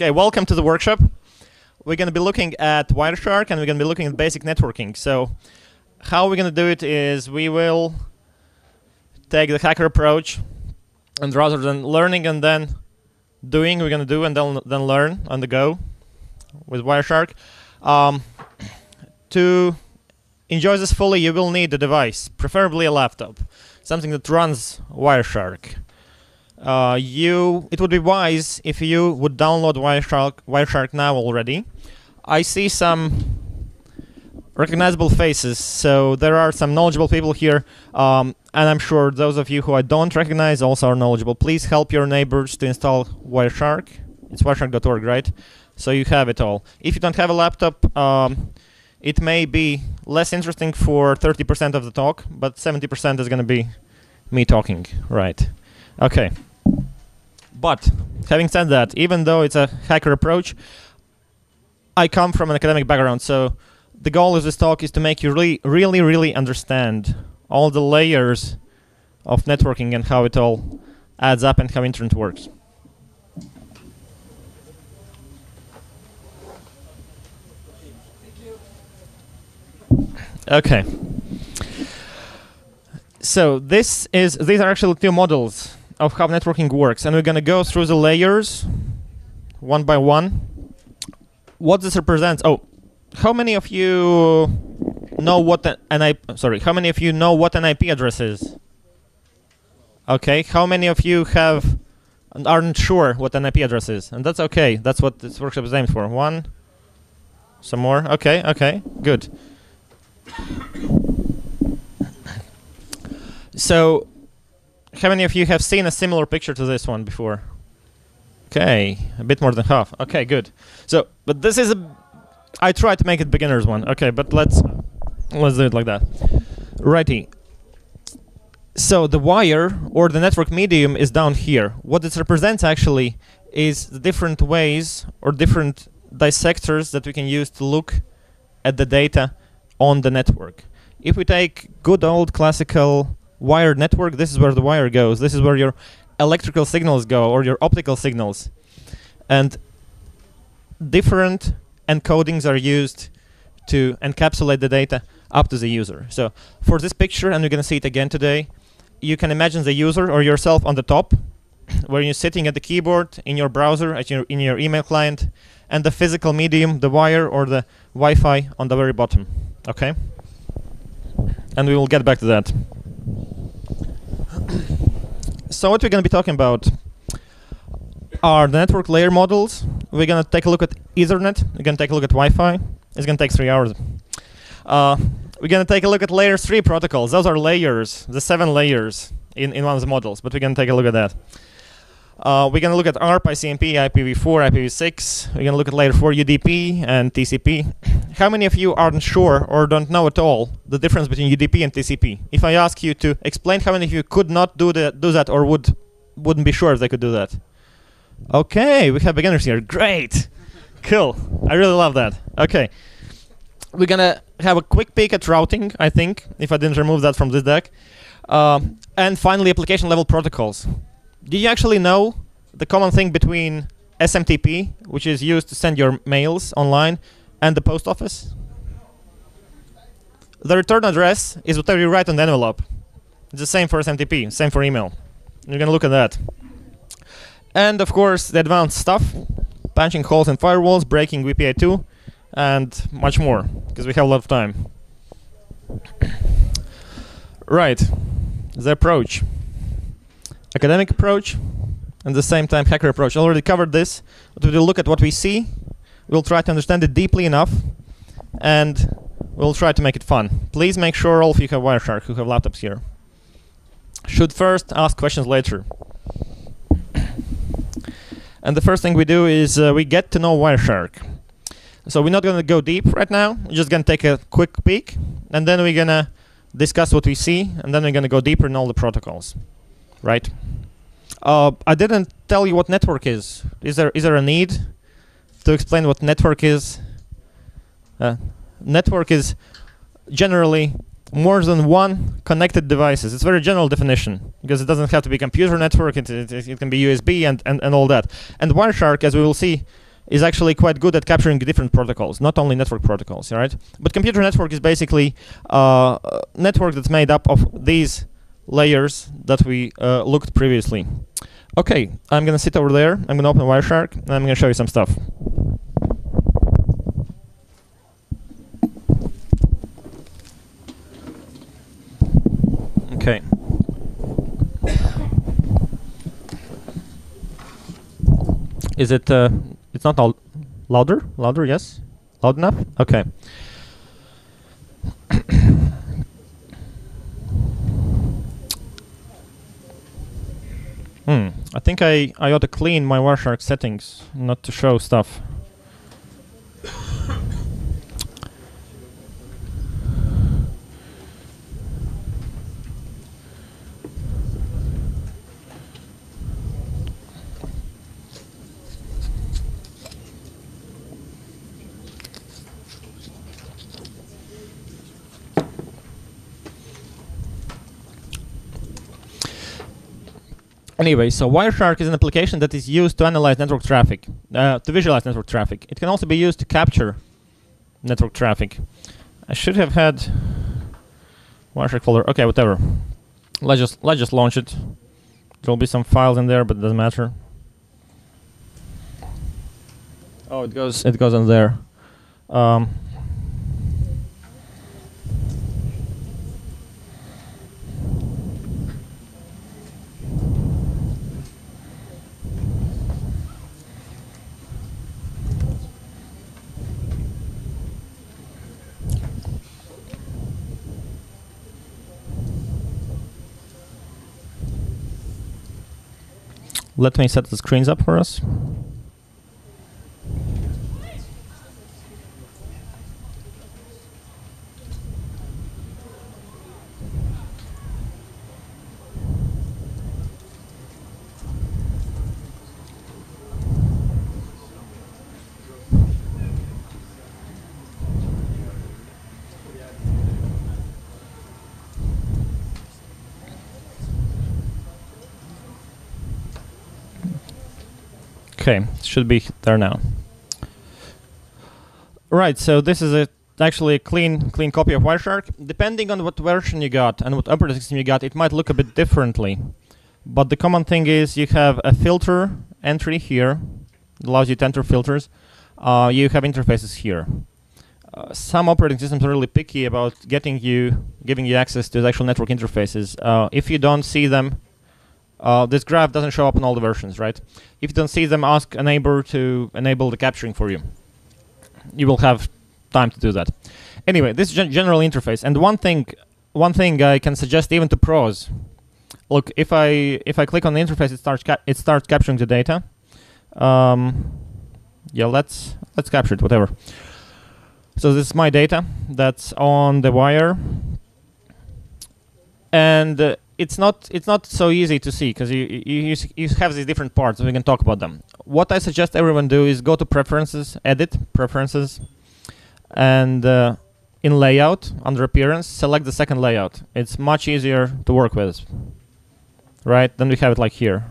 Okay, welcome to the workshop. We're going to be looking at Wireshark and we're going to be looking at basic networking. So, how we're going to do it is we will take the hacker approach, and rather than learning and then doing, we're going to do and then, then learn on the go with Wireshark. Um, to enjoy this fully, you will need a device, preferably a laptop, something that runs Wireshark uh, you it would be wise if you would download Wireshark, Wireshark now already. I see some recognizable faces, so there are some knowledgeable people here, um, and I'm sure those of you who I don't recognize also are knowledgeable. Please help your neighbors to install Wireshark. It's wireshark.org, right? So you have it all. If you don't have a laptop, um, it may be less interesting for 30% of the talk, but 70% is going to be me talking, right? Okay. But having said that, even though it's a hacker approach, I come from an academic background, so the goal of this talk is to make you really, really, really understand all the layers of networking and how it all adds up and how internet works. Okay. So this is these are actually two models of how networking works, and we're going to go through the layers one by one. What this represents? Oh, how many of you know what an IP? Sorry, how many of you know what an IP address is? Okay, how many of you have and aren't sure what an IP address is? And that's okay. That's what this workshop is aimed for. One. Some more. Okay. Okay. Good. So how many of you have seen a similar picture to this one before? Okay, a bit more than half. Okay, good. So, but this is a. I tried to make it beginner's one. Okay, but let's let's do it like that. Righty. So the wire or the network medium is down here. What this represents actually is the different ways or different dissectors that we can use to look at the data on the network. If we take good old classical wired network, this is where the wire goes. This is where your electrical signals go or your optical signals. And different encodings are used to encapsulate the data up to the user. So for this picture, and we're going to see it again today, you can imagine the user or yourself on the top, where you're sitting at the keyboard in your browser, at your, in your email client, and the physical medium, the wire or the Wi-Fi on the very bottom. Okay? And we will get back to that so what we're going to be talking about are the network layer models. We're going to take a look at Ethernet. We're going to take a look at Wi-Fi. It's going to take three hours. Uh, we're going to take a look at layer three protocols. Those are layers, the seven layers in, in one of the models, but we're going to take a look at that. Uh, we're going to look at ARP, ICMP, IPv4, IPv6. We're going to look at layer 4 UDP and TCP. How many of you aren't sure or don't know at all the difference between UDP and TCP? If I ask you to explain how many of you could not do, the, do that or would, wouldn't be sure if they could do that? Okay, we have beginners here. Great. Cool. I really love that. Okay. We're going to have a quick peek at routing, I think, if I didn't remove that from this deck. Uh, and finally, application level protocols. Do you actually know the common thing between SMTP, which is used to send your mails online, and the post office? The return address is whatever you write on the envelope. It's the same for SMTP, same for email. You're gonna look at that. And of course, the advanced stuff, punching holes in firewalls, breaking WPA2, and much more, because we have a lot of time. right, the approach academic approach and the same time hacker approach. I already covered this, but we'll look at what we see. We'll try to understand it deeply enough, and we'll try to make it fun. Please make sure all of you have Wireshark who have laptops here. Should first ask questions later. and the first thing we do is uh, we get to know Wireshark. So we're not going to go deep right now. We're just going to take a quick peek, and then we're going to discuss what we see, and then we're going to go deeper in all the protocols right? Uh, I didn't tell you what network is. Is there is there a need to explain what network is? Uh, network is generally more than one connected devices. It's a very general definition because it doesn't have to be computer network. It, it, it can be USB and, and, and all that. And Wireshark, as we will see, is actually quite good at capturing different protocols, not only network protocols, right? But computer network is basically uh, a network that's made up of these layers that we uh, looked previously. Okay, I'm gonna sit over there. I'm gonna open Wireshark, and I'm gonna show you some stuff. Okay. Is it? Uh, it's not all louder. Louder, yes. Loud enough. Okay. Hmm. I think I I ought to clean my Wireshark settings, not to show stuff. Anyway, so Wireshark is an application that is used to analyze network traffic, uh, to visualize network traffic. It can also be used to capture network traffic. I should have had Wireshark folder. Okay, whatever. Let's just let's just launch it. There'll be some files in there, but it doesn't matter. Oh, it goes it goes in there. Um, Let me set the screens up for us. Okay, should be there now. Right, so this is a actually a clean clean copy of Wireshark. Depending on what version you got and what operating system you got, it might look a bit differently. But the common thing is you have a filter entry here, allows you to enter filters. Uh, you have interfaces here. Uh, some operating systems are really picky about getting you, giving you access to the actual network interfaces. Uh, if you don't see them, uh, this graph doesn't show up on all the versions, right? If you don't see them, ask a neighbor to enable the capturing for you. You will have time to do that. Anyway, this is gen general interface, and one thing, one thing I can suggest even to pros. Look, if I if I click on the interface, it starts it starts capturing the data. Um, yeah, let's let's capture it, whatever. So this is my data that's on the wire, and uh, it's not it's not so easy to see because you, you you have these different parts. We can talk about them. What I suggest everyone do is go to preferences, edit preferences, and uh, in layout under appearance, select the second layout. It's much easier to work with, right? Then we have it like here.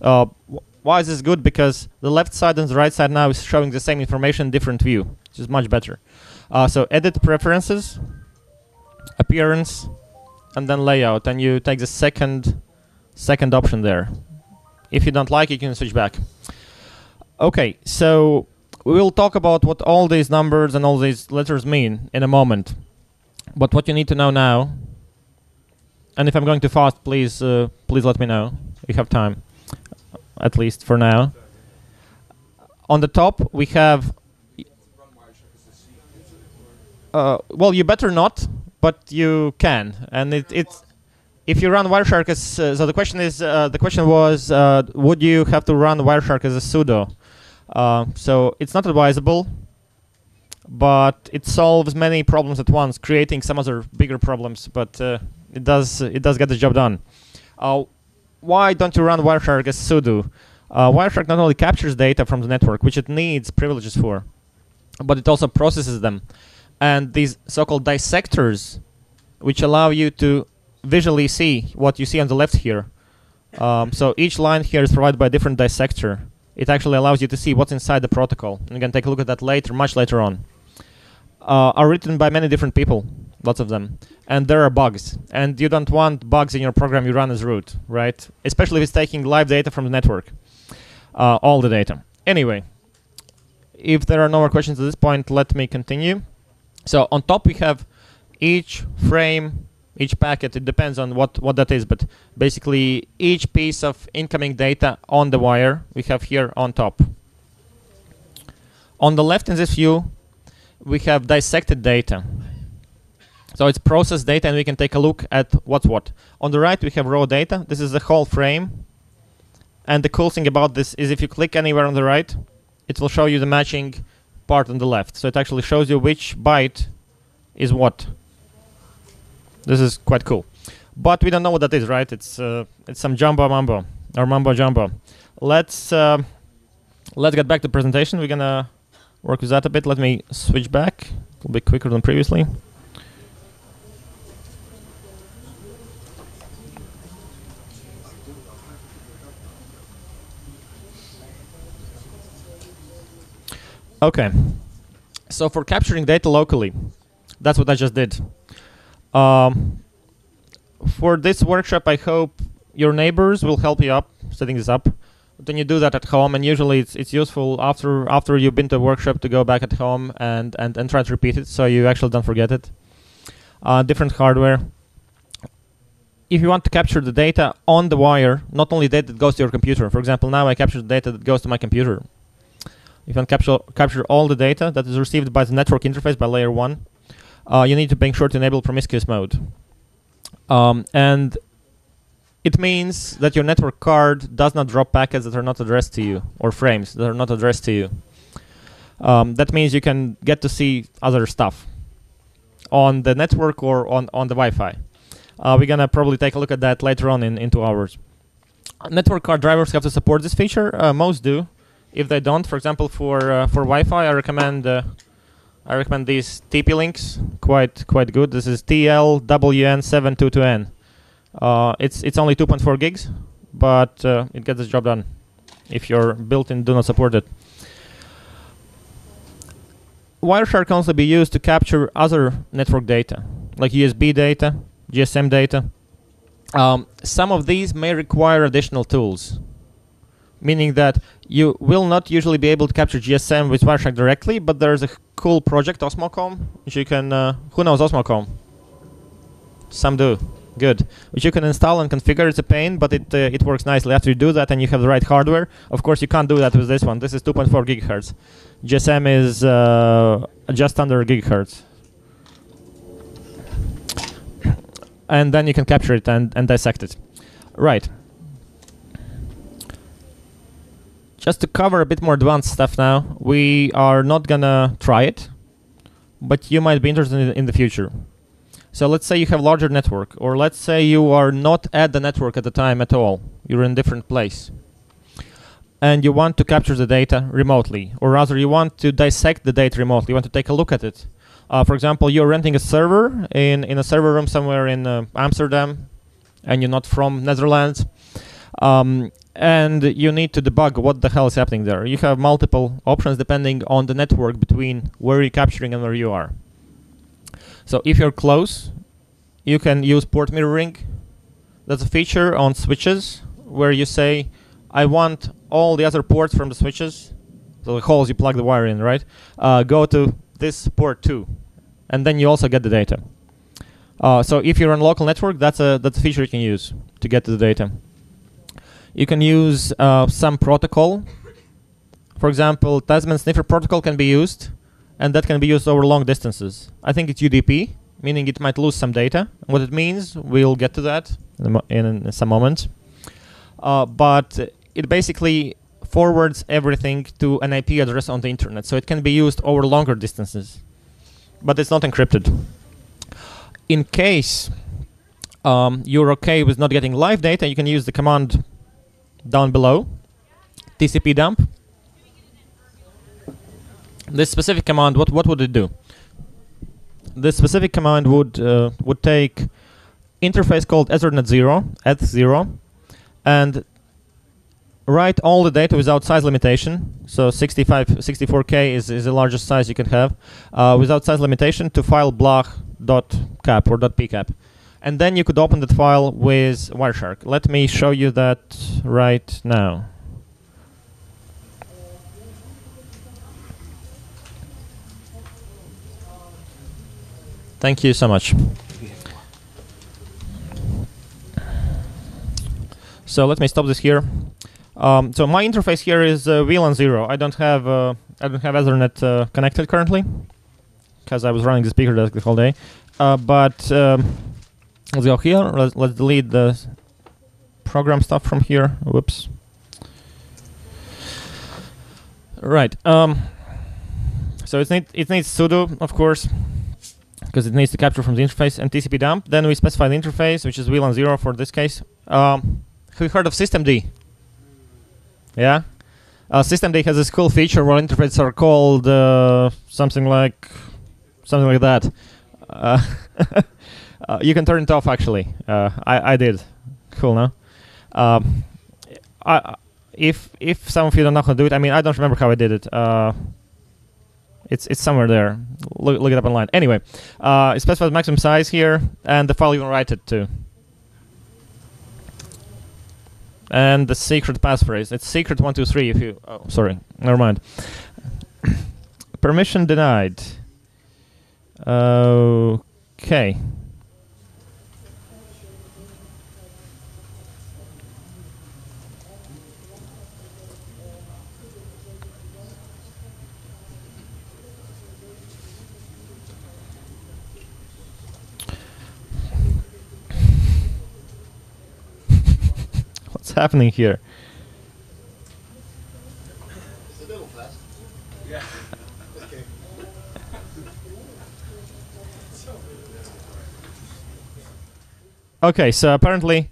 Uh, why is this good? Because the left side and the right side now is showing the same information, different view, which is much better. Uh, so edit preferences, appearance, and then layout, and you take the second second option there. If you don't like it, you can switch back. Okay, so we will talk about what all these numbers and all these letters mean in a moment. But what you need to know now, and if I'm going too fast, please uh, please let me know. We have time, at least for now. On the top, we have. Uh, well, you better not but you can, and it, it's if you run Wireshark as uh, so the question is uh, the question was uh, would you have to run Wireshark as a sudo? Uh, so it's not advisable, but it solves many problems at once, creating some other bigger problems. But uh, it does it does get the job done. Uh, why don't you run Wireshark as sudo? Wireshark not only captures data from the network, which it needs privileges for, but it also processes them and these so-called dissectors, which allow you to visually see what you see on the left here. Um, so each line here is provided by a different dissector. it actually allows you to see what's inside the protocol. And you can take a look at that later, much later on. Uh, are written by many different people, lots of them, and there are bugs. And you don't want bugs in your program you run as root, right? Especially if it's taking live data from the network, uh, all the data. Anyway, if there are no more questions at this point, let me continue. So on top we have each frame, each packet, it depends on what, what that is, but basically each piece of incoming data on the wire we have here on top. On the left in this view, we have dissected data. So it's processed data and we can take a look at what's what. On the right we have raw data. This is the whole frame. And the cool thing about this is if you click anywhere on the right, it will show you the matching part on the left. So it actually shows you which byte is what. This is quite cool. But we don't know what that is, right? It's uh, it's some jumbo mambo or mambo jumbo. Let's uh, let's get back to presentation. We're gonna work with that a bit. Let me switch back a little bit quicker than previously. Okay. So for capturing data locally, that's what I just did. Um, for this workshop, I hope your neighbors will help you up setting this up. Then you do that at home, and usually it's it's useful after after you've been to a workshop to go back at home and and and try to repeat it, so you actually don't forget it. Uh, different hardware. If you want to capture the data on the wire, not only data that goes to your computer. For example, now I capture the data that goes to my computer. You to capture capture all the data that is received by the network interface by layer one, uh, you need to make sure to enable promiscuous mode. Um, and it means that your network card does not drop packets that are not addressed to you or frames that are not addressed to you. Um, that means you can get to see other stuff on the network or on, on the Wi-Fi. Uh, we're gonna probably take a look at that later on in, in two hours. Network card drivers have to support this feature. Uh, most do. If they don't, for example, for uh, for Wi-Fi, I recommend uh, I recommend these TP links. Quite quite good. This is TLWN722N. Uh, it's it's only 2.4 gigs, but it gets the job done. If your built-in do not support it. Wireshark can also be used to capture other network data, like USB data, GSM data. Um, some of these may require additional tools, meaning that you will not usually be able to capture GSM with Wireshark directly, but there's a cool project, Osmocom, which you can, uh, who knows Osmocom? Some do. Good. Which you can install and configure. It's a pain, but it uh, it works nicely. After you do that and you have the right hardware, of course you can't do that with this one. This is 2.4 gigahertz. GSM is uh, just under gigahertz. And then you can capture it and, and dissect it. Right. Just to cover a bit more advanced stuff now, we are not gonna try it, but you might be interested in, in the future. So let's say you have larger network, or let's say you are not at the network at the time at all. You're in a different place. And you want to capture the data remotely, or rather you want to dissect the data remotely, you want to take a look at it. Uh, for example, you're renting a server in, in a server room somewhere in uh, Amsterdam, and you're not from Netherlands. Um, and you need to debug what the hell is happening there. You have multiple options depending on the network between where you're capturing and where you are. So if you're close, you can use port mirroring. That's a feature on switches where you say, I want all the other ports from the switches, so the holes you plug the wire in, right? Uh, go to this port too, and then you also get the data. Uh, so if you're on local network, that's a that's a feature you can use to get to the data. You can use uh, some protocol. For example, TaZmen sniffer protocol can be used, and that can be used over long distances. I think it's UDP, meaning it might lose some data. What it means, we'll get to that in, mo in some moment. Uh, but it basically forwards everything to an IP address on the internet, so it can be used over longer distances, but it's not encrypted. In case um, you're okay with not getting live data, you can use the command down below, tcpdump. This specific command, what what would it do? This specific command would uh, would take interface called Ethernet zero, ETH zero, and write all the data without size limitation. So 65, 64K is, is the largest size you can have uh, without size limitation to file blach.cap or .pcap. And then you could open that file with Wireshark. Let me show you that right now. Thank you so much. So let me stop this here. Um, so my interface here is uh, WLAN zero. I don't have uh, I don't have Ethernet uh, connected currently because I was running the speaker desk the whole day. Uh, but um, let's go here. Let's, let's delete the program stuff from here. Whoops. Right. Um, so it needs it needs sudo, of course, because it needs to capture from the interface and tcpdump. Then we specify the interface, which is WLAN zero for this case. Um, have you heard of systemd? Yeah. Uh, systemd has this cool feature where interfaces are called uh, something like something like that. Uh, uh you can turn it off actually. Uh, I I did. Cool, no? Um, I if if some of you don't know how to do it, I mean I don't remember how I did it. Uh, it's it's somewhere there. Look look it up online. Anyway, uh, it specifies maximum size here, and the file you can write it to and the secret passphrase. It's secret one two three. If you oh sorry, never mind. Permission denied. Okay. What's happening here? Okay, so apparently,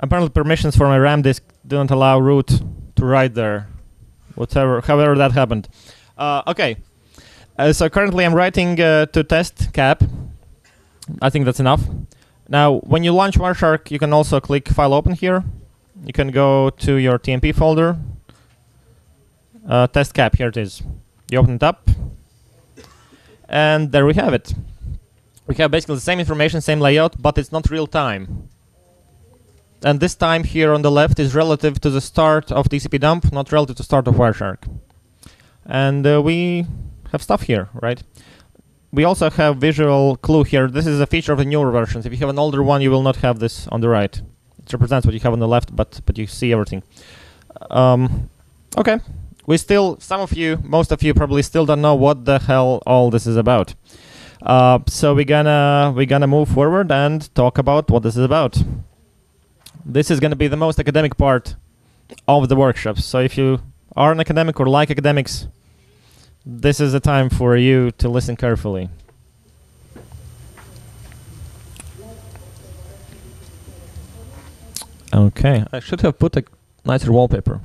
apparently permissions for my RAM disk don't allow root to write there, whatever, however that happened. Uh, okay, uh, so currently I'm writing uh, to test cap. I think that's enough. Now, when you launch Wireshark, you can also click File Open here, you can go to your TMP folder, uh, test cap, here it is. You open it up, and there we have it. We have basically the same information, same layout, but it's not real time. And this time here on the left is relative to the start of tcpdump, not relative to start of Wireshark. And uh, we have stuff here, right? We also have visual clue here. This is a feature of the newer versions. If you have an older one, you will not have this on the right it represents what you have on the left, but but you see everything. Um, okay, we still some of you, most of you probably still don't know what the hell all this is about. Uh, so we're gonna we're gonna move forward and talk about what this is about. This is gonna be the most academic part of the workshop. So if you are an academic or like academics, this is the time for you to listen carefully. Okay, I should have put a nicer wallpaper.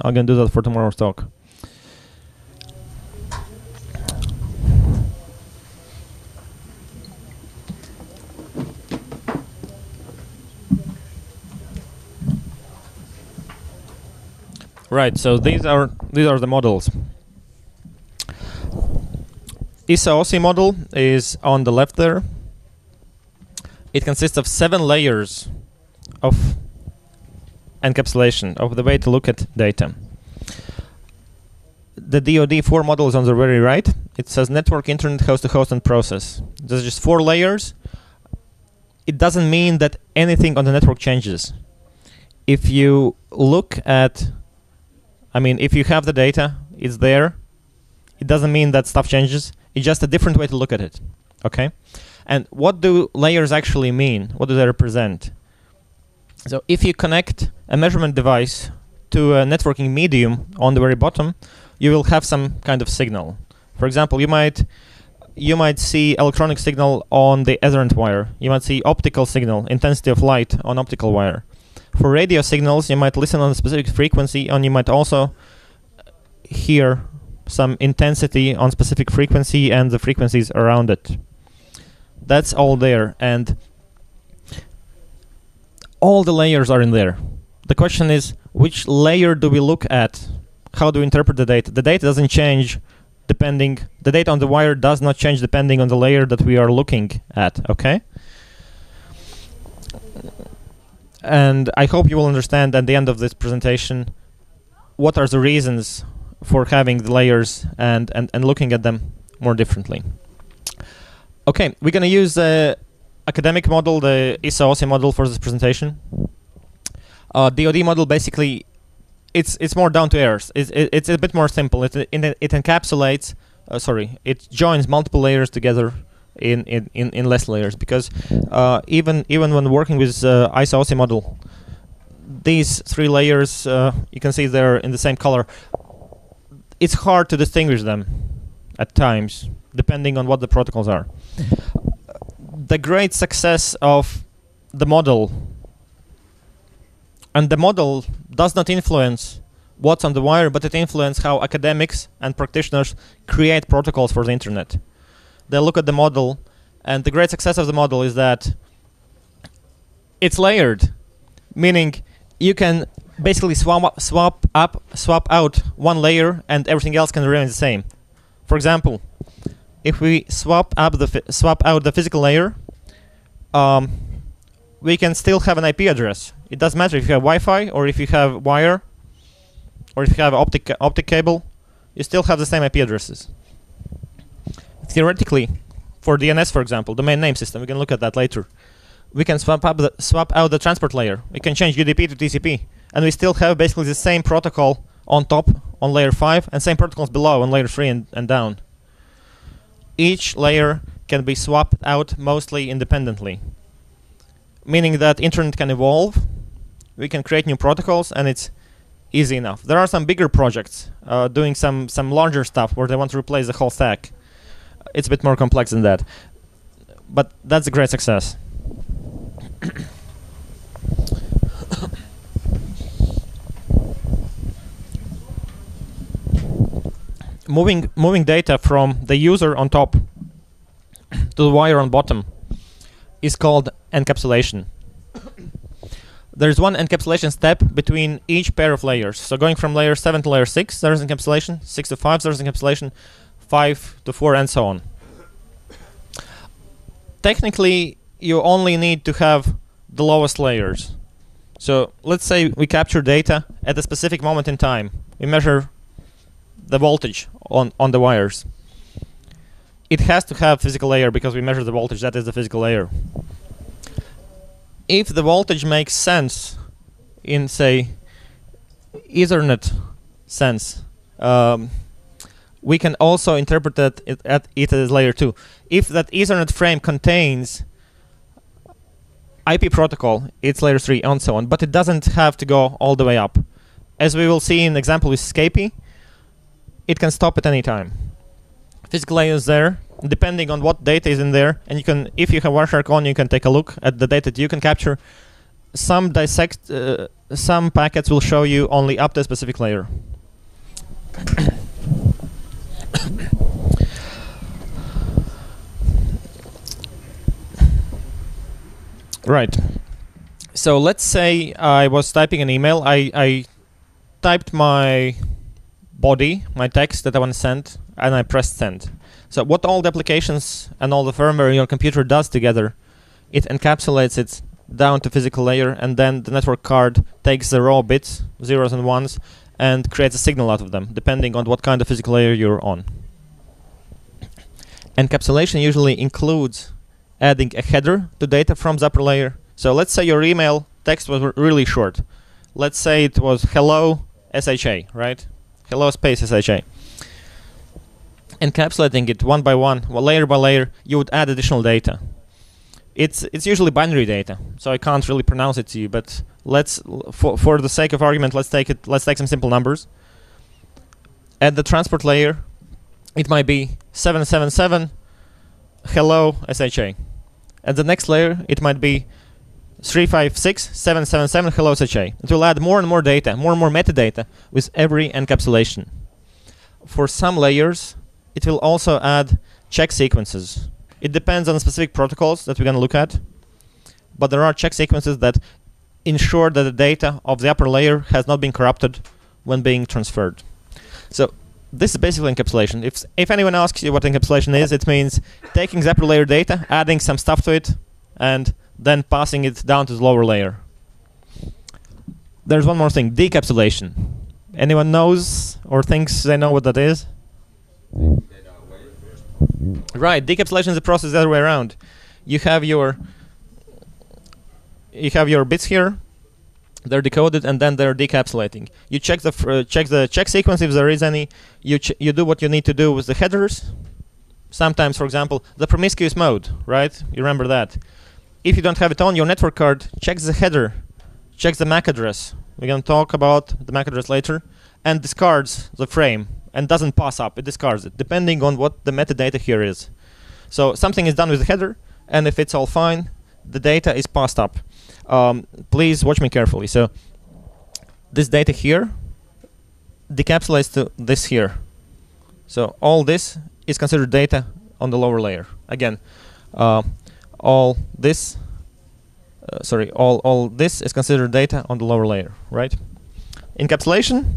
I'm gonna do that for tomorrow's talk. Right, so these are these are the models. ISO-OSI model is on the left there. It consists of seven layers of encapsulation of the way to look at data. The DoD4 model is on the very right. It says network, internet, host to host, and process. There's just four layers. It doesn't mean that anything on the network changes. If you look at, I mean, if you have the data, it's there. It doesn't mean that stuff changes. It's just a different way to look at it. Okay? And what do layers actually mean? What do they represent? So if you connect a measurement device to a networking medium on the very bottom, you will have some kind of signal. For example, you might you might see electronic signal on the Ethernet wire. You might see optical signal, intensity of light on optical wire. For radio signals, you might listen on a specific frequency, and you might also hear some intensity on specific frequency and the frequencies around it. That's all there, and all the layers are in there. The question is, which layer do we look at? How do we interpret the data? The data doesn't change depending, the data on the wire does not change depending on the layer that we are looking at, okay? And I hope you will understand at the end of this presentation what are the reasons for having the layers and, and, and looking at them more differently. Okay, we're going to use the academic model, the ISO model for this presentation. Uh, DoD model basically, it's it's more down to earth. It's, it, it's a bit more simple. It, it, it encapsulates, uh, sorry, it joins multiple layers together in, in, in, in less layers because uh, even even when working with uh, ISO model, these three layers, uh, you can see they're in the same color. It's hard to distinguish them at times, depending on what the protocols are. The great success of the model, and the model does not influence what's on the wire, but it influences how academics and practitioners create protocols for the internet. They look at the model, and the great success of the model is that it's layered, meaning you can basically swap swap up, swap out one layer, and everything else can remain the same. For example, if we swap up the swap out the physical layer, um, we can still have an IP address. It doesn't matter if you have Wi-Fi or if you have wire, or if you have optic optic cable, you still have the same IP addresses. Theoretically, for DNS, for example, domain name system, we can look at that later. We can swap up the, swap out the transport layer. We can change UDP to TCP, and we still have basically the same protocol on top on layer 5 and same protocols below on layer 3 and, and down. Each layer can be swapped out mostly independently, meaning that internet can evolve, we can create new protocols, and it's easy enough. There are some bigger projects uh, doing some, some larger stuff where they want to replace the whole stack. It's a bit more complex than that. But that's a great success. Moving moving data from the user on top to the wire on bottom is called encapsulation. There's one encapsulation step between each pair of layers. So going from layer 7 to layer 6, there's encapsulation, 6 to 5, there's encapsulation, 5 to 4, and so on. Technically, you only need to have the lowest layers. So let's say we capture data at a specific moment in time. We measure the voltage on, on the wires. It has to have physical layer because we measure the voltage, that is the physical layer. If the voltage makes sense in, say, Ethernet sense, um, we can also interpret that it, at it as layer 2. If that Ethernet frame contains IP protocol, it's layer 3 and so on, but it doesn't have to go all the way up. As we will see in example with Scapy, it can stop at any time. Physical layer is there, depending on what data is in there, and you can, if you have Wireshark on, you can take a look at the data that you can capture. Some dissect, uh, some packets will show you only up to a specific layer. right. So let's say I was typing an email. I, I typed my body, my text that I want to send, and I press send. So what all the applications and all the firmware in your computer does together, it encapsulates it down to physical layer, and then the network card takes the raw bits, zeros and ones, and creates a signal out of them, depending on what kind of physical layer you're on. Encapsulation usually includes adding a header to data from the upper layer. So let's say your email text was really short. Let's say it was hello SHA, right? Hello space SHA. Encapsulating it one by one, layer by layer, you would add additional data. It's it's usually binary data, so I can't really pronounce it to you. But let's, for for the sake of argument, let's take it. Let's take some simple numbers. At the transport layer, it might be seven seven seven, hello SHA. At the next layer, it might be 356777 hello SHA. It will add more and more data, more and more metadata with every encapsulation. For some layers, it will also add check sequences. It depends on specific protocols that we're going to look at, but there are check sequences that ensure that the data of the upper layer has not been corrupted when being transferred. So this is basically encapsulation. If if anyone asks you what encapsulation is, it means taking the upper layer data, adding some stuff to it, and then passing it down to the lower layer. There's one more thing: decapsulation. Anyone knows or thinks they know what that is? Right, decapsulation is a process the other way around. You have your you have your bits here. They're decoded and then they're decapsulating. You check the uh, check the check sequence if there is any. You you do what you need to do with the headers. Sometimes, for example, the promiscuous mode, right? You remember that. If you don't have it on your network card, check the header, check the MAC address. We're gonna talk about the MAC address later, and discards the frame and doesn't pass up. It discards it depending on what the metadata here is. So something is done with the header, and if it's all fine, the data is passed up um, please watch me carefully. So this data here decapsulates to this here. So all this is considered data on the lower layer. Again, uh, all this, uh, sorry, all, all this is considered data on the lower layer, right? Encapsulation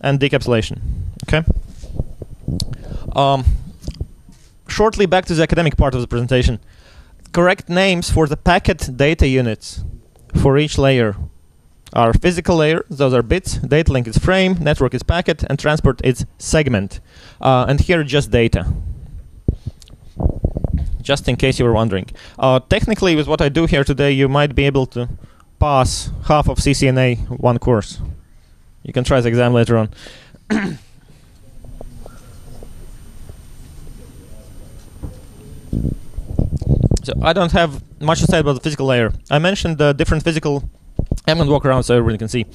and decapsulation, okay? Um, shortly back to the academic part of the presentation. Correct names for the packet data units for each layer are physical layer, those are bits, data link is frame, network is packet, and transport is segment. Uh, and here just data. Just in case you were wondering. Uh, technically, with what I do here today, you might be able to pass half of CCNA one course. You can try the exam later on. so I don't have much to say about the physical layer. I mentioned the different physical. I'm gonna walk around so everyone can see.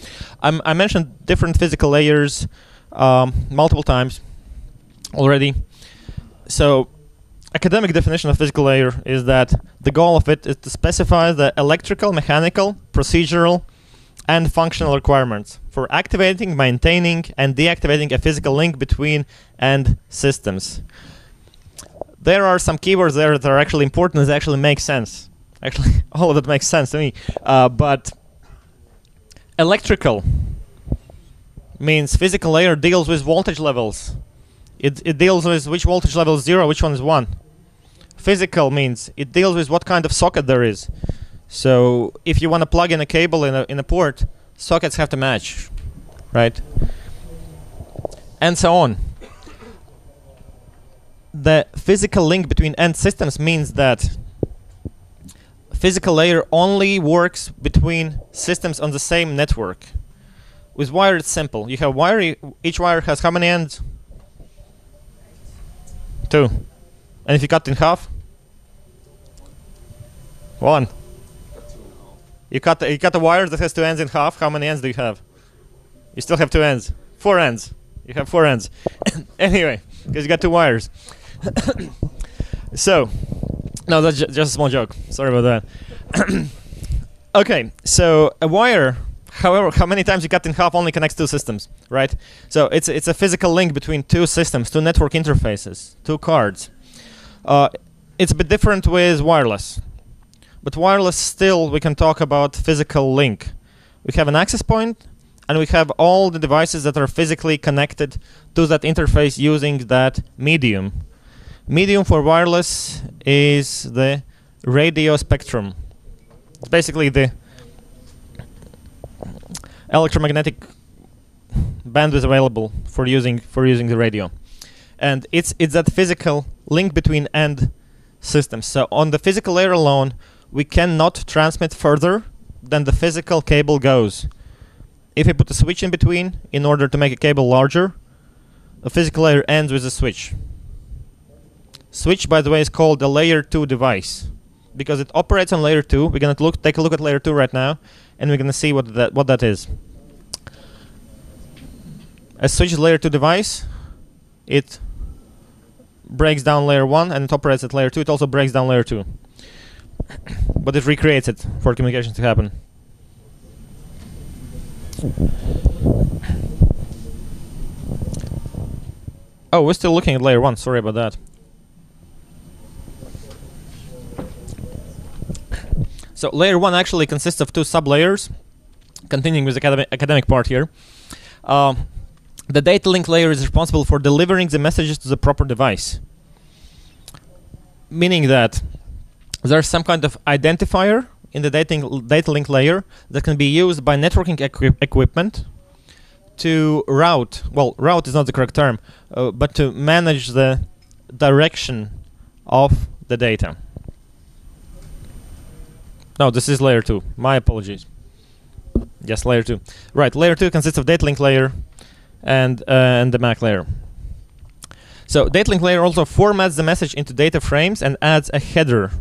I'm, i mentioned different physical layers um, multiple times already. So, academic definition of physical layer is that the goal of it is to specify the electrical, mechanical, procedural, and functional requirements for activating, maintaining, and deactivating a physical link between and systems. There are some keywords there that are actually important that actually make sense. Actually, all of it makes sense to me. Uh, but electrical means physical layer deals with voltage levels. It, it deals with which voltage level is zero, which one is one. Physical means it deals with what kind of socket there is. So if you want to plug in a cable in a, in a port, sockets have to match, right? And so on. The physical link between end systems means that physical layer only works between systems on the same network. With wire, it's simple. You have wire, each wire has how many ends? Two. And if you cut in half? One. You cut, you cut a wire that has two ends in half, how many ends do you have? You still have two ends. Four ends. You have four ends. anyway, because you got two wires. so, no, that's ju just a small joke. Sorry about that. okay, so a wire, however, how many times you cut in half only connects two systems, right? So it's it's a physical link between two systems, two network interfaces, two cards. Uh, it's a bit different with wireless, but wireless still we can talk about physical link. We have an access point, and we have all the devices that are physically connected to that interface using that medium. Medium for wireless is the radio spectrum. It's basically the electromagnetic bandwidth available for using for using the radio. And it's it's that physical link between end systems. So on the physical layer alone, we cannot transmit further than the physical cable goes. If we put a switch in between in order to make a cable larger, the physical layer ends with a switch. Switch, by the way, is called a layer 2 device because it operates on layer 2. We're going to look take a look at layer 2 right now and we're going to see what that what that is. A switch layer 2 device. It breaks down layer 1 and it operates at layer 2. It also breaks down layer 2. But it recreates it for communication to happen. Oh, we're still looking at layer 1. Sorry about that. So layer one actually consists of two sublayers. Continuing with the academic, academic part here. Uh, the data link layer is responsible for delivering the messages to the proper device. Meaning that there's some kind of identifier in the data, data link layer that can be used by networking equi equipment to route, well, route is not the correct term, uh, but to manage the direction of the data. No, this is layer 2. My apologies. Yes, layer 2. Right, layer 2 consists of data link layer and, uh, and the MAC layer. So data link layer also formats the message into data frames and adds a header.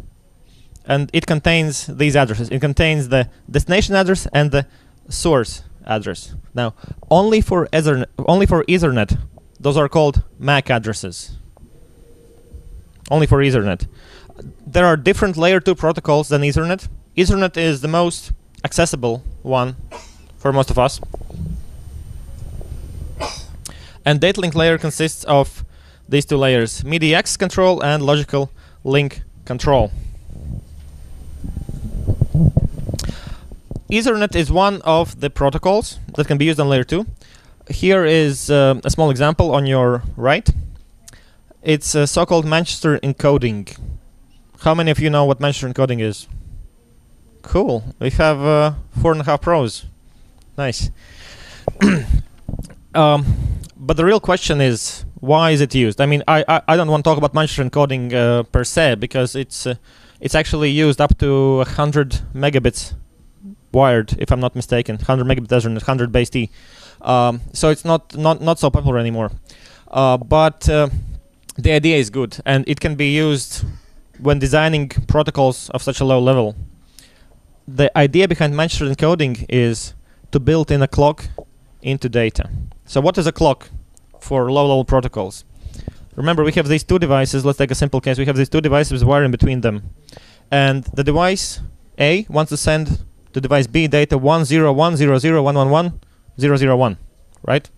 And it contains these addresses. It contains the destination address and the source address. Now, only for Ethernet, only for Ethernet, those are called MAC addresses. Only for Ethernet. There are different layer 2 protocols than Ethernet. Ethernet is the most accessible one for most of us. And data link layer consists of these two layers, media access control and logical link control. Ethernet is one of the protocols that can be used on layer 2. Here is uh, a small example on your right. It's a so-called Manchester encoding. How many of you know what Manchester encoding is? Cool. We have uh, four and a half pros. Nice. um, but the real question is, why is it used? I mean, I I, I don't want to talk about Manchester encoding uh, per se because it's uh, it's actually used up to 100 megabits wired, if I'm not mistaken, 100 megabit Ethernet, 100 base T. Um, so it's not not not so popular anymore. Uh, but uh, the idea is good, and it can be used when designing protocols of such a low level the idea behind Manchester encoding is to build in a clock into data. So what is a clock for low-level protocols? Remember, we have these two devices. Let's take a simple case. We have these two devices wiring between them. And the device A wants to send to device B data 10100111001, right?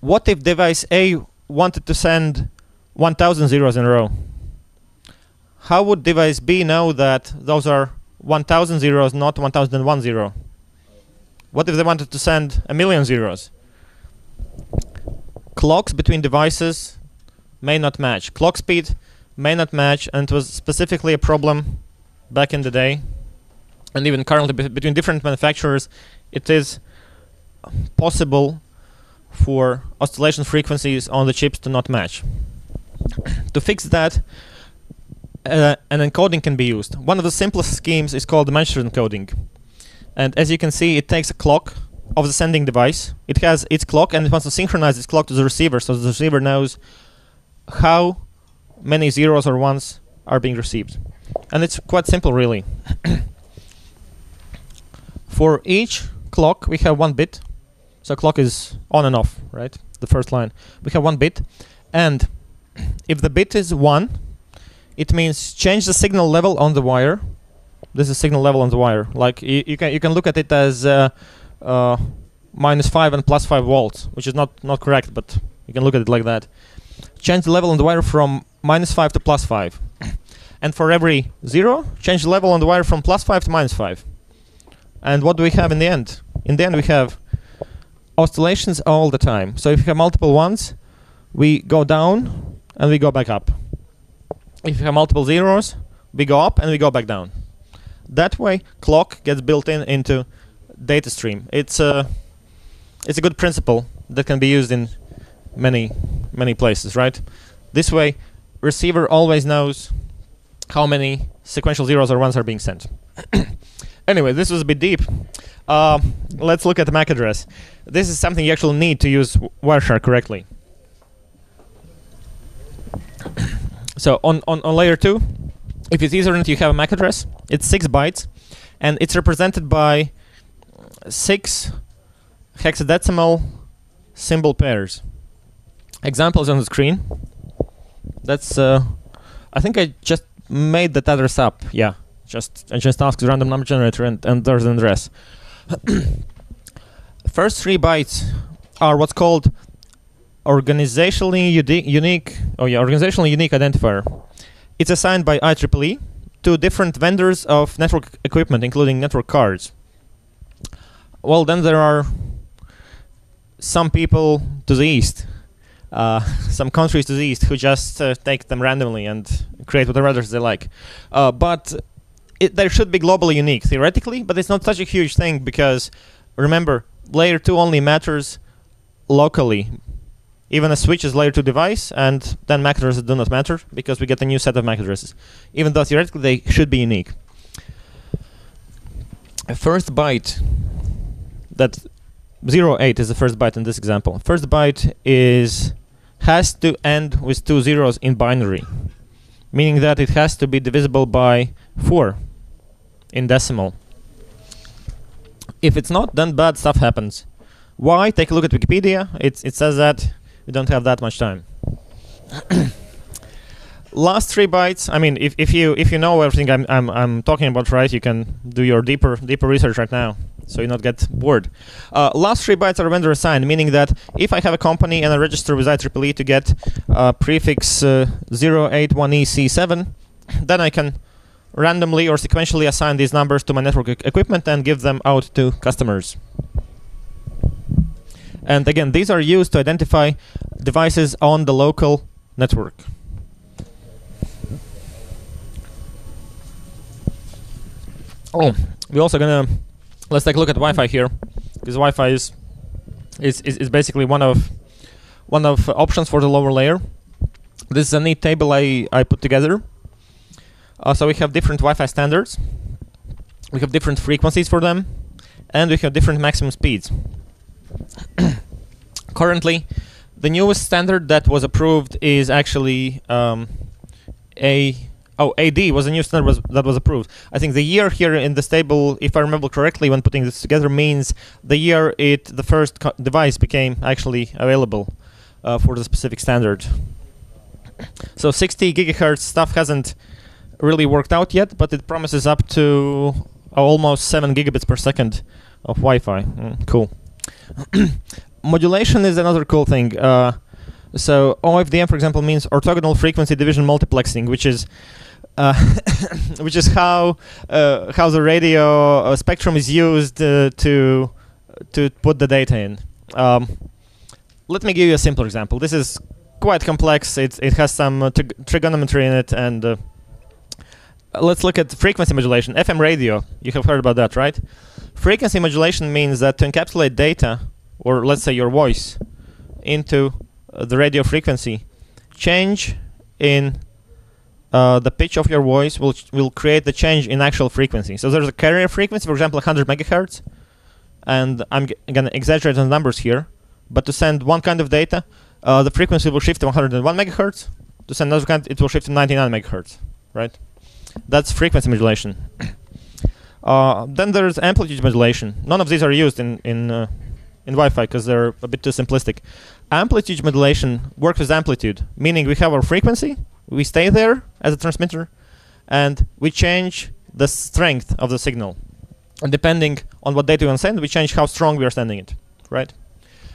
What if device A wanted to send 1000 zeros in a row? How would device B know that those are 1000 zeros, not 1001 zero? What if they wanted to send a million zeros? Clocks between devices may not match. Clock speed may not match, and it was specifically a problem back in the day, and even currently be between different manufacturers, it is possible for oscillation frequencies on the chips to not match. to fix that, uh, an encoding can be used. One of the simplest schemes is called Manchester encoding. And as you can see, it takes a clock of the sending device. It has its clock and it wants to synchronize its clock to the receiver so the receiver knows how many zeros or ones are being received. And it's quite simple, really. For each clock, we have one bit. So clock is on and off, right? The first line. We have one bit. And if the bit is 1, it means change the signal level on the wire. This is signal level on the wire. Like you, can you can look at it as uh, uh, minus five and plus five volts, which is not not correct, but you can look at it like that. Change the level on the wire from minus five to plus five, and for every zero, change the level on the wire from plus five to minus five. And what do we have in the end? In the end, we have oscillations all the time. So if you have multiple ones, we go down and we go back up if you have multiple zeros, we go up and we go back down. That way, clock gets built in into data stream. It's a it's a good principle that can be used in many many places, right? This way, receiver always knows how many sequential zeros or ones are being sent. anyway, this was a bit deep. Uh, let's look at the MAC address. This is something you actually need to use Wireshark correctly. So on, on, on layer 2, if it's Ethernet, you have a MAC address. It's 6 bytes, and it's represented by 6 hexadecimal symbol pairs. Examples on the screen. That's, uh, I think I just made that address up. Yeah, just I just asked the random number generator, and, and there's an address. First three bytes are what's called organizationally unique, oh yeah, organizationally unique identifier. It's assigned by IEEE to different vendors of network equipment, including network cards. Well, then there are some people to the east, uh, some countries to the east, who just uh, take them randomly and create whatever others they like. Uh, but it, there should be globally unique theoretically, but it's not such a huge thing because remember, layer two only matters locally. Even a switch is layer 2 device, and then MAC addresses do not matter because we get a new set of MAC addresses, even though theoretically they should be unique. A first byte that 08 is the first byte in this example. First byte is has to end with two zeros in binary, meaning that it has to be divisible by 4 in decimal. If it's not, then bad stuff happens. Why? Take a look at Wikipedia. It, it says that we don't have that much time. Last three bytes. I mean, if, if you if you know everything I'm, I'm I'm talking about, right, you can do your deeper deeper research right now, so you not get bored. Uh, last three bytes are vendor assigned, meaning that if I have a company and I register with IEEE to get uh, prefix uh, 081EC7, then I can randomly or sequentially assign these numbers to my network equipment and give them out to customers. And again, these are used to identify devices on the local network. Oh, we're also gonna let's take a look at Wi-Fi here, because Wi-Fi is, is is is basically one of one of options for the lower layer. This is a neat table I I put together. Uh, so we have different Wi-Fi standards. We have different frequencies for them, and we have different maximum speeds. Currently, the newest standard that was approved is actually um, a oh AD was a new standard was, that was approved. I think the year here in this table, if I remember correctly, when putting this together, means the year it the first device became actually available uh, for the specific standard. So 60 gigahertz stuff hasn't really worked out yet, but it promises up to almost 7 gigabits per second of Wi-Fi. Mm, cool. Modulation is another cool thing. Uh, so OFDM, for example, means orthogonal frequency division multiplexing, which is uh, which is how uh, how the radio uh, spectrum is used uh, to to put the data in. Um, let me give you a simple example. This is quite complex. It it has some uh, trigonometry in it, and let's look at frequency modulation. FM radio. You have heard about that, right? Frequency modulation means that to encapsulate data, or let's say your voice, into the radio frequency, change in uh, the pitch of your voice will will create the change in actual frequency. So there's a carrier frequency, for example, 100 megahertz, and I'm gonna exaggerate the numbers here, but to send one kind of data, uh, the frequency will shift to 101 megahertz. To send another kind, it will shift to 99 megahertz, right? That's frequency modulation. uh, then there's amplitude modulation. None of these are used in in uh, in Wi-Fi because they're a bit too simplistic. Amplitude modulation works with amplitude, meaning we have our frequency, we stay there as a transmitter, and we change the strength of the signal. And depending on what data we want to send, we change how strong we are sending it, right?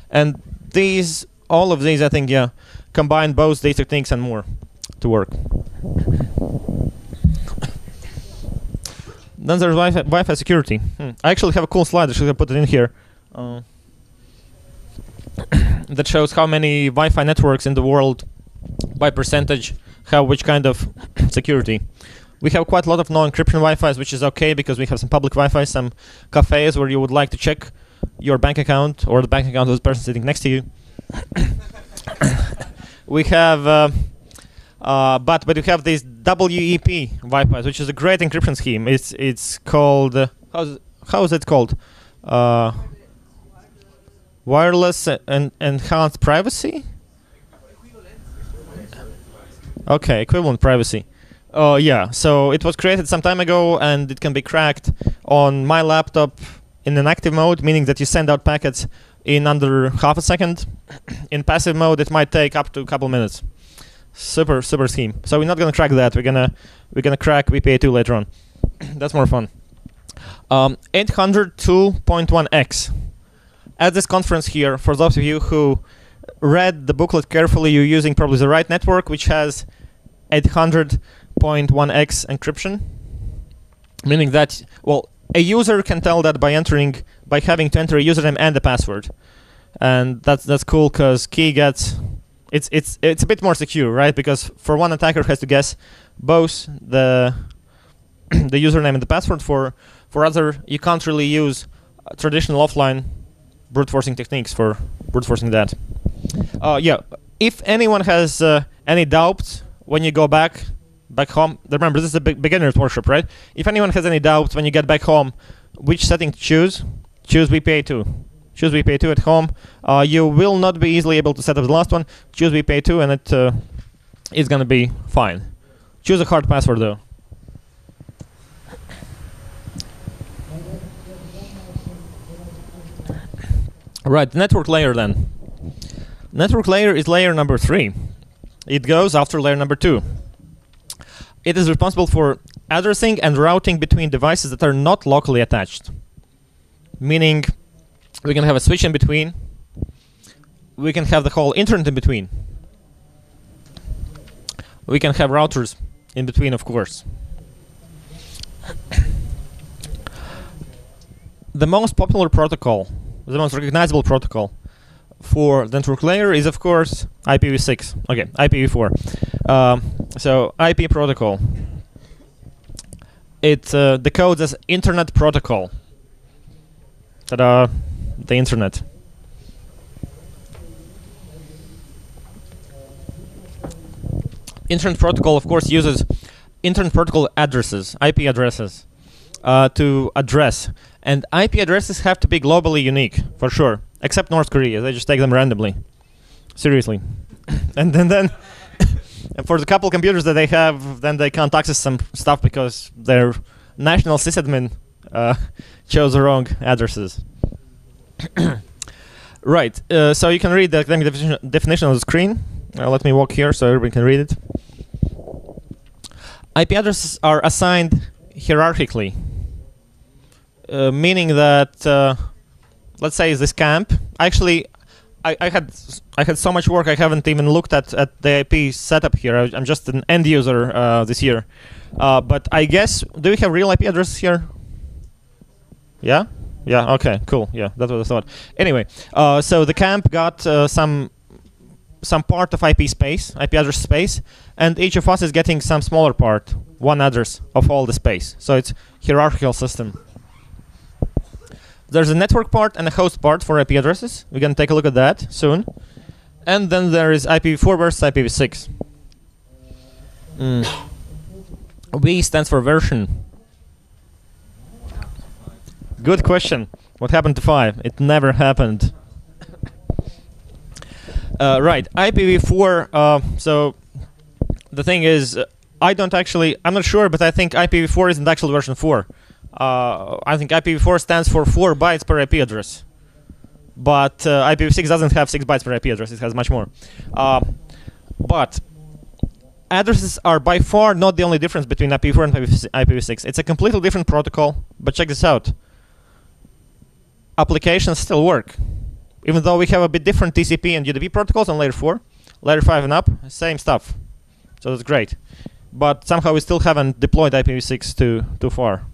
And these, all of these, I think, yeah, combine both these techniques and more to work. Then there's Wi-Fi, Wi-Fi security. Hmm. I actually have a cool slide. I should have put it in here. Uh, that shows how many Wi-Fi networks in the world by percentage have which kind of security. We have quite a lot of no encryption Wi-Fi's, which is okay because we have some public Wi-Fi, some cafes where you would like to check your bank account or the bank account of the person sitting next to you. we have, uh, uh, but but we have this WEP Wi-Fi, which is a great encryption scheme. It's it's called uh, how's how is it called? Uh, wireless and enhanced privacy. Okay, equivalent privacy. Oh uh, yeah, so it was created some time ago, and it can be cracked on my laptop in an active mode, meaning that you send out packets in under half a second. in passive mode, it might take up to a couple minutes. Super, super scheme. So we're not gonna crack that. We're gonna we're gonna crack WPA2 later on. That's more fun. Um, 802.1x. At this conference here, for those of you who read the booklet carefully, you're using probably the right network, which has 800.1x encryption. meaning that well, a user can tell that by entering by having to enter a username and a password, and that's that's cool because key gets it's it's it's a bit more secure, right? Because for one attacker has to guess both the the username and the password. For for other, you can't really use traditional offline brute forcing techniques for brute forcing that. Uh, yeah, if anyone has uh, any doubts when you go back back home, remember this is a be- beginner's workshop, right? If anyone has any doubts when you get back home, which setting to choose, choose WPA2. Choose WPA2 at home. Uh, you will not be easily able to set up the last one. Choose WPA2 and it uh, is gonna be fine. Choose a hard password though. Right, network layer then. Network layer is layer number three. It goes after layer number two. It is responsible for addressing and routing between devices that are not locally attached. Meaning, we can have a switch in between. We can have the whole internet in between. We can have routers in between, of course. the most popular protocol, the most recognizable protocol for the network layer is, of course, IPv6. Okay, IPv4. Um, so IP protocol. It uh, decodes as Internet Protocol. Ta-da! The internet. Internet Protocol, of course, uses Internet Protocol addresses, IP addresses, uh, to address. And IP addresses have to be globally unique, for sure. Except North Korea, they just take them randomly. Seriously. and then, then for the couple computers that they have, then they can't access some stuff because their national sysadmin uh, chose the wrong addresses. right. Uh, so you can read the academic definition, definition on the screen. Uh, let me walk here so everybody can read it. IP addresses are assigned hierarchically, uh, meaning that, uh, let's say, this camp. Actually, I, I had I had so much work I haven't even looked at, at the IP setup here. I, am just an end user uh, this year. Uh, but I guess do we have real IP addresses here? Yeah. Yeah. Okay. Cool. Yeah. That's what I thought. Anyway, uh, so the camp got uh, some some part of IP space, IP address space, and each of us is getting some smaller part, one address of all the space. So it's hierarchical system. There's a network part and a host part for IP addresses. We're gonna take a look at that soon. And then there is IPv4 versus IPv6. Mm. V stands for version. Good question. What happened to 5? It never happened. uh, right, IPv4. Uh, so the thing is, uh, I don't actually. I'm not sure, but I think IPv4 isn't actually version 4. Uh, I think IPv4 stands for 4 bytes per IP address. But uh, IPv6 doesn't have 6 bytes per IP address, it has much more. Uh, but addresses are by far not the only difference between IPv4 and IPv6. It's a completely different protocol, but check this out. Applications still work. Even though we have a bit different TCP and UDP protocols on layer 4, layer 5 and up, same stuff. So that's great. But somehow we still haven't deployed IPv6 too, too far.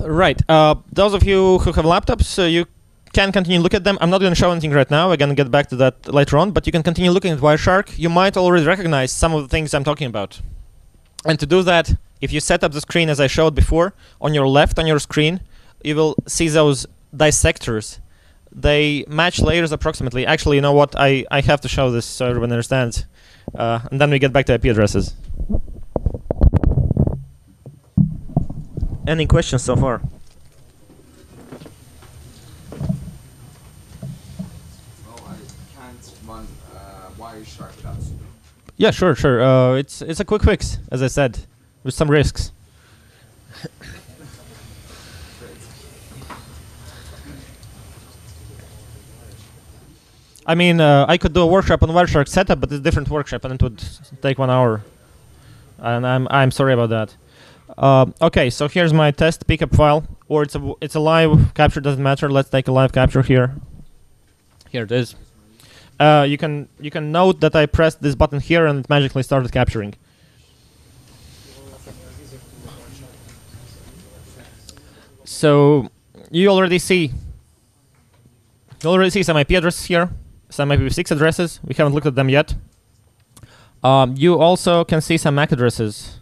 Right. Uh, those of you who have laptops, uh, you can continue look at them. I'm not going to show anything right now. We're going to get back to that later on. But you can continue looking at Wireshark. You might already recognize some of the things I'm talking about. And to do that, if you set up the screen as I showed before, on your left on your screen, you will see those dissectors. They match layers approximately. Actually, you know what? I, I have to show this so everyone understands. Uh, and then we get back to IP addresses. Any questions so far? Oh, I can't run uh, Wireshark without Sudo. Yeah, sure, sure. Uh, it's it's a quick fix, as I said, with some risks. I mean, uh, I could do a workshop on Wireshark setup, but it's a different workshop, and it would take one hour. And I'm I'm sorry about that. Uh, okay, so here's my test pcap file, or it's a it's a live capture. Doesn't matter. Let's take a live capture here. Here it is. uh, you can you can note that I pressed this button here and it magically started capturing. So you already see you already see some IP addresses here, some IPv6 addresses. We haven't looked at them yet. Um, you also can see some MAC addresses.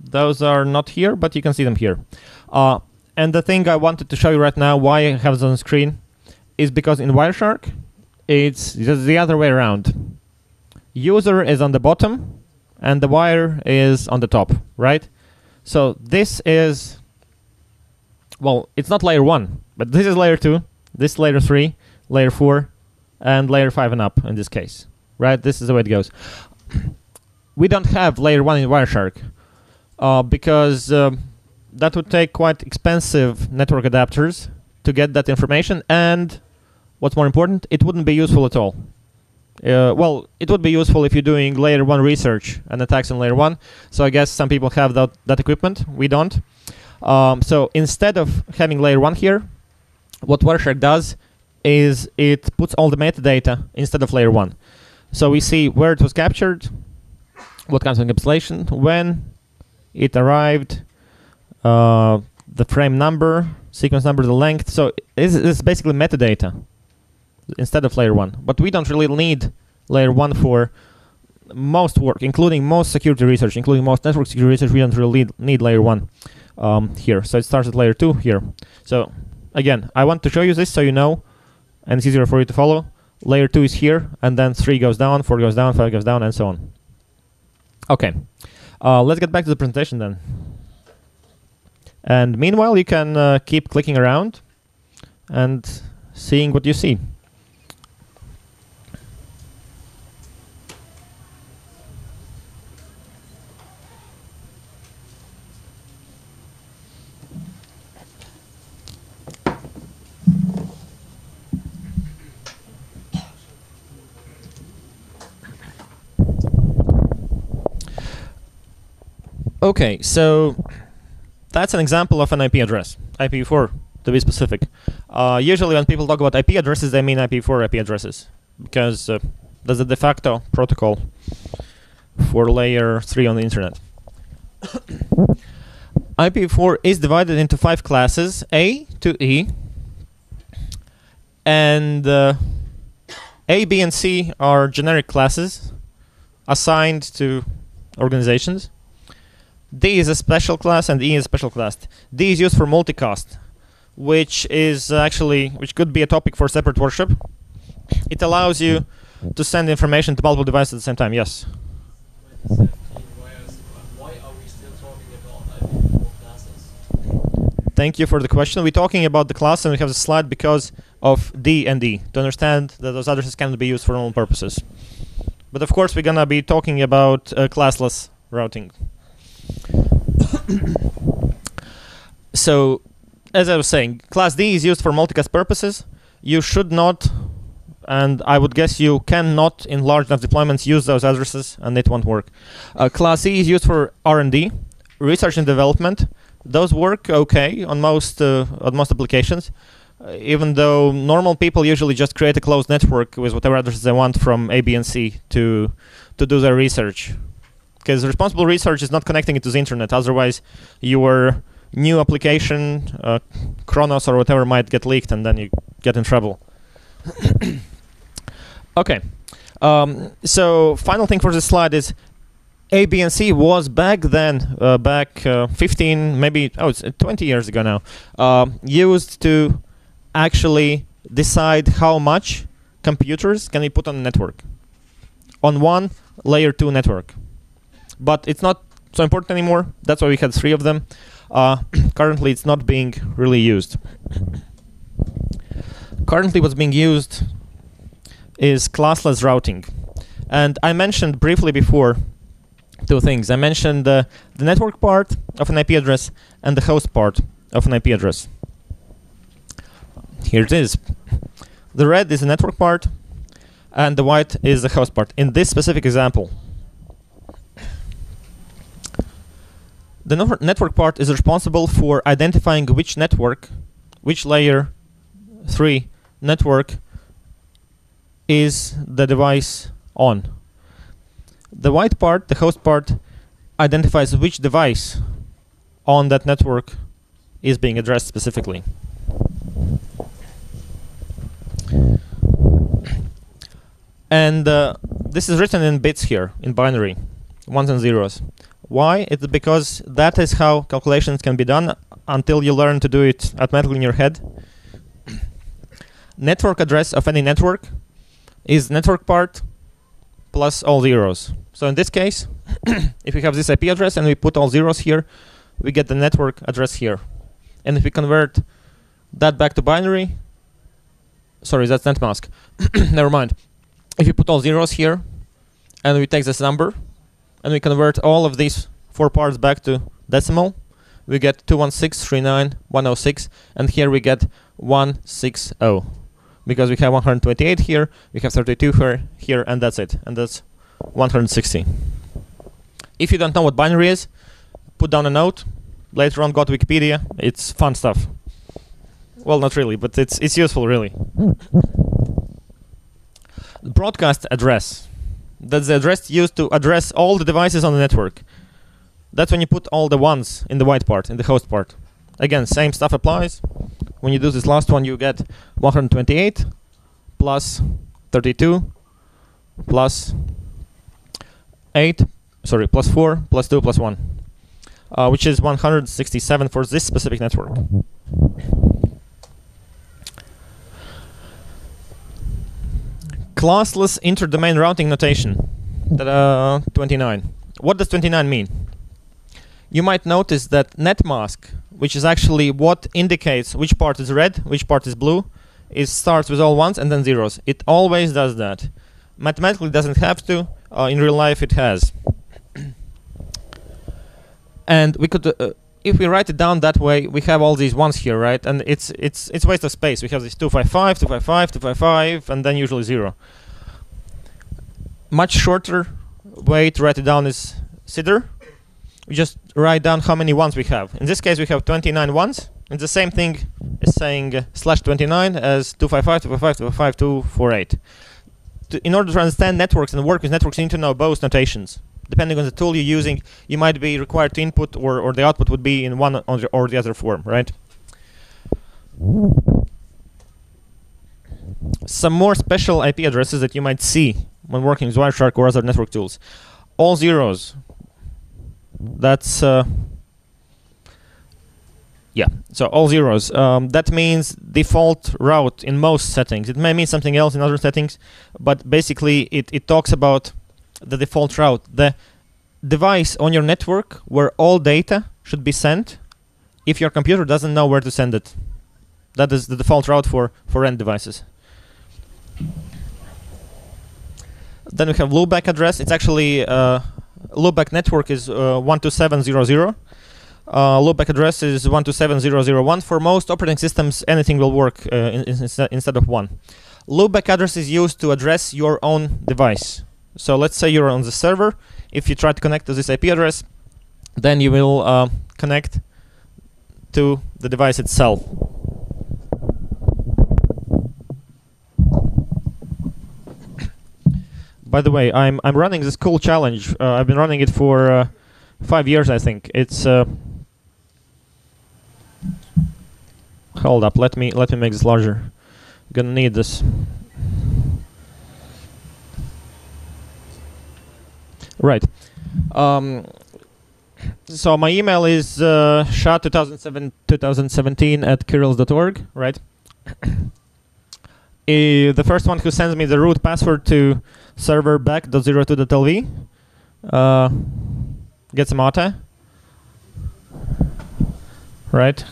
Those are not here, but you can see them here. Uh, and the thing I wanted to show you right now, why I have this on screen, is because in Wireshark, it's the other way around. User is on the bottom, and the wire is on the top, right? So this is, well, it's not layer one, but this is layer two, this is layer three, layer four, and layer five and up in this case, right? This is the way it goes. we don't have layer one in Wireshark uh, because um, that would take quite expensive network adapters to get that information, and what's more important, it wouldn't be useful at all. Uh, well, it would be useful if you're doing layer one research and attacks on layer one. So I guess some people have that, that equipment. We don't. Um, so instead of having layer one here, what Wireshark does is it puts all the metadata instead of layer one. So we see where it was captured, what kind of encapsulation, when it arrived, uh, the frame number, sequence number, the length. So it's, it's basically metadata instead of layer one. But we don't really need layer one for most work, including most security research, including most network security research. We don't really need layer one um, here. So it starts at layer two here. So again, I want to show you this so you know, and it's easier for you to follow. Layer two is here, and then three goes down, four goes down, five goes down, and so on. Okay, uh, let's get back to the presentation then. And meanwhile, you can uh, keep clicking around and seeing what you see. Okay, so that's an example of an IP address, IPv4 to be specific. Uh, usually, when people talk about IP addresses, they mean IPv4 IP addresses because uh, that's the de facto protocol for layer 3 on the internet. IPv4 is divided into five classes A to E, and uh, A, B, and C are generic classes assigned to organizations. D is a special class and E is a special class. D is used for multicast, which is actually which could be a topic for separate workshop. It allows you to send information to multiple devices at the same time. Yes. Why are we still talking about IPv4 classes? Thank you for the question. We're talking about the class and we have the slide because of D and E to understand that those addresses can be used for normal purposes. But of course, we're gonna be talking about uh, classless routing. So, as I was saying, class D is used for multicast purposes. You should not, and I would guess you cannot, in large enough deployments, use those addresses, and it won't work. Uh, class E is used for R&D, research and development. Those work okay on most uh, on most applications. Uh, even though normal people usually just create a closed network with whatever addresses they want from A, B, and C to to do their research because responsible research is not connecting it to the internet. Otherwise, your new application, uh, Kronos or whatever, might get leaked, and then you get in trouble. okay. Um, so, final thing for this slide is A, B, and C was back then, uh, back uh, 15, maybe oh, it's 20 years ago now, uh, used to actually decide how much computers can be put on a network on one layer 2 network but it's not so important anymore. That's why we had three of them. Uh, currently, it's not being really used. Currently, what's being used is classless routing. And I mentioned briefly before two things. I mentioned uh, the network part of an IP address and the host part of an IP address. Here it is. The red is the network part, and the white is the host part. In this specific example, the network part is responsible for identifying which network, which layer 3 network is the device on. The white part, the host part, identifies which device on that network is being addressed specifically. And uh, this is written in bits here, in binary, ones and zeros. Why? It's because that is how calculations can be done until you learn to do it automatically in your head. network address of any network is network part plus all zeros. So in this case, if we have this IP address and we put all zeros here, we get the network address here. And if we convert that back to binary, sorry, that's netmask. Never mind. If you put all zeros here, and we take this number, and we convert all of these four parts back to decimal, we get 216.39.106, and here we get 160. Because we have 128 here, we have 32 here, here, and that's it. And that's 160. If you don't know what binary is, put down a note. Later on, go to Wikipedia. It's fun stuff. Well, not really, but it's it's useful, really. Broadcast address. That's the address used to address all the devices on the network. That's when you put all the ones in the white part, in the host part. Again, same stuff applies. When you do this last one, you get 128 plus 32 plus 8, sorry, plus 4 plus 2 plus 1, uh, which is 167 for this specific network. Classless interdomain routing notation. Ta-da, 29. What does 29 mean? You might notice that netmask, which is actually what indicates which part is red, which part is blue, it starts with all ones and then zeros. It always does that. Mathematically doesn't have to. Uh, in real life, it has. and we could, uh, if we write it down that way, we have all these ones here, right? And it's it's it's waste of space. We have this 255, 255, 255, and then usually zero. Much shorter way to write it down is CIDR. We just write down how many ones we have. In this case, we have 29 ones. It's the same thing as saying uh, slash 29 as 255, 255, 255, 248. To, in order to understand networks and work with networks, you need to know both notations. Depending on the tool you're using, you might be required to input or, or the output would be in one or the, or the other form, right? Some more special IP addresses that you might see when working with Wireshark or other network tools. All zeros. That's uh, yeah. So all zeros. Um, that means default route in most settings. It may mean something else in other settings, but basically it, it talks about the default route, the device on your network where all data should be sent if your computer doesn't know where to send it. That is the default route for, for end devices. Then we have loopback address. It's actually uh, loopback network is uh, 12700. Uh, loopback address is 127001. For most operating systems, anything will work uh, in, in, instead of one. Loopback address is used to address your own device. So let's say you're on the server. If you try to connect to this IP address, then you will uh, connect to the device itself. By the way, I'm I'm running this cool challenge. Uh, I've been running it for uh, five years, I think. It's uh, hold up. Let me let me make this larger. Gonna need this. Right. Um, so my email is uh, sha2007 2017 at kirils.org, right? Uh, the first one who sends me the root password to server back.02.lv uh, gets a mata, right?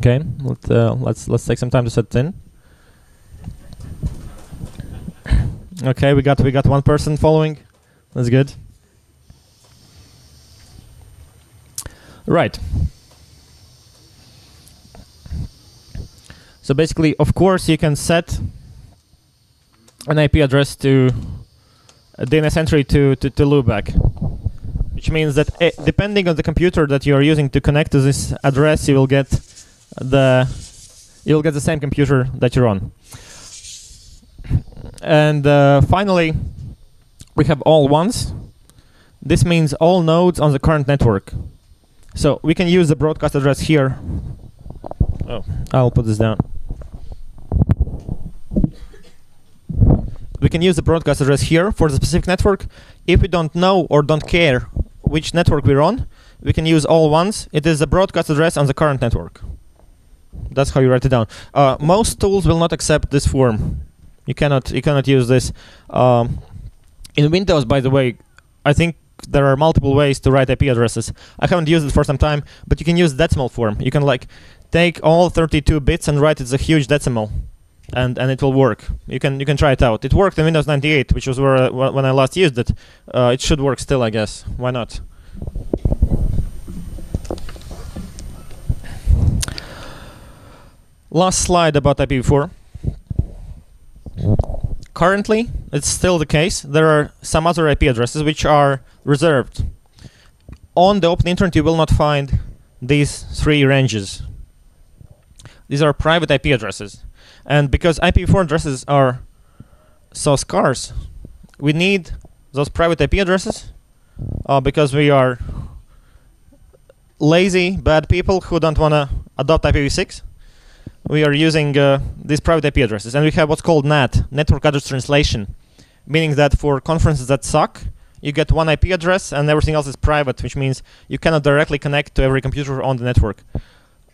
Okay, let, uh, let's let's take some time to set in. Okay, we got we got one person following. That's good. Right. So basically, of course, you can set an IP address to a DNS entry to, to, to loopback. which means that eh, depending on the computer that you are using to connect to this address, you will get the you'll get the same computer that you're on. And uh, finally, we have all ones. This means all nodes on the current network. So we can use the broadcast address here. Oh, I'll put this down. We can use the broadcast address here for the specific network. If we don't know or don't care which network we're on, we can use all ones. It is the broadcast address on the current network. That's how you write it down. Uh, most tools will not accept this form. You cannot you cannot use this. Um, in Windows, by the way, I think there are multiple ways to write IP addresses. I haven't used it for some time, but you can use decimal form. You can like take all 32 bits and write it as a huge decimal, and and it will work. You can you can try it out. It worked in Windows 98, which was where uh, when I last used it. Uh, it should work still, I guess. Why not? Last slide about IPv4. Currently, it's still the case. There are some other IP addresses which are reserved. On the open internet, you will not find these three ranges. These are private IP addresses. And because IPv4 addresses are so scarce, we need those private IP addresses uh, because we are lazy, bad people who don't want to adopt IPv6 we are using uh, these private IP addresses, and we have what's called NAT, Network Address Translation, meaning that for conferences that suck, you get one IP address and everything else is private, which means you cannot directly connect to every computer on the network.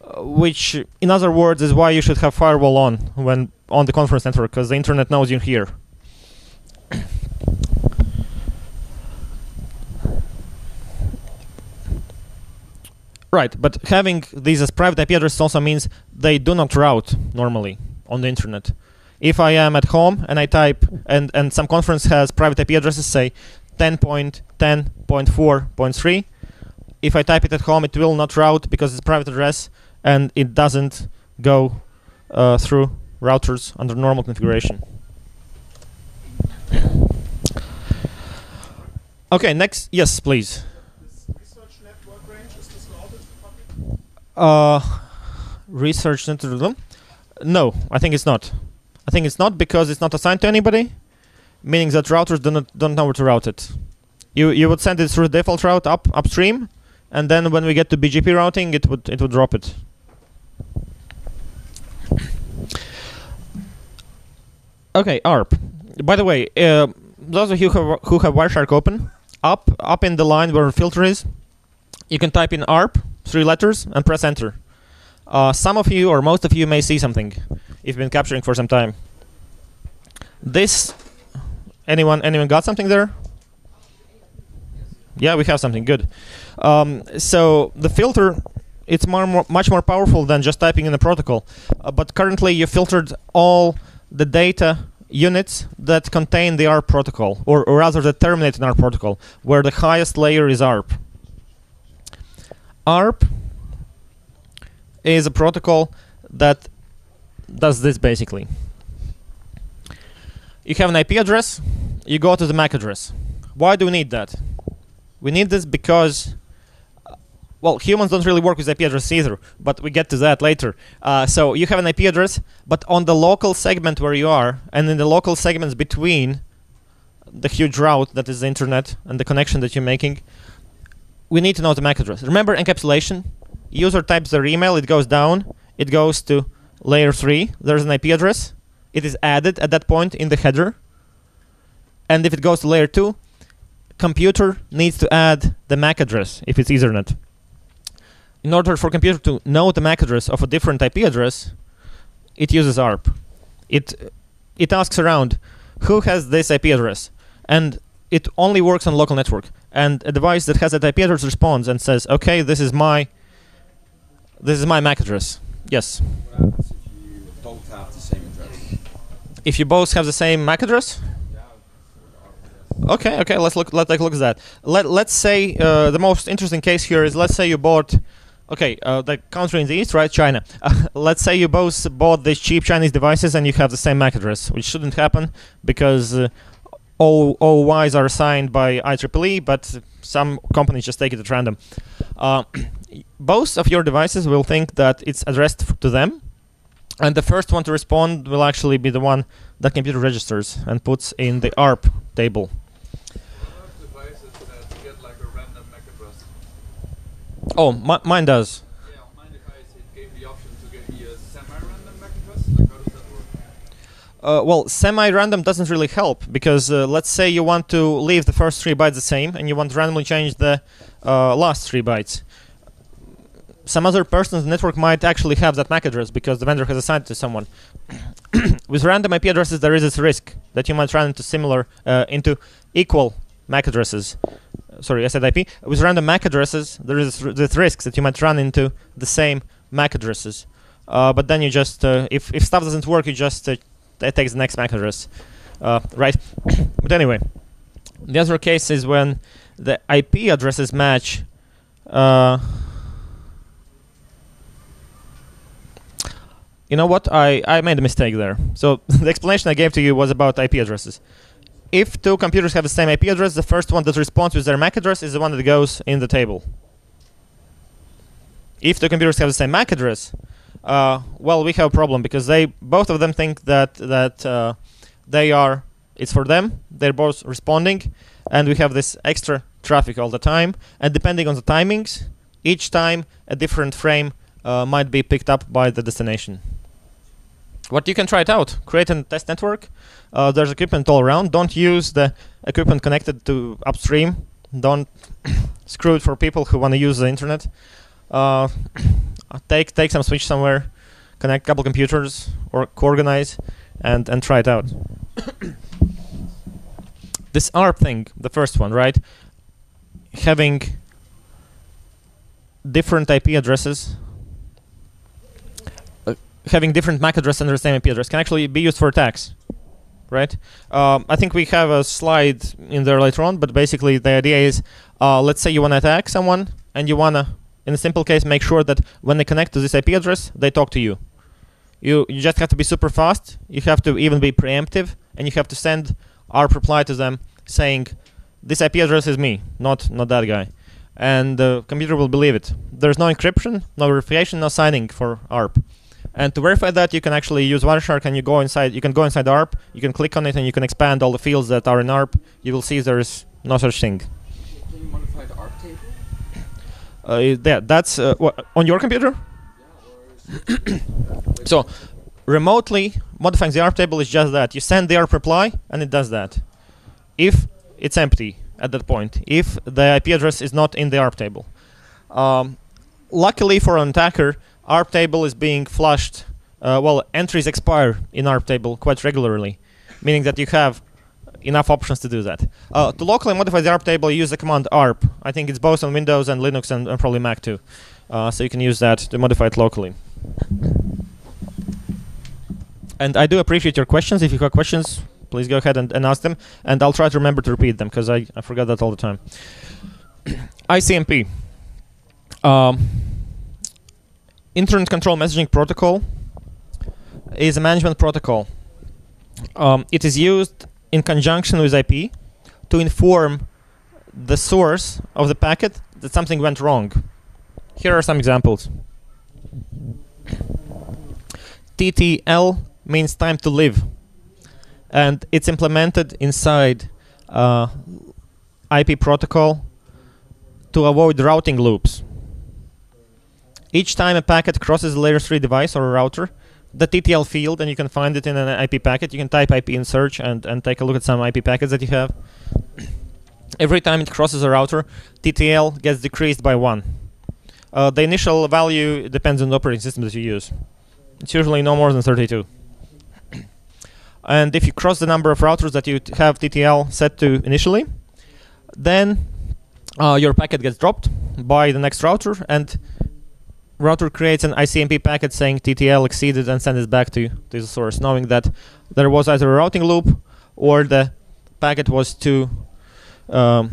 Uh, which, in other words, is why you should have firewall on when on the conference network, because the internet knows you're here. Right, but having these as private IP addresses also means they do not route normally on the internet. If I am at home and I type and, and some conference has private IP addresses, say 10.10.4.3, if I type it at home, it will not route because it's a private address and it doesn't go uh, through routers under normal configuration. Okay, next, yes, please. research network range is this allowed public? Uh, research network. No, I think it's not. I think it's not because it's not assigned to anybody, meaning that routers do not don't know where to route it. You you would send it through the default route up upstream, and then when we get to BGP routing, it would it would drop it. Okay, ARP. By the way, uh, those of you who have, who have Wireshark open, up up in the line where filter is, you can type in ARP three letters and press enter. Uh, some of you or most of you may see something if you've been capturing for some time. This anyone anyone got something there? Yeah, we have something good. Um, so the filter it's more, more, much more powerful than just typing in a protocol. Uh, but currently you filtered all the data units that contain the ARP protocol, or, or rather that terminate in ARP protocol, where the highest layer is ARP. ARP is a protocol that does this basically. You have an IP address, you go to the MAC address. Why do we need that? We need this because, uh, well, humans don't really work with IP address either, but we get to that later. Uh, so you have an IP address, but on the local segment where you are, and in the local segments between the huge route that is the internet and the connection that you're making, we need to know the MAC address. Remember encapsulation? User types their email, it goes down, it goes to layer 3, there's an IP address, it is added at that point in the header, and if it goes to layer 2, computer needs to add the MAC address if it's Ethernet. In order for computer to know the MAC address of a different IP address, it uses ARP. It it asks around who has this IP address, and it only works on local network. And a device that has that IP address responds and says, "Okay, this is my this is my MAC address." Yes. What happens if you both have the same address? If you both have the same MAC address, Okay, okay. Let's look. Let's take a look at that. Let Let's say uh, the most interesting case here is let's say you bought. Okay, uh, the country in the east, right? China. Uh, let's say you both bought these cheap Chinese devices and you have the same MAC address, which shouldn't happen because uh, all all Ys are assigned by IEEE, but some companies just take it at random. Uh, both of your devices will think that it's addressed to them, and the first one to respond will actually be the one that computer registers and puts in the ARP table. devices that get like a random MAC address. Oh, mi- mine does. Yeah, on my device it gave the option to give me a semi-random MAC address. Like how does that work? Uh, well, semi-random doesn't really help because uh, let's say you want to leave the first three bytes the same and you want to randomly change the uh, last three bytes. Some other person in the network might actually have that MAC address because the vendor has assigned it to someone. With random IP addresses, there is this risk that you might run into similar, uh, into equal MAC addresses. Sorry, I said IP. With random MAC addresses, there is this, risk that you might run into the same MAC addresses. Uh, but then you just, uh, if, if stuff doesn't work, you just that takes the next MAC address, uh, right? but anyway, the other case is when the IP addresses match. Uh, you know what? I, I made a mistake there. So the explanation I gave to you was about IP addresses. If two computers have the same IP address, the first one that responds with their MAC address is the one that goes in the table. If two computers have the same MAC address, uh, well, we have a problem because they both of them think that that uh, they are it's for them. They're both responding, and we have this extra traffic all the time. And depending on the timings, each time a different frame uh, might be picked up by the destination. What you can try it out. Create a test network. Uh, there's equipment all around. Don't use the equipment connected to upstream. Don't screw it for people who want to use the internet. Uh, take take some switch somewhere, connect a couple computers or co-organize, and and try it out. this ARP thing, the first one, right? Having different IP addresses, uh, having different MAC address under the same IP address can actually be used for attacks, right? Um, I think we have a slide in there later on, but basically the idea is, uh, let's say you want to attack someone and you want to in a simple case, make sure that when they connect to this IP address, they talk to you. You you just have to be super fast. You have to even be preemptive, and you have to send ARP reply to them saying, "This IP address is me, not not that guy," and the computer will believe it. There's no encryption, no verification, no signing for ARP. And to verify that, you can actually use Wireshark, and you go inside. You can go inside ARP. You can click on it, and you can expand all the fields that are in ARP. You will see there is no such thing. Uh, that's uh, on your computer. So, remotely modifying the ARP table is just that. You send the ARP reply, and it does that. If it's empty at that point, if the IP address is not in the ARP table. Um, luckily for an attacker, ARP table is being flushed. Uh, well, entries expire in ARP table quite regularly, meaning that you have enough options to do that. Uh, to locally modify the ARP table, use the command ARP. I think it's both on Windows and Linux and, and probably Mac too. Uh, so you can use that to modify it locally. And I do appreciate your questions. If you have questions, please go ahead and, and ask them. And I'll try to remember to repeat them because I, I forget that all the time. ICMP. Um, Internet Control Messaging Protocol is a management protocol. Um, it is used in conjunction with IP to inform the source of the packet that something went wrong. Here are some examples. TTL means time to live, and it's implemented inside uh, IP protocol to avoid routing loops. Each time a packet crosses a layer 3 device or a router, the TTL field, and you can find it in an IP packet. You can type IP in search and, and take a look at some IP packets that you have. Every time it crosses a router, TTL gets decreased by 1. Uh, the initial value depends on the operating system that you use. It's usually no more than 32. and if you cross the number of routers that you have TTL set to initially, then uh, your packet gets dropped by the next router, and router creates an ICMP packet saying TTL exceeded and sends it back to, to the source, knowing that there was either a routing loop or the packet was too um,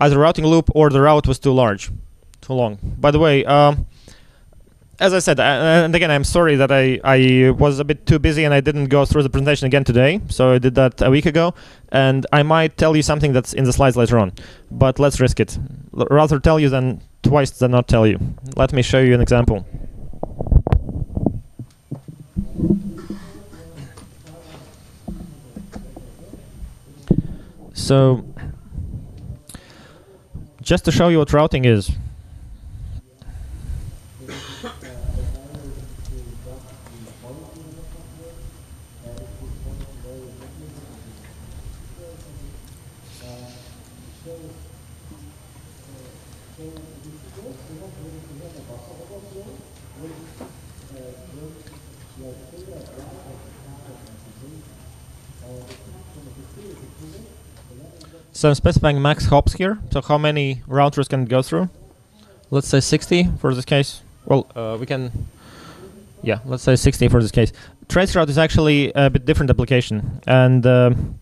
either routing loop or the route was too large, too long. By the way, um, as I said, uh, and again, I'm sorry that I, I was a bit too busy and I didn't go through the presentation again today. So I did that a week ago, and I might tell you something that's in the slides later on. But let's risk it. L- rather tell you than twice than not tell you. Let me show you an example. So, just to show you what routing is. So I'm specifying max hops here. So how many routers can it go through? Let's say 60 for this case. Well, uh, we can. Yeah, let's say 60 for this case. Traceroute is actually a bit different application, and um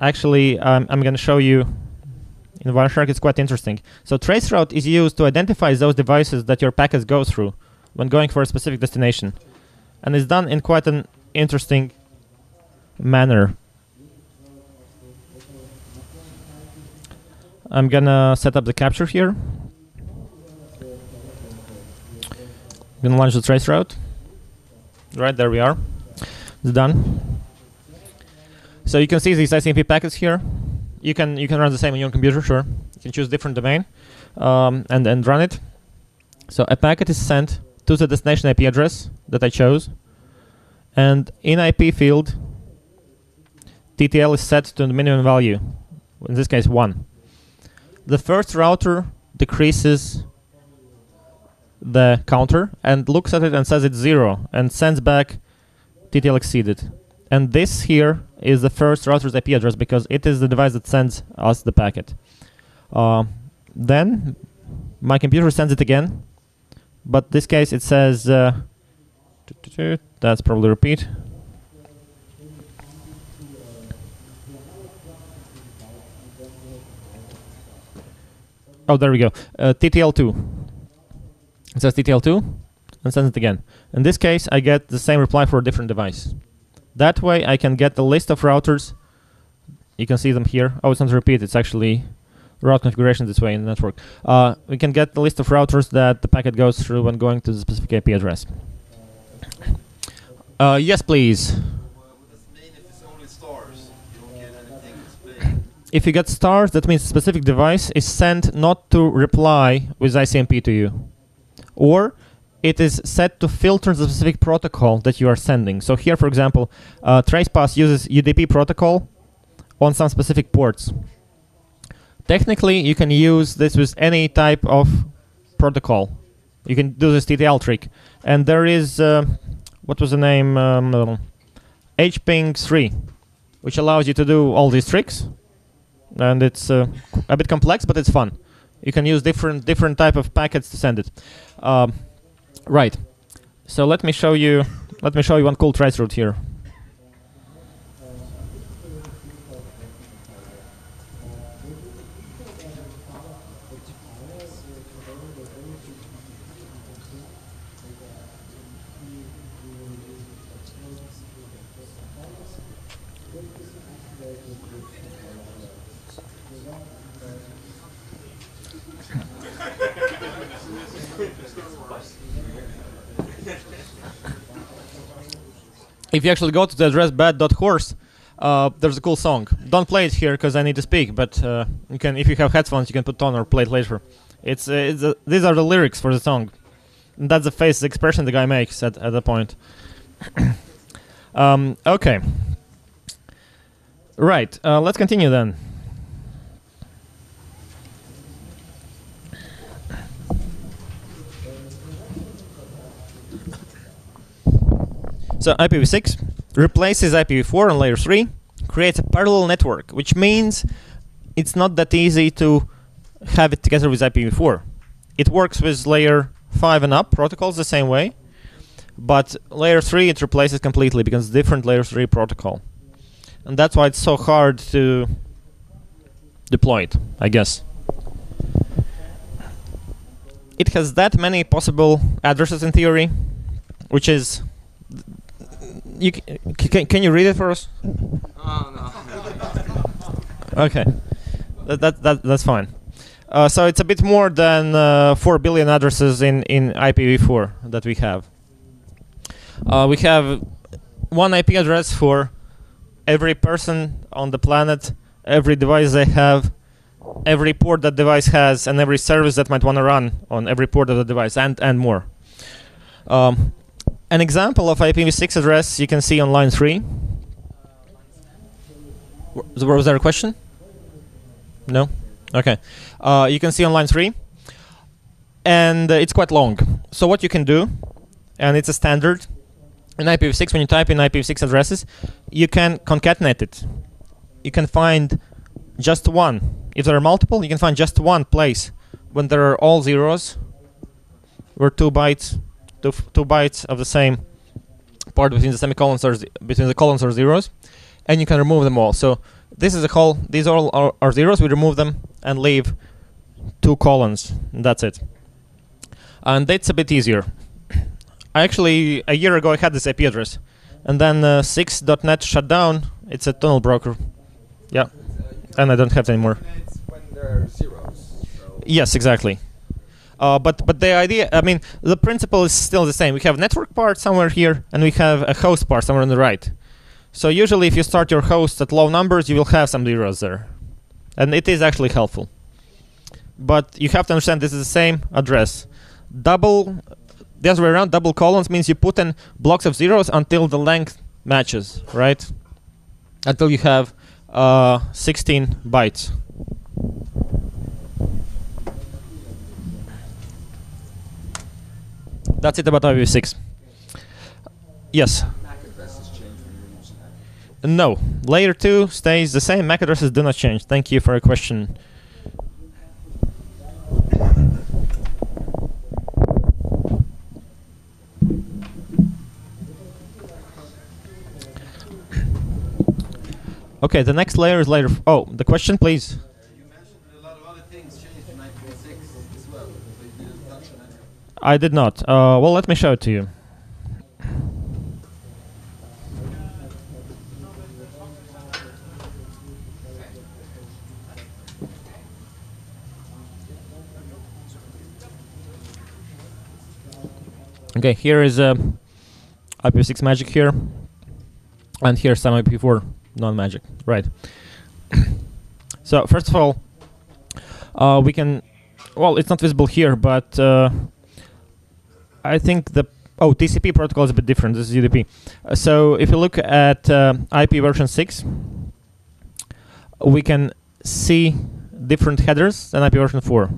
actually, um, I'm going to show you in Wireshark. It's quite interesting. So traceroute is used to identify those devices that your packets go through when going for a specific destination, and it's done in quite an interesting manner. I'm gonna set up the capture here. I'm gonna launch the trace route. Right there we are. It's done. So you can see these ICMP packets here. You can you can run the same on your computer, sure. You can choose different domain um, and and run it. So a packet is sent to the destination IP address that I chose, and in IP field, TTL is set to the minimum value. In this case, one the first router decreases the counter and looks at it and says it's zero and sends back TTL exceeded. And this here is the first router's IP address because it is the device that sends us the packet. Uh, then my computer sends it again, but this case it says uh, that's probably repeat. Oh, there we go. Uh, TTL2. It says TTL2 and sends it again. In this case, I get the same reply for a different device. That way, I can get the list of routers. You can see them here. Oh, it's not repeat. It's actually route configuration this way in the network. Uh, we can get the list of routers that the packet goes through when going to the specific IP address. Uh, yes, please. If you get stars, that means a specific device is sent not to reply with ICMP to you. Or it is set to filter the specific protocol that you are sending. So here, for example, uh, tracepath uses UDP protocol on some specific ports. Technically, you can use this with any type of protocol. You can do this TTL trick. And there is, uh, what was the name? Um, hping3, which allows you to do all these tricks and it's uh, a bit complex, but it's fun. You can use different different type of packets to send it. Um, right. So let me show you. Let me show you one cool trace route here. If you actually go to the address bad.horse, uh, there's a cool song. Don't play it here because I need to speak, but uh, you can, if you have headphones, you can put on or play it later. It's, uh, it's uh, these are the lyrics for the song. And that's the face the expression the guy makes at at the point. um, okay. Right. Uh, let's continue then. So IPv6 replaces IPv4 on layer 3, creates a parallel network, which means it's not that easy to have it together with IPv4. It works with layer 5 and up protocols the same way, but layer 3 it replaces completely because different layer 3 protocol. And that's why it's so hard to deploy it, I guess. it has that many possible addresses in theory, which is you can, can you read it for us? Oh no. Okay, that, that, that that's fine. Uh, so it's a bit more than uh, four billion addresses in in IPv4 that we have. Uh, we have one IP address for every person on the planet, every device they have, every port that device has, and every service that might want to run on every port of the device, and and more. Um, an example of IPv6 address you can see on line three. Was was there a question? No? Okay. Uh, you can see on line 3. And uh, it's quite long. So what you can do, and it's a standard, in IPv6, when you type in IPv6 addresses, you can concatenate it. You can find just one. If there are multiple, you can find just one place when there are all zeros, where two bytes, two, two bytes of the same part between the semicolons or between the colons or zeros, and you can remove them all. So this is a call. These all are, are zeros. We remove them and leave two colons. And that's it. And that's a bit easier. I actually a year ago I had this IP address, and then uh, 6.net shut down. It's a tunnel broker. Yeah, and I don't have it anymore. Zeros. So Yes, exactly. Uh, but but the idea, I mean, the principle is still the same. We have network part somewhere here, and we have a host part somewhere on the right. So usually, if you start your host at low numbers, you will have some zeros there, and it is actually helpful. But you have to understand this is the same address. Double, the other way around, double colons means you put in blocks of zeros until the length matches, right? Until you have uh, 16 bytes. That's it about IPv6. Yes. MAC addresses change when you're using that. No. Layer 2 stays the same. MAC addresses do not change. Thank you for your question. Okay, the next layer is layer. Oh, the question, please. Uh, you mentioned that a lot of other things changed in IPv6 as well, but you didn't touch on any. I did not. Uh, well, let me show it to you. Okay, here is uh, IPv6 magic here, and here's some IPv4 non-magic. Right. so first of all, uh, we can. Well, it's not visible here, but uh, I think the oh TCP protocol is a bit different. This is UDP. Uh, so if you look at uh, IP version six, we can see different headers than IP version four.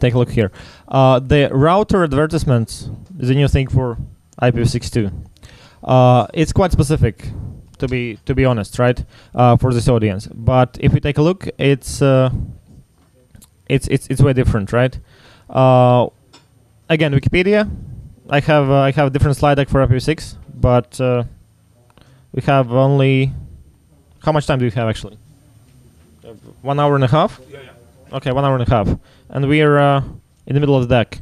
Take a look here. Uh, the router advertisements is a new thing for IPv6 too. Uh, it's quite specific, to be to be honest, right? Uh, for this audience. But if we take a look, it's it's it's it's way different, right? Uh, again, Wikipedia. I have uh, I have a different slide deck for IPv6, but uh, we have only how much time do we have actually? Uh, one hour and a half. Yeah, yeah. Okay, one hour and a half, and we're uh, in the middle of the deck,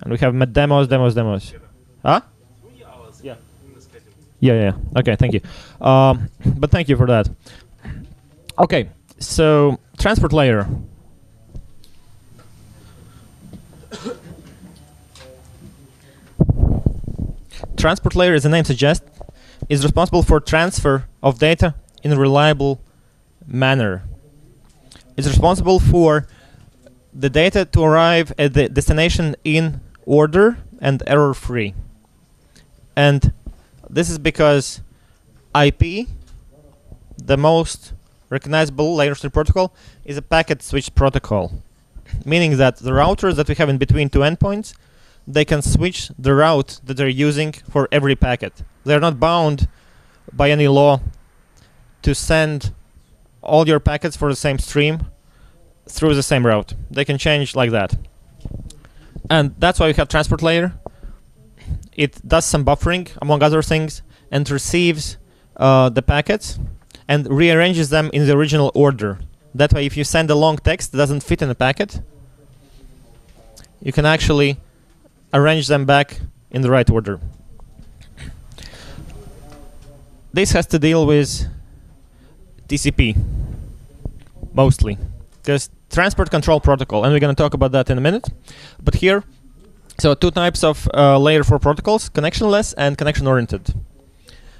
and we have met demos, demos, demos. Huh? Three hours. Yeah. In the schedule. Yeah, yeah. yeah. Okay, thank you. Um, but thank you for that. Okay, so transport layer. Transport layer, as the name suggests, is responsible for transfer of data in a reliable manner. It's responsible for the data to arrive at the destination in order and error-free. And this is because IP, the most recognizable layer 3 protocol, is a packet switch protocol, meaning that the routers that we have in between two endpoints, they can switch the route that they're using for every packet. They're not bound by any law to send all your packets for the same stream through the same route. They can change like that. And that's why we have transport layer. It does some buffering, among other things, and receives uh, the packets and rearranges them in the original order. That way, if you send a long text that doesn't fit in a packet, you can actually arrange them back in the right order. This has to deal with TCP mostly, because transport control protocol, and we're going to talk about that in a minute. But here, so two types of uh, layer 4 protocols: connectionless and connection-oriented.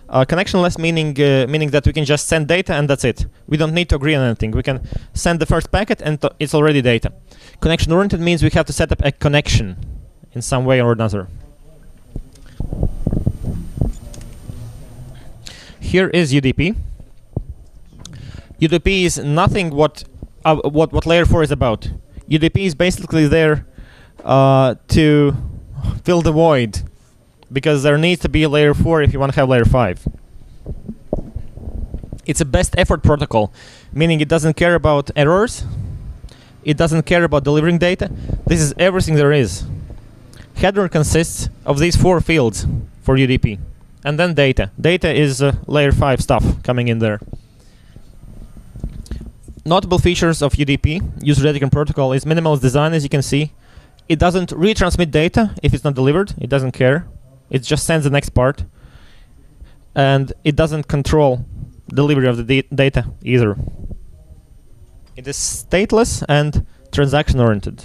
Uh, connectionless meaning uh, meaning that we can just send data and that's it. We don't need to agree on anything. We can send the first packet and it's already data. Connection oriented means we have to set up a connection in some way or another. Here is UDP. UDP is nothing what uh, what what layer 4 is about. UDP is basically there uh, to fill the void because there needs to be a layer 4 if you want to have layer 5. It's a best effort protocol, meaning it doesn't care about errors, it doesn't care about delivering data. This is everything there is. Header consists of these four fields for UDP, and then data. Data is uh, layer 5 stuff coming in there. Notable features of UDP, user data protocol, is minimalist design, as you can see. It doesn't retransmit data if it's not delivered. It doesn't care. It just sends the next part. And it doesn't control delivery of the da- data either. It is stateless and transaction oriented.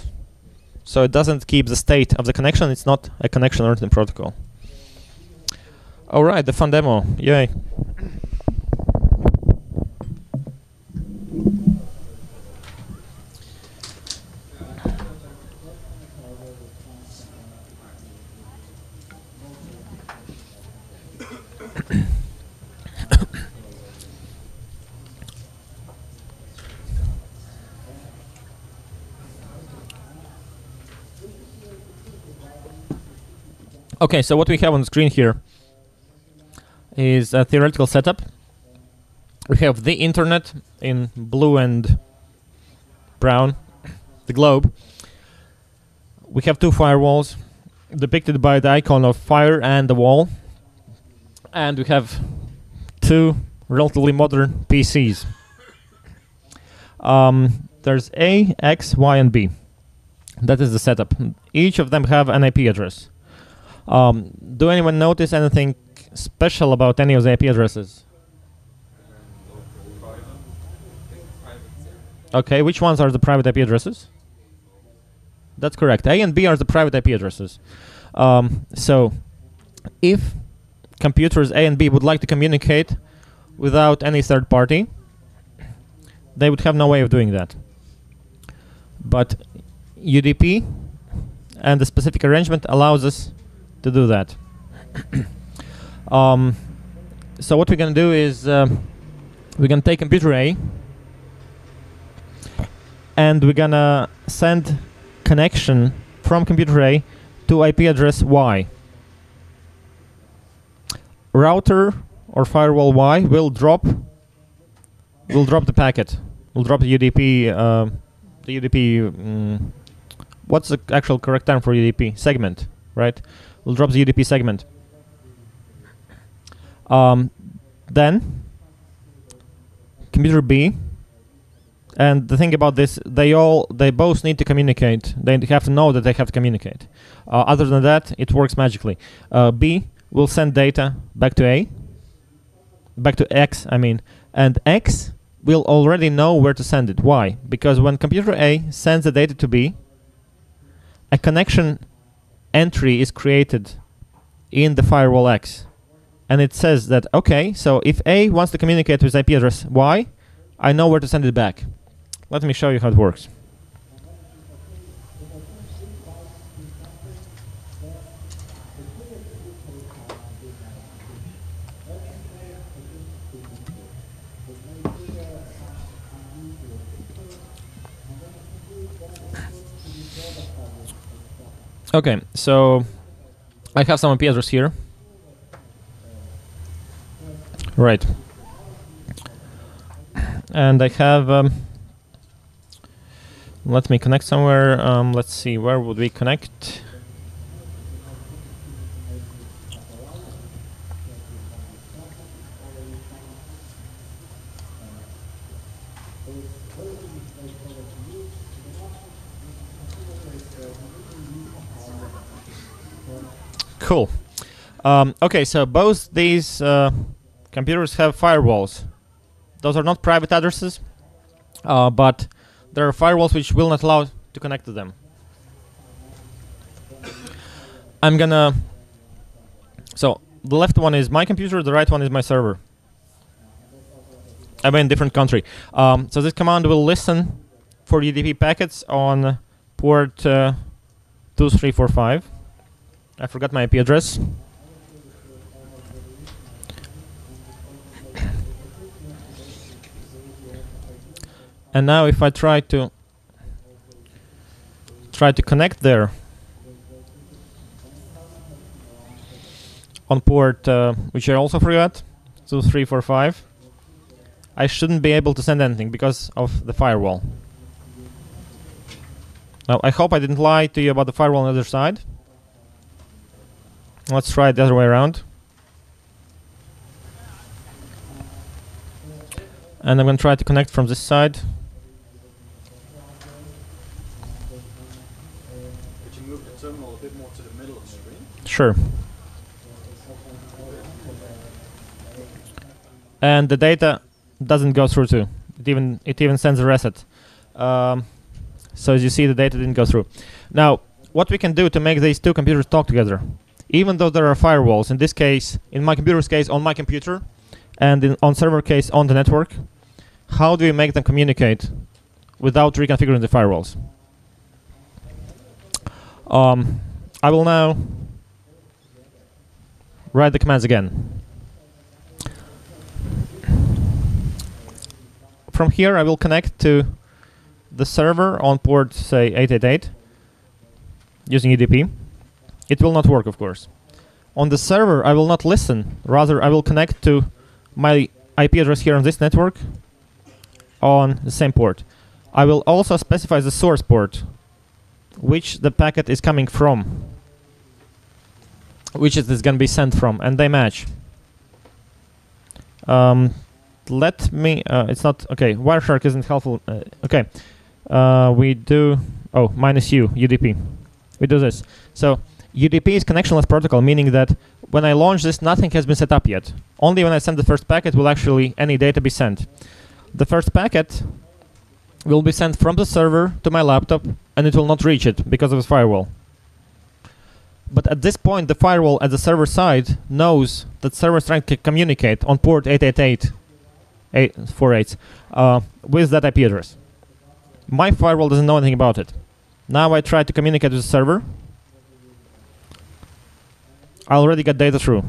So it doesn't keep the state of the connection. It's not a connection oriented protocol. All right, the fun demo. Yay. Okay, so what we have on the screen here is a theoretical setup. We have the internet in blue and brown, the globe. We have two firewalls depicted by the icon of fire and the wall. And we have two relatively modern PCs. Um, there's A, X, Y, and B. That is the setup. Each of them have an IP address. Um, do anyone notice anything special about any of the IP addresses? Okay, which ones are the private IP addresses? That's correct. A and B are the private IP addresses. Um, so, if computers A and B would like to communicate without any third party, they would have no way of doing that. But UDP and the specific arrangement allows us to do that. um, so what we're gonna do is uh, we're gonna take computer A and we're gonna send connection from computer A to IP address Y. Router or firewall Y will drop will drop the packet. Will drop the UDP uh, the UDP. Mm, what's the actual correct term for UDP? Segment, right? Will drop the UDP segment. Um, then computer B. And the thing about this, they all they both need to communicate. They have to know that they have to communicate. Uh, other than that, it works magically. Uh, B will send data back to A, back to X, I mean, and X will already know where to send it. Why? Because when computer A sends the data to B, a connection entry is created in the firewall X. And it says that, okay, so if A wants to communicate with IP address Y, I know where to send it back. Let me show you how it works. Okay, so I have some IP address here. Right. And I have. Um, let me connect somewhere. Um, let's see, where would we connect? Cool. Um, okay, so both these uh, computers have firewalls. Those are not private addresses, uh, but there are firewalls which will not allow to connect to them. I'm gonna. So the left one is my computer, the right one is my server. I'm in a different country. Um, so this command will listen for UDP packets on port uh, 2345. I forgot my IP address. And now if I try to try to connect there on port uh, which I also forgot, 2345, I shouldn't be able to send anything because of the firewall. Now I hope I didn't lie to you about the firewall on the other side. Let's try it the other way around. And I'm going to try to connect from this side. Could you move the terminal a bit more to the middle of the screen? Sure. And the data doesn't go through too. It even it even sends a reset. Um, so as you see, the data didn't go through. Now, what we can do to make these two computers talk together, even though there are firewalls, in this case, in my computer's case, on my computer, and in on server case on the network, how do we make them communicate without reconfiguring the firewalls? Um, I will now write the commands again. From here, I will connect to the server on port, say 888, using UDP. It will not work, of course. On the server, I will not listen. Rather, I will connect to my IP address here on this network on the same port. I will also specify the source port, which the packet is coming from, which it is going to be sent from, and they match. Um, let me. Uh, it's not okay. Wireshark isn't helpful. Uh, okay, uh, we do. Oh, minus U UDP. We do this. So UDP is connectionless protocol, meaning that when I launch this, nothing has been set up yet. Only when I send the first packet will actually any data be sent. The first packet will be sent from the server to my laptop, and it will not reach it because of the firewall. But at this point, the firewall at the server side knows that server is trying to communicate on port 888 eight, 48 uh, with that IP address. My firewall doesn't know anything about it. Now I try to communicate with the server. I already got data through.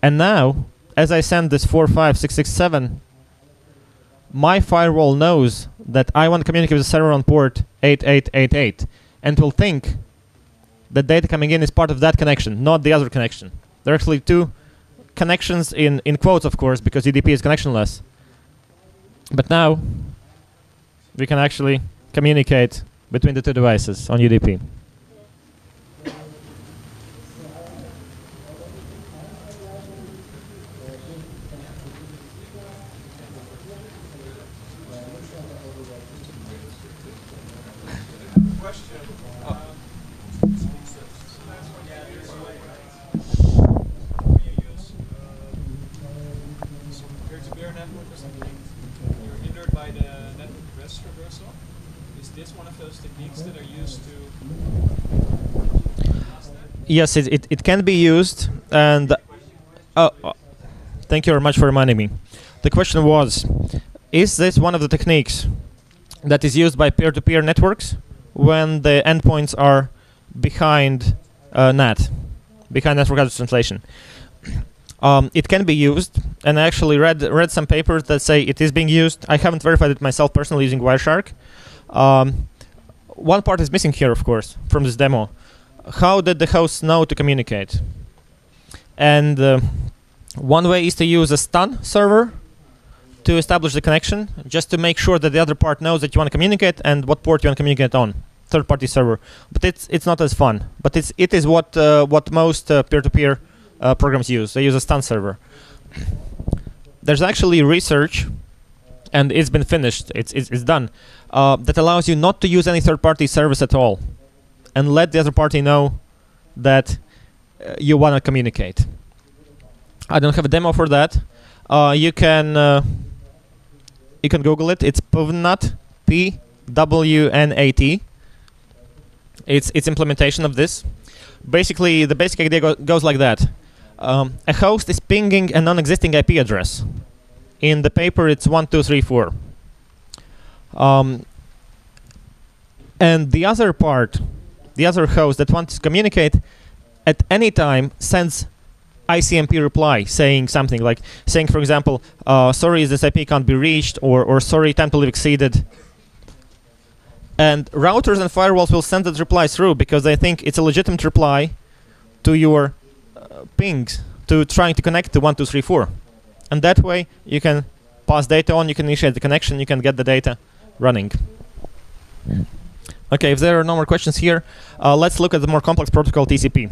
And now, as I send this 45667, my firewall knows that I want to communicate with the server on port 8888 and will think the data coming in is part of that connection, not the other connection. There are actually two connections in, in quotes, of course, because UDP is connectionless. But now we can actually communicate between the two devices on UDP. Question. Um, so that's what you use, you use, uh, some peer-to-peer network or something. You're hindered by the network address reversal. Is this one of those techniques that are used to mask that? Yes, it, it, it can be used, and uh, uh, thank you very much for reminding me. The question was, is this one of the techniques that is used by peer-to-peer networks when the endpoints are behind uh, NAT, behind network address translation? Um, it can be used, and I actually read read some papers that say it is being used. I haven't verified it myself personally using Wireshark. Um, one part is missing here, of course, from this demo how did the host know to communicate? And uh, one way is to use a STUN server to establish the connection, just to make sure that the other part knows that you want to communicate and what port you want to communicate on. Third-party server, but it's it's not as fun. But it's it is what uh, what most uh, peer-to-peer uh, programs use. They use a STUN server. There's actually research, and it's been finished. It's it's, it's done. Uh, that allows you not to use any third-party service at all and let the other party know that uh, you want to communicate. I don't have a demo for that. Uh, you can uh, you can Google it. It's PWNAT, P W N A T. It's it's implementation of this. Basically, the basic idea go- goes like that. Um, a host is pinging a non-existing IP address. In the paper, it's one two three four. Um, and the other part, the other host that wants to communicate, at any time sends ICMP reply saying something like saying, for example, uh, "Sorry, this IP can't be reached," or "or Sorry, time to live exceeded." And routers and firewalls will send that reply through because they think it's a legitimate reply to your uh, pings to trying to connect to one two three four, and that way you can pass data on, you can initiate the connection, you can get the data running. Okay, if there are no more questions here, uh, let's look at the more complex protocol TCP.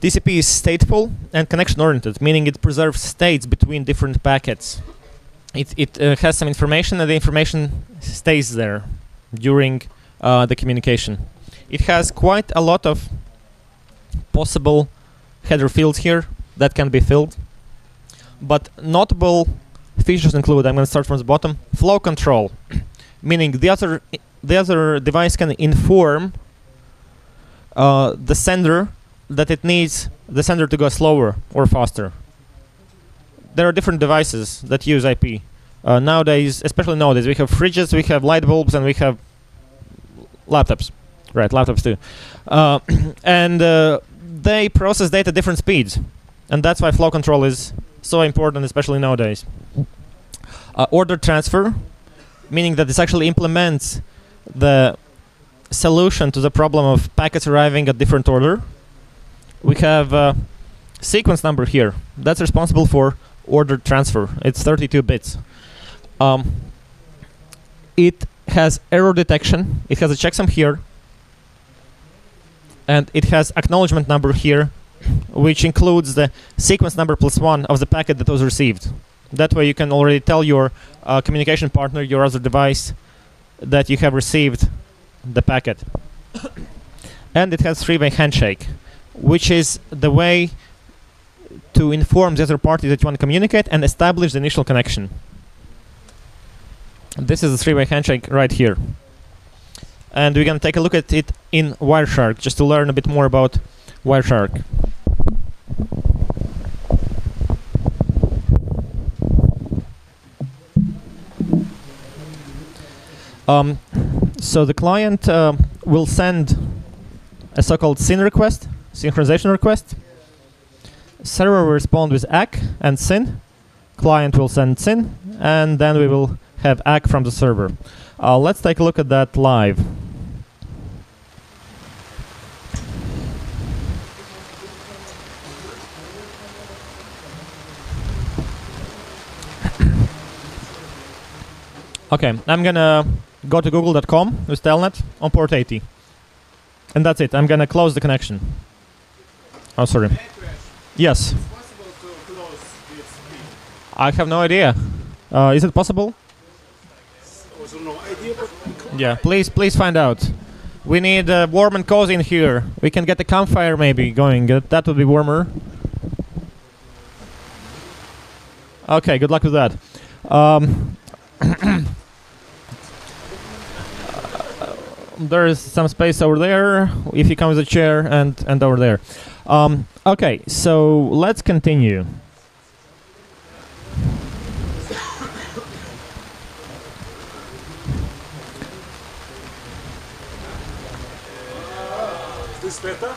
TCP is stateful and connection oriented, meaning it preserves states between different packets. It, it uh, has some information and the information stays there during uh, the communication. It has quite a lot of possible header fields here that can be filled. But notable features include, I'm going to start from the bottom, flow control, meaning the other, the other device can inform uh, the sender that it needs the sender to go slower or faster. There are different devices that use IP. Uh, nowadays, especially nowadays, we have fridges, we have light bulbs, and we have laptops. Right, laptops too. Uh, and uh, they process data at different speeds. And that's why flow control is so important, especially nowadays. Uh, order transfer, meaning that this actually implements the solution to the problem of packets arriving at different order we have a sequence number here that's responsible for order transfer. It's 32 bits. Um, it has error detection. It has a checksum here, and it has acknowledgement number here, which includes the sequence number plus one of the packet that was received. That way, you can already tell your uh, communication partner, your other device, that you have received the packet. and it has three-way handshake which is the way to inform the other party that you want to communicate and establish the initial connection. This is a three-way handshake right here. And going to take a look at it in Wireshark just to learn a bit more about Wireshark. Um, so the client uh, will send a so-called SYN request synchronization request. Server will respond with ACK and SYN. Client will send SYN, and then we will have ACK from the server. Uh, let's take a look at that live. Okay, I'm gonna go to google.com with Telnet on port 80. And that's it. I'm gonna close the connection. Oh, sorry. Yes. I have no idea. Uh, is it possible? Yeah, please, please find out. We need uh, warm and cozy in here. We can get the campfire maybe going. Uh, that would be warmer. Okay, good luck with that. Um, there is some space over there. If you come with a chair, and and over there. Um, okay, so let's continue. this better?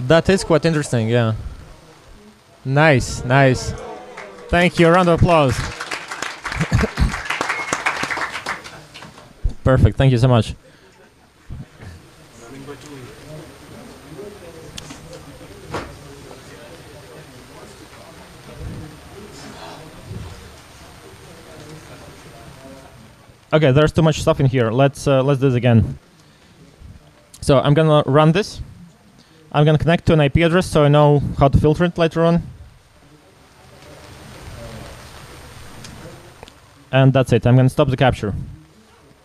That is quite interesting, yeah. Nice, nice. Thank you. A Round of applause. Perfect. Thank you so much. Okay, there's too much stuff in here. Let's uh, let's do this again. So I'm gonna run this. I'm gonna connect to an IP address so I know how to filter it later on. And that's it. I'm gonna stop the capture.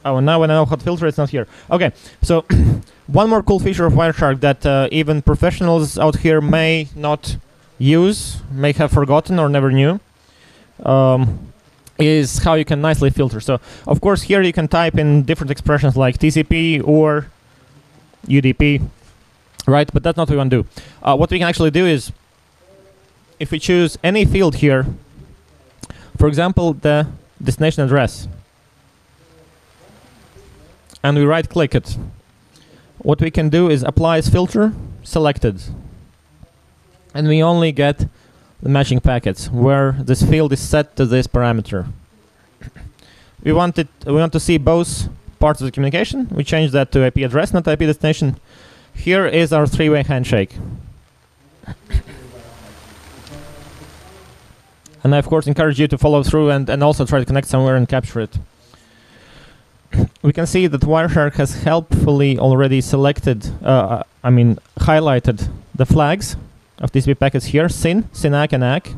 Oh, and now when I know how to filter, it's not here. Okay, so one more cool feature of Wireshark that uh, even professionals out here may not use, may have forgotten or never knew, um, is how you can nicely filter. So, of course, here you can type in different expressions like TCP or UDP, right? But that's not what we want to do. Uh, what we can actually do is, if we choose any field here, for example, the destination address, and we right click it, what we can do is apply as filter selected. And we only get the matching packets where this field is set to this parameter. we want it we want to see both parts of the communication. We change that to IP address, not IP destination. Here is our three-way handshake. And I of course encourage you to follow through and, and also try to connect somewhere and capture it we can see that Wireshark has helpfully already selected, uh, I mean, highlighted the flags of TCP packets here, SYN, SYNACK, and ACK.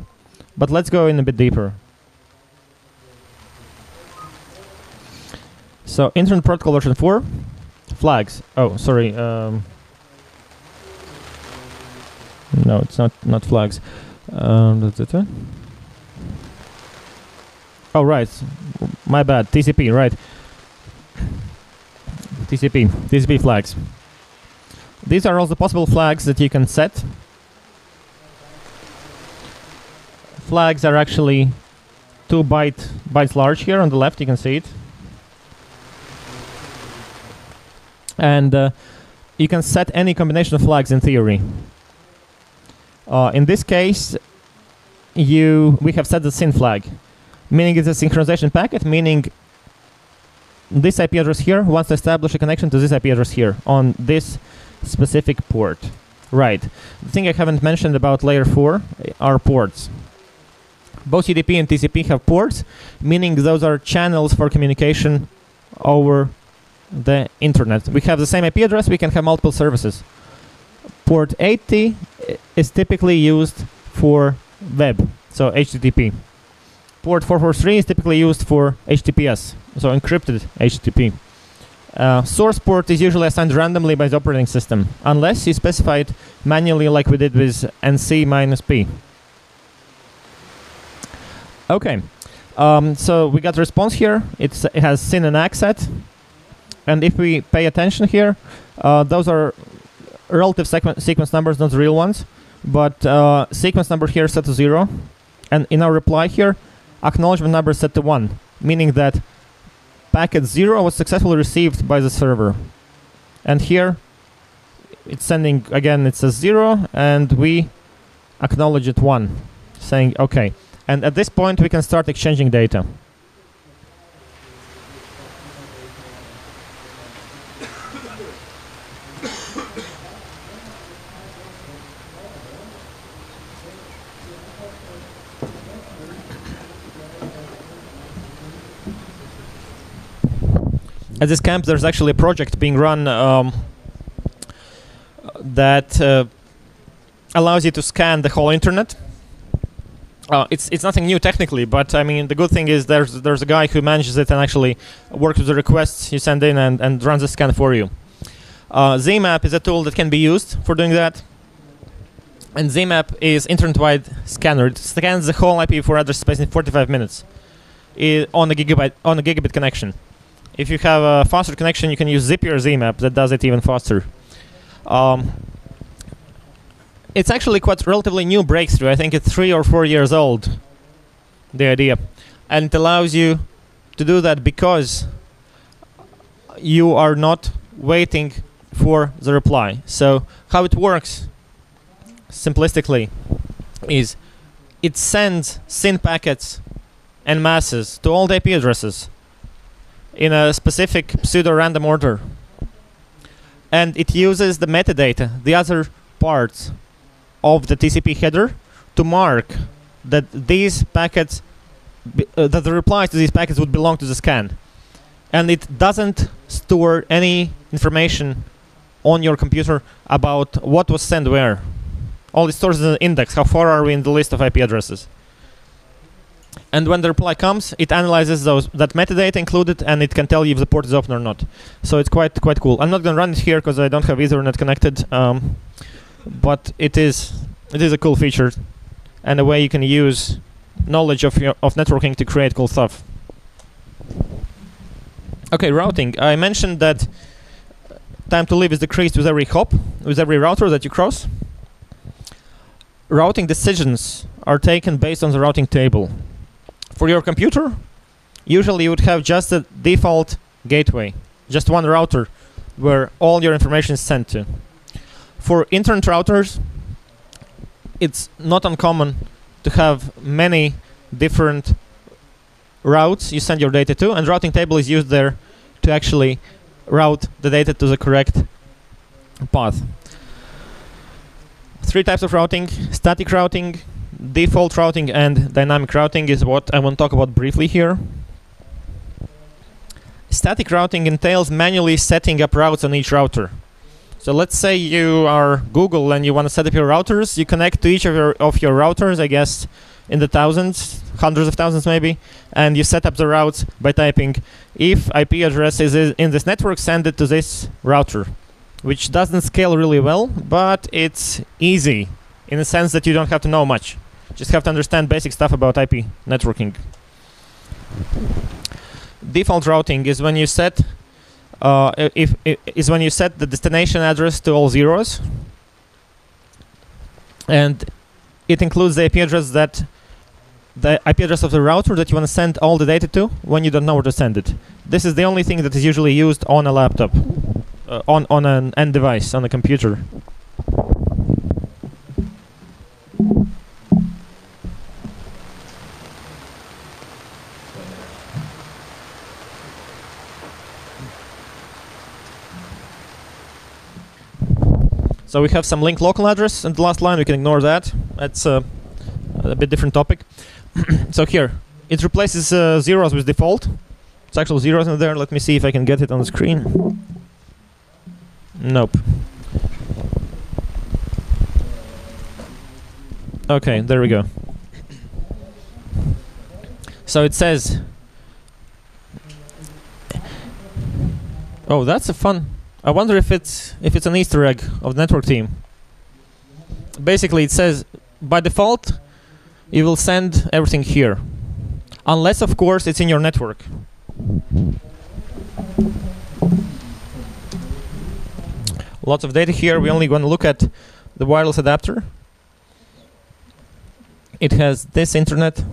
But let's go in a bit deeper. So, Internet Protocol version 4, flags. Oh, sorry. Um, no, it's not not flags. Um. Oh, right. My bad. TCP, right. TCP, TCP flags. These are all the possible flags that you can set. Flags are actually two byte bytes large here on the left, you can see it. And uh, you can set any combination of flags in theory. Uh, in this case, you we have set the SYN flag, meaning it's a synchronization packet, meaning this IP address here wants to establish a connection to this IP address here on this specific port. Right. The thing I haven't mentioned about layer 4 are ports. Both UDP and TCP have ports, meaning those are channels for communication over the internet. We have the same IP address, we can have multiple services. Port 80 is typically used for web, so HTTP. Port 443 is typically used for HTTPS, so encrypted HTTP. Uh, source port is usually assigned randomly by the operating system, unless you specify it manually like we did with NC-P. Okay, um, so we got response here. It's, it has SYN and ACK set. And if we pay attention here, uh, those are relative sequ sequence numbers, not real ones. But uh, sequence number here set to 0. And in our reply here, acknowledgement number set to 1, meaning that packet 0 was successfully received by the server. And here, it's sending, again, it says 0, and we acknowledge it 1, saying, OK. And at this point, we can start exchanging data. At this camp, there's actually a project being run um, that uh, allows you to scan the whole internet. Uh, it's it's nothing new technically, but I mean the good thing is there's there's a guy who manages it and actually works with the requests you send in and, and runs the scan for you. Uh, ZMAP is a tool that can be used for doing that. And ZMAP is internet-wide scanner. It scans the whole IP4 address space in 45 minutes i on a gigabyte on a gigabit connection. If you have a faster connection, you can use Zapier ZMAP that does it even faster. Um, it's actually quite relatively new breakthrough. I think it's three or four years old, the idea. And it allows you to do that because you are not waiting for the reply. So how it works, simplistically, is it sends SYN packets and masses to all the IP addresses in a specific pseudo-random order. And it uses the metadata, the other parts of the TCP header, to mark that these packets, uh, that the replies to these packets would belong to the scan. And it doesn't store any information on your computer about what was sent where. All it stores is an index. How far are we in the list of IP addresses? And when the reply comes, it analyzes those that metadata included, and it can tell you if the port is open or not. So it's quite quite cool. I'm not gonna run it here because I don't have Ethernet connected, um, but it is it is a cool feature, and a way you can use knowledge of your, of networking to create cool stuff. Okay, routing. I mentioned that time to live is decreased with every hop, with every router that you cross. Routing decisions are taken based on the routing table. For your computer, usually you would have just a default gateway, just one router where all your information is sent to. For internet routers, it's not uncommon to have many different routes you send your data to, and routing table is used there to actually route the data to the correct path. Three types of routing static routing, default routing, and dynamic routing is what I want to talk about briefly here. Static routing entails manually setting up routes on each router. So let's say you are Google and you want to set up your routers. You connect to each of your of your routers, I guess, in the thousands, hundreds of thousands maybe, and you set up the routes by typing if IP address is in this network, send it to this router, which doesn't scale really well, but it's easy in the sense that you don't have to know much. Just have to understand basic stuff about IP networking. Default routing is when you set uh, i- if, is when you set the destination address to all zeros, and it includes the IP address that the IP address of the router that you want to send all the data to when you don't know where to send it. This is the only thing that is usually used on a laptop, uh, on on an end device, on a computer. So we have some link local address in the last line. We can ignore that. That's uh, a bit different topic. so here, it replaces uh, zeros with default. It's actual zeros in there. Let me see if I can get it on the screen. Nope. Okay, there we go. So it says. Oh, that's a fun. I wonder if it's if it's an Easter egg of the network team. Basically, it says by default you will send everything here, unless of course it's in your network. Lots of data here. We're only going to look at the wireless adapter. It has this internet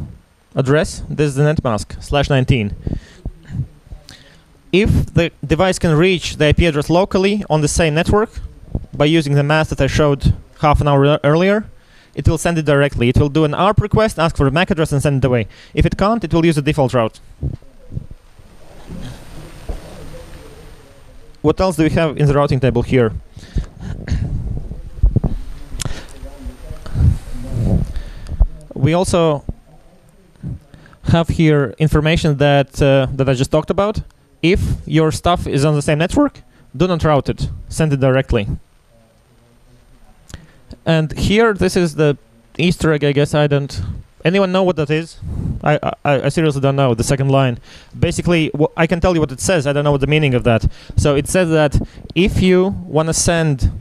address. This is the netmask slash 19 if the device can reach the IP address locally on the same network by using the mask that I showed half an hour earlier, it will send it directly. It will do an ARP request, ask for the MAC address, and send it away. If it can't, it will use the default route. What else do we have in the routing table here? we also have here information that uh, that I just talked about if your stuff is on the same network, do not route it. Send it directly. And here, this is the Easter egg. I guess I don't. Anyone know what that is? I I, I seriously don't know. The second line. Basically, I can tell you what it says. I don't know what the meaning of that. So it says that if you want to send.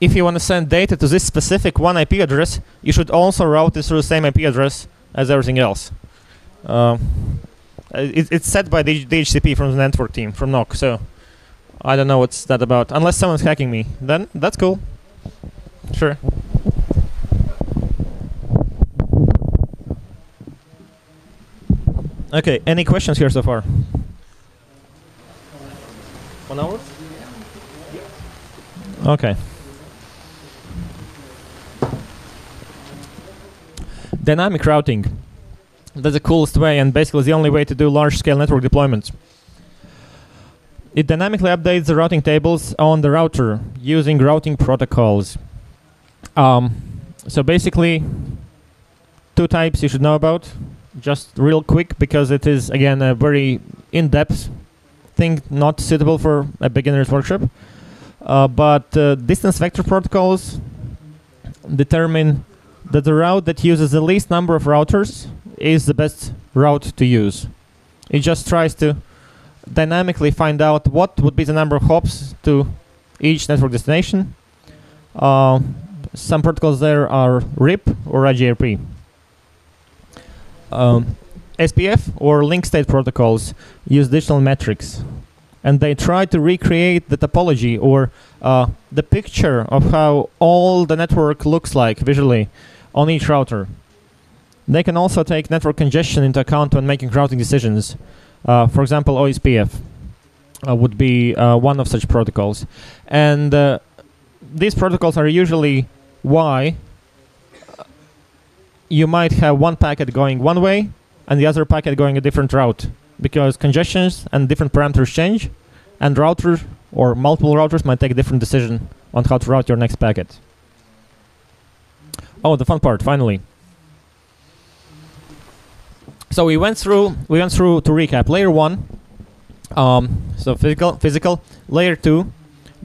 If you want to send data to this specific one IP address, you should also route it through the same IP address as everything else. Um, Uh, it, it's set by the DHCP from the network team from NOC, so I don't know what's that about. Unless someone's hacking me, then that's cool. Sure. Okay, any questions here so far? One hour? Okay. Dynamic routing. That's the coolest way and basically the only way to do large scale network deployments. It dynamically updates the routing tables on the router using routing protocols. Um, so basically, two types you should know about. Just real quick because it is again a very in-depth thing, not suitable for a beginner's workshop. Uh, but uh, distance vector protocols determine that the route that uses the least number of routers is the best route to use. It just tries to dynamically find out what would be the number of hops to each network destination. Uh, some protocols there are RIP or IGRP. Um, SPF or link state protocols use digital metrics and they try to recreate the topology or uh, the picture of how all the network looks like visually on each router. They can also take network congestion into account when making routing decisions. Uh, for example, OSPF uh, would be uh, one of such protocols. And uh, these protocols are usually why you might have one packet going one way and the other packet going a different route because congestions and different parameters change and routers or multiple routers might take a different decision on how to route your next packet. Oh, the fun part, finally. So we went through we went through to recap layer 1 um, so physical physical layer 2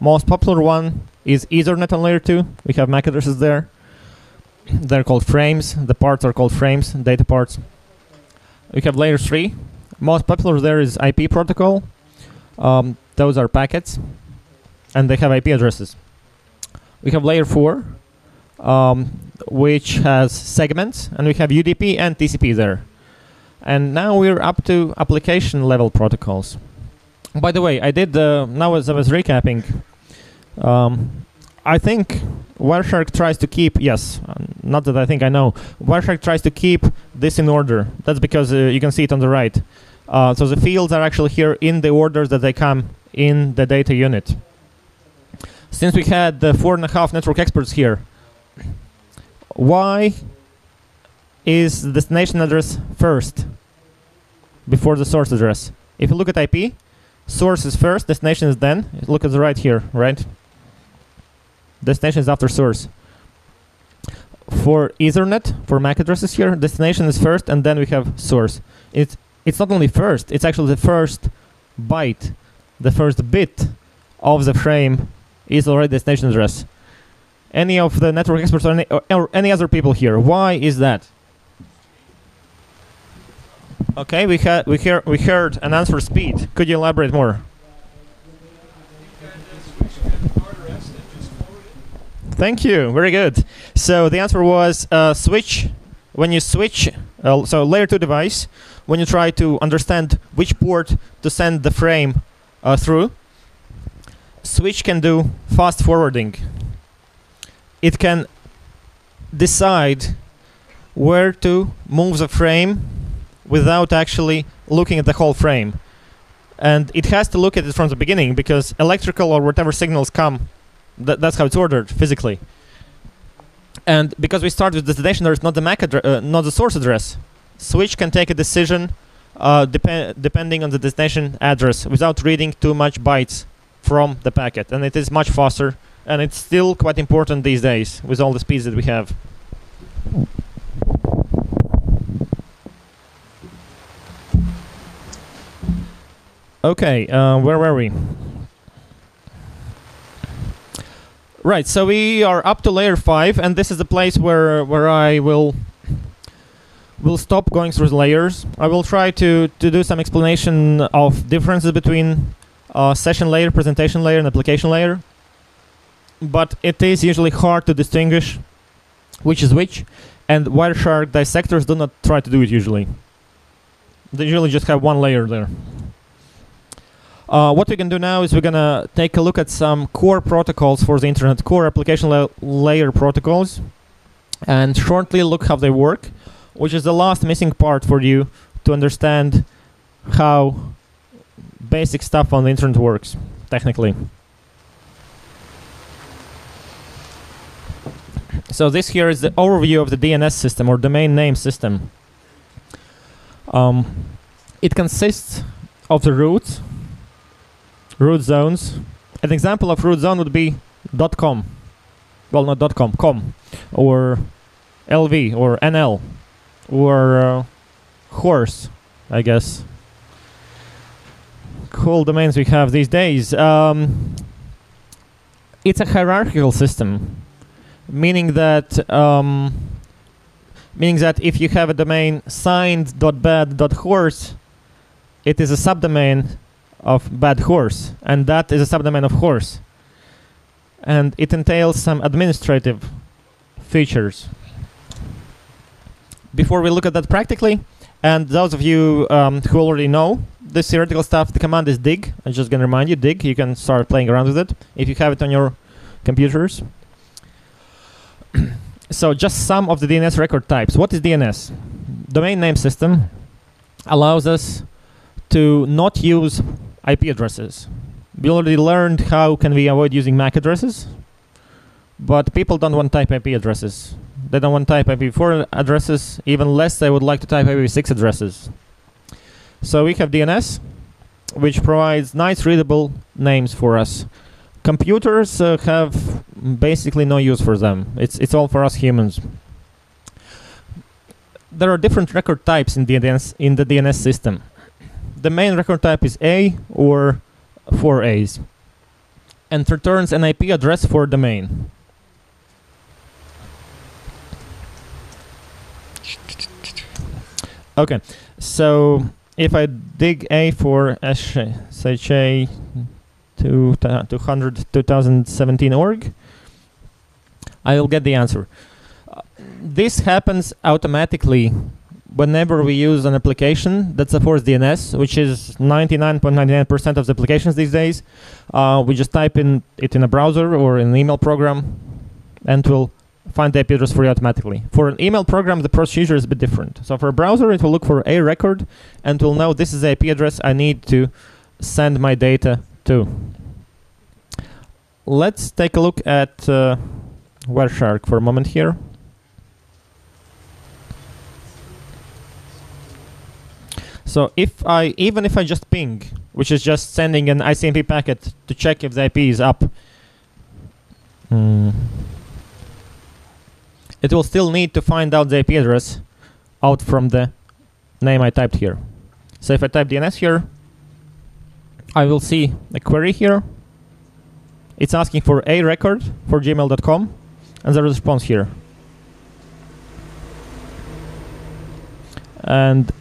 most popular one is Ethernet on layer 2 we have MAC addresses there. They're called frames. The parts are called frames data parts. We have layer 3 most popular there is IP protocol. Um, those are packets. And they have IP addresses. We have layer 4 um, which has segments. And we have UDP and TCP there and now we're up to application level protocols. By the way I did uh, now as I was recapping um, I think Wireshark tries to keep yes uh, not that I think I know Wireshark tries to keep this in order. That's because uh, you can see it on the right. Uh, so the fields are actually here in the orders that they come in the data unit. Since we had the four and a half network experts here, why is the destination address first before the source address? If you look at IP, source is first, destination is then. Look at the right here, right? Destination is after source. For Ethernet, for MAC addresses here, destination is first, and then we have source. It's it's not only first, it's actually the first byte, the first bit of the frame is already destination address. Any of the network experts or any, or, or any other people here, why is that? Okay, we had we hear we heard an answer speed. Could you elaborate more? Thank you. Very good. So the answer was uh, switch. When you switch, uh, so layer two device, when you try to understand which port to send the frame uh, through, switch can do fast forwarding. It can decide where to move the frame without actually looking at the whole frame. And it has to look at it from the beginning because electrical or whatever signals come, th- that's how it's ordered physically. And because we start with destination, there's not the MAC address, uh, not the source address. Switch can take a decision uh, dep- depending on the destination address without reading too much bytes from the packet, and it is much faster. And it's still quite important these days with all the speeds that we have. Okay, uh, where were we? Right, so we are up to layer five, and this is the place where where I will will stop going through the layers. I will try to to do some explanation of differences between uh, session layer, presentation layer, and application layer. But it is usually hard to distinguish which is which, and Wireshark dissectors do not try to do it usually. They usually just have one layer there. Uh, what we can do now is we're gonna take a look at some core protocols for the internet, core application la- layer protocols, and shortly look how they work, which is the last missing part for you to understand how basic stuff on the internet works technically. So this here is the overview of the DNS system or domain name system. Um, it consists of the root, root zones. An example of root zone would be .com. Well, not .com, com, or LV or NL, or uh, horse, I guess. Cool domains we have these days. Um, it's a hierarchical system, meaning that um, meaning that if you have a domain signed.bad.horse, it is a subdomain of bad horse, and that is a subdomain of horse. And it entails some administrative features. Before we look at that practically, and those of you um, who already know this theoretical stuff, the command is dig. I'm just going to remind you, dig. You can start playing around with it if you have it on your computers. so just some of the DNS record types. What is DNS? Domain name system allows us to not use IP addresses. We already learned how can we avoid using MAC addresses, but people don't want to type IP addresses. They don't want to type IPv4 addresses, even less they would like to type IPv6 addresses. So we have DNS, which provides nice readable names for us. Computers uh, have basically no use for them. It's it's all for us humans. There are different record types in DNS in the DNS system. The main record type is A or four A's, and returns an IP address for the main. Okay, so if I dig A for SHA 200 2017 org, I will get the answer. Uh, this happens automatically whenever we use an application that supports DNS, which is 99.99% of the applications these days. Uh, we just type in it in a browser or in an email program, and it will find the IP address for you automatically. For an email program, the procedure is a bit different. So for a browser, it will look for a record and will know this is the IP address I need to send my data to. Let's take a look at uh, Wireshark for a moment here. So if I, even if I just ping, which is just sending an ICMP packet to check if the IP is up, mm, it will still need to find out the IP address out from the name I typed here. So if I type DNS here, I will see a query here. It's asking for a record for gmail.com, and a response here. And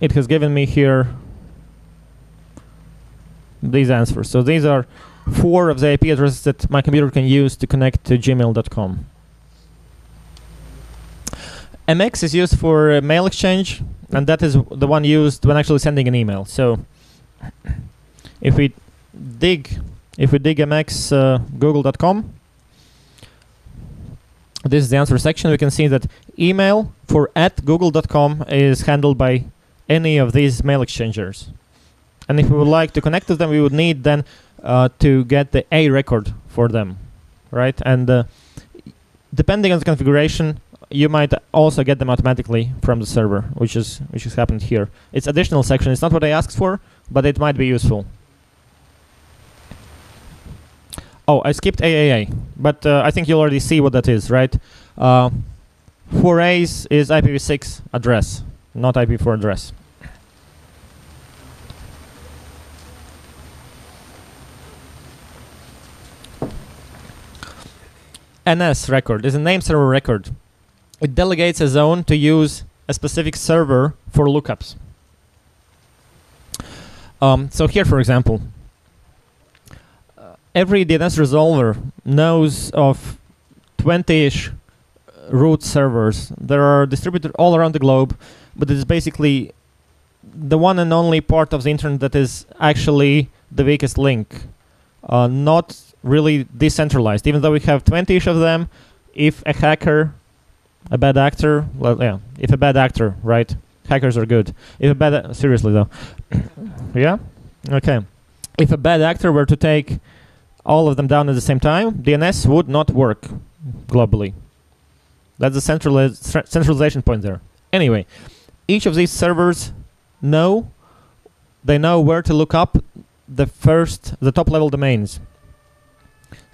it has given me here these answers. So these are four of the IP addresses that my computer can use to connect to gmail.com. MX is used for uh, mail exchange, and that is the one used when actually sending an email. So if we dig, if we dig MX uh, google.com, this is the answer section. We can see that email for at google.com is handled by any of these mail exchangers. And if we would like to connect to them, we would need then uh, to get the A record for them, right? And uh, depending on the configuration, you might also get them automatically from the server, which is which has happened here. It's additional section. It's not what I asked for, but it might be useful. Oh, I skipped AAA, but uh, I think you already see what that is, right? Uh, 4A's is IPv6 address, not IP4 address. NS record is a name server record. It delegates a zone to use a specific server for lookups. Um, so here, for example, uh, every DNS resolver knows of 20-ish root servers. There are distributed all around the globe, but it's basically the one and only part of the internet that is actually the weakest link, uh, not really decentralized. Even though we have 20-ish of them, if a hacker, a bad actor, well, yeah, if a bad actor, right? Hackers are good. If a bad, a- seriously though, yeah, okay. If a bad actor were to take all of them down at the same time, DNS would not work globally. That's the centraliz- cent- centralization point there. Anyway, each of these servers know they know where to look up the first, the top level domains.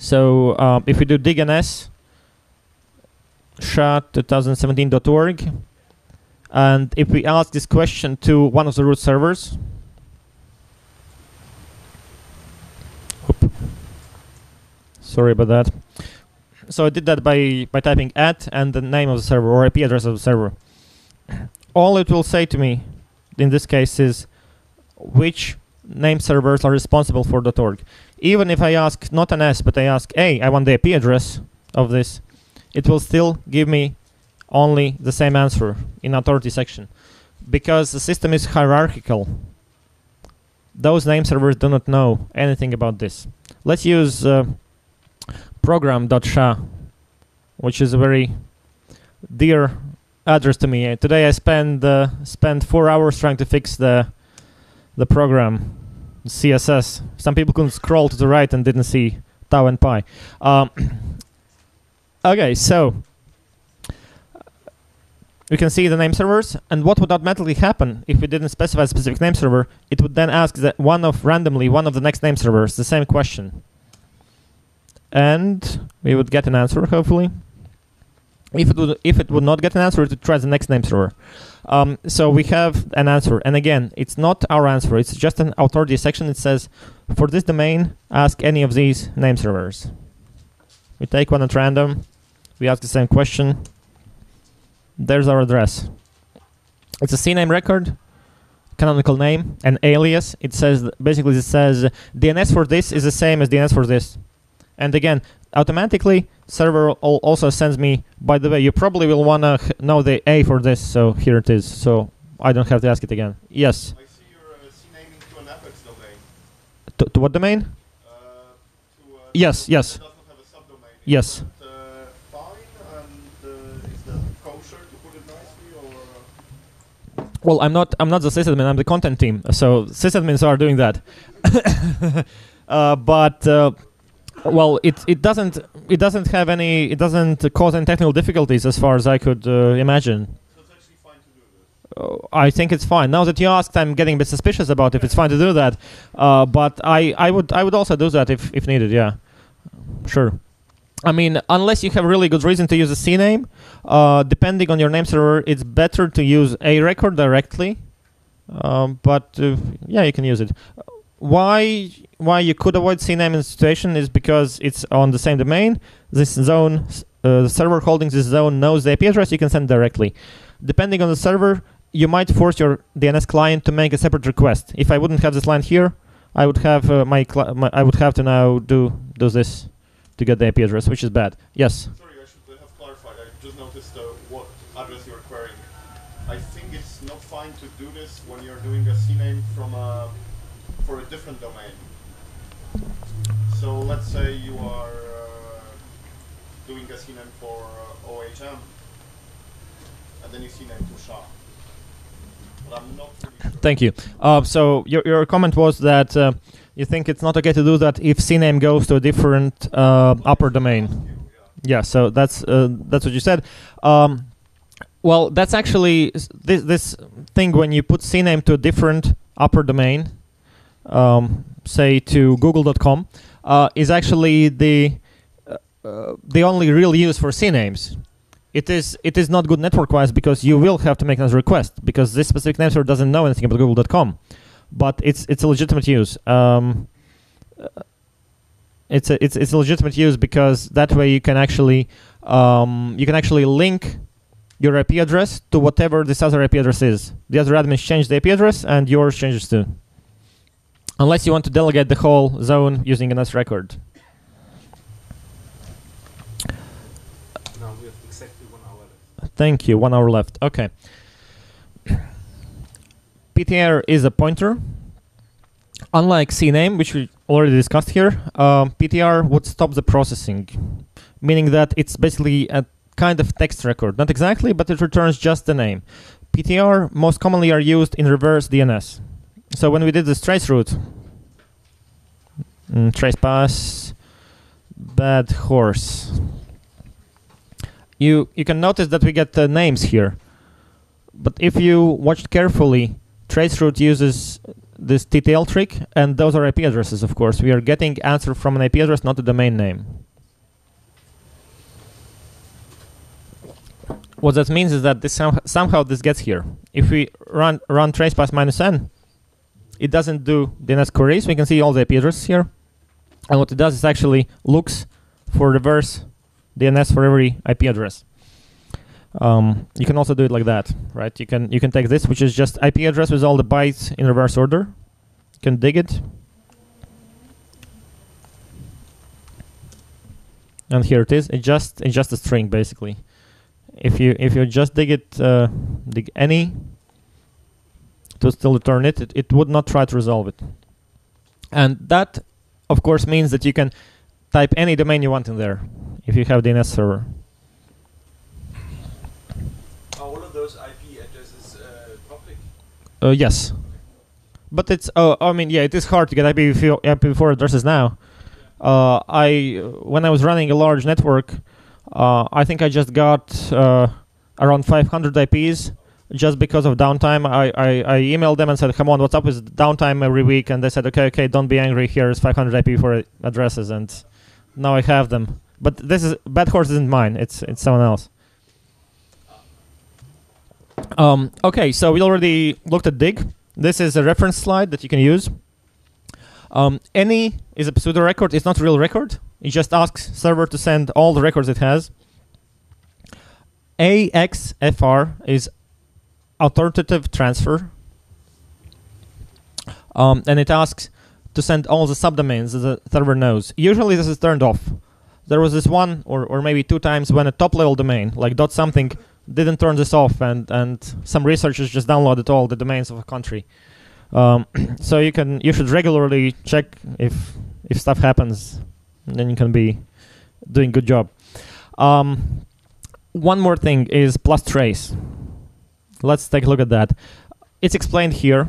So um, if we do dig NS sha2017.org, and if we ask this question to one of the root servers, sorry about that. so I did that by by typing at and the name of the server or IP address of the server. All it will say to me, in this case, is which name servers are responsible for .org. Even if I ask not an S, but I ask, hey, I want the IP address of this, it will still give me only the same answer in authority section because the system is hierarchical. Those name servers do not know anything about this. Let's use uh, program.sha, which is a very dear address to me. Uh, today I spent uh, spent four hours trying to fix the the program CSS. Some people couldn't scroll to the right and didn't see tau and pi. Um, okay, so we can see the name servers, and what would automatically happen if we didn't specify a specific name server? It would then ask that one of randomly one of the next name servers the same question, and we would get an answer hopefully. If it would if it would not get an answer, it would try the next name server. Um, so we have an answer, and again, it's not our answer. It's just an authority section. It says, for this domain, ask any of these name servers. We take one at random. We ask the same question. There's our address. It's a CNAME record, canonical name, an alias. It says basically it says DNS for this is the same as DNS for this. And again, automatically server also sends me. By the way, you probably will wanna know the A for this, so here it is. So I don't have to ask it again. Yes. I see you're uh, CNAMing to an Apex domain. To, to what domain? Uh, to, uh, Yes, yes. that does not have a. Yes. That, uh, and uh, is that kosher, to put it nicely, or? Well, I'm not. I'm not the sysadmin. I'm the content team. So sysadmins are doing that. uh, but well, it it doesn't it doesn't have any it doesn't cause any technical difficulties as far as I could uh, imagine. So. Uh, I think it's fine. Now that you asked, I'm getting a bit suspicious about if it's fine to do that. Uh, but I, I would I would also do that if, if needed. Yeah, sure. I mean, unless you have really good reason to use a CNAME, uh, depending on your name server, it's better to use a record directly. Um, but uh, yeah, you can use it. Why why you could avoid CNAME in this situation is because it's on the same domain. This zone, uh, the server holding this zone knows the IP address. You can send directly. Depending on the server, you might force your DNS client to make a separate request. If I wouldn't have this line here, I would have uh, my, my I would have to now do do this to get the IP address, which is bad. Yes. Sorry, I should have clarified. I just noticed uh, what address you're querying. I think it's not fine to do this when you're doing a CNAME from a for a different domain. So let's say you are uh, doing a CNAME for uh, OHM, and then you CNAME to SHA. But I'm not really sure. Thank you. Uh, so your your comment was that uh, you think it's not okay to do that if CNAME goes to a different uh, upper domain. Yeah. So that's uh, that's what you said. Um, well, that's actually this this thing when you put CNAME to a different upper domain, um, say to Google.com, uh, is actually the uh, uh, the only real use for CNAMEs. It is it is not good network wise because you will have to make another request because this specific name server doesn't know anything about Google.com, but it's it's a legitimate use. Um, uh, it's a it's it's a legitimate use because that way you can actually um, you can actually link your IP address to whatever this other IP address is. The other admins change the IP address and yours changes too. Unless you want to delegate the whole zone using an S record. Now we have exactly one hour left. Thank you. One hour left. Okay. PTR is a pointer. Unlike CNAME, which we already discussed here, um, PTR would stop the processing, meaning that it's basically a kind of text record. Not exactly, but it returns just the name. PTR most commonly are used in reverse DNS. So when we did this trace route, mm, tracepath, bad horse you you can notice that we get uh, names here. But if you watched carefully, trace route uses this TTL trick, and those are IP addresses, of course. We are getting answer from an IP address, not a domain name. What that means is that this some, somehow this gets here. If we run run tracepath minus n, it doesn't do DNS queries. We can see all the IP addresses here, and what it does is actually looks for reverse DNS for every IP address. Um, you can also do it like that, right? You can you can take this, which is just IP address with all the bytes in reverse order. You can dig it, and here it is. It just it's just a string basically. If you if you just dig it, uh, dig any to still return it, it, it would not try to resolve it. And that, of course, means that you can type any domain you want in there if you have DNS server. Are all of those IP addresses uh, public? Uh, yes. But it's, oh, I mean, yeah, it is hard to get IPv4, IPv4 addresses now. Uh, I, when I was running a large network, uh, I think I just got uh, around 500 IPs just because of downtime. I, I, I emailed them and said, come on, what's up with downtime every week? And they said, okay, okay, don't be angry. Here's 500 IP for addresses. And now I have them. But this is, Bad Horse isn't mine. It's, it's someone else. Um, okay, so we already looked at dig. This is a reference slide that you can use. Um, any is a pseudo record. It's not real record. It just asks server to send all the records it has. AXFR is authoritative transfer. Um, and it asks to send all the subdomains that the server knows. Usually this is turned off. There was this one or, or maybe two times when a top level domain, like dot something, didn't turn this off and, and some researchers just downloaded all the domains of a country. Um, so you can you should regularly check if if stuff happens, then you can be doing good job. Um, one more thing is plus trace. Let's take a look at that. It's explained here.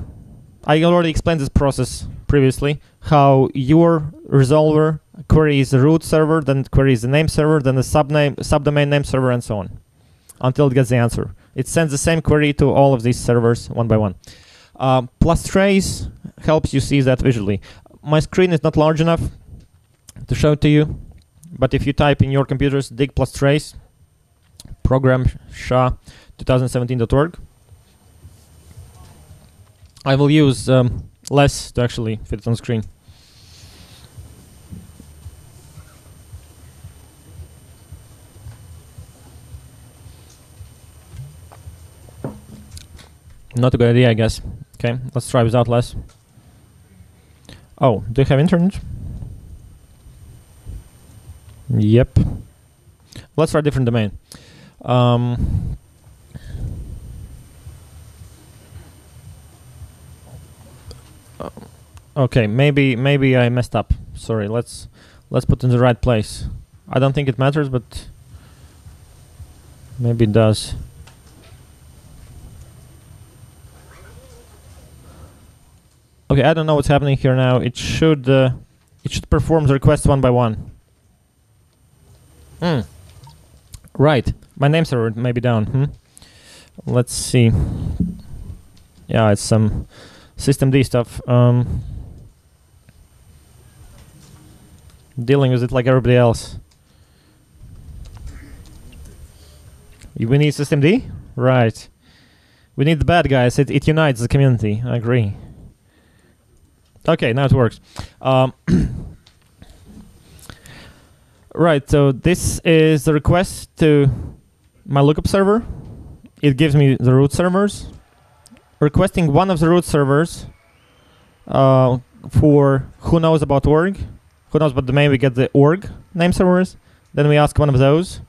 I already explained this process previously. How your resolver queries the root server, then queries the name server, then the subname subdomain name server, and so on, until it gets the answer. It sends the same query to all of these servers one by one. Um, plus trace helps you see that visually. My screen is not large enough to show it to you, but if you type in your computers dig plus trace, program sha2017.org, I will use um, less to actually fit it on screen. Not a good idea, I guess. Okay, let's try without less. Oh, do you have internet? Yep. Let's try a different domain. Um, okay, maybe maybe I messed up. Sorry. Let's let's put in the right place. I don't think it matters, but maybe it does. Okay, I don't know what's happening here now. It should uh, it should perform the request one by one. Hmm. Right. My name server may be down. Hmm. Let's see. Yeah, it's some systemd stuff. Um, dealing with it like everybody else. We need systemd? Right. We need the bad guys. It, it unites the community. I agree. Okay, now it works. Um, right, so this is the request to my lookup server. It gives me the root servers. Requesting one of the root servers uh, for who knows about org. Who knows about domain, we get the org name servers. Then we ask one of those.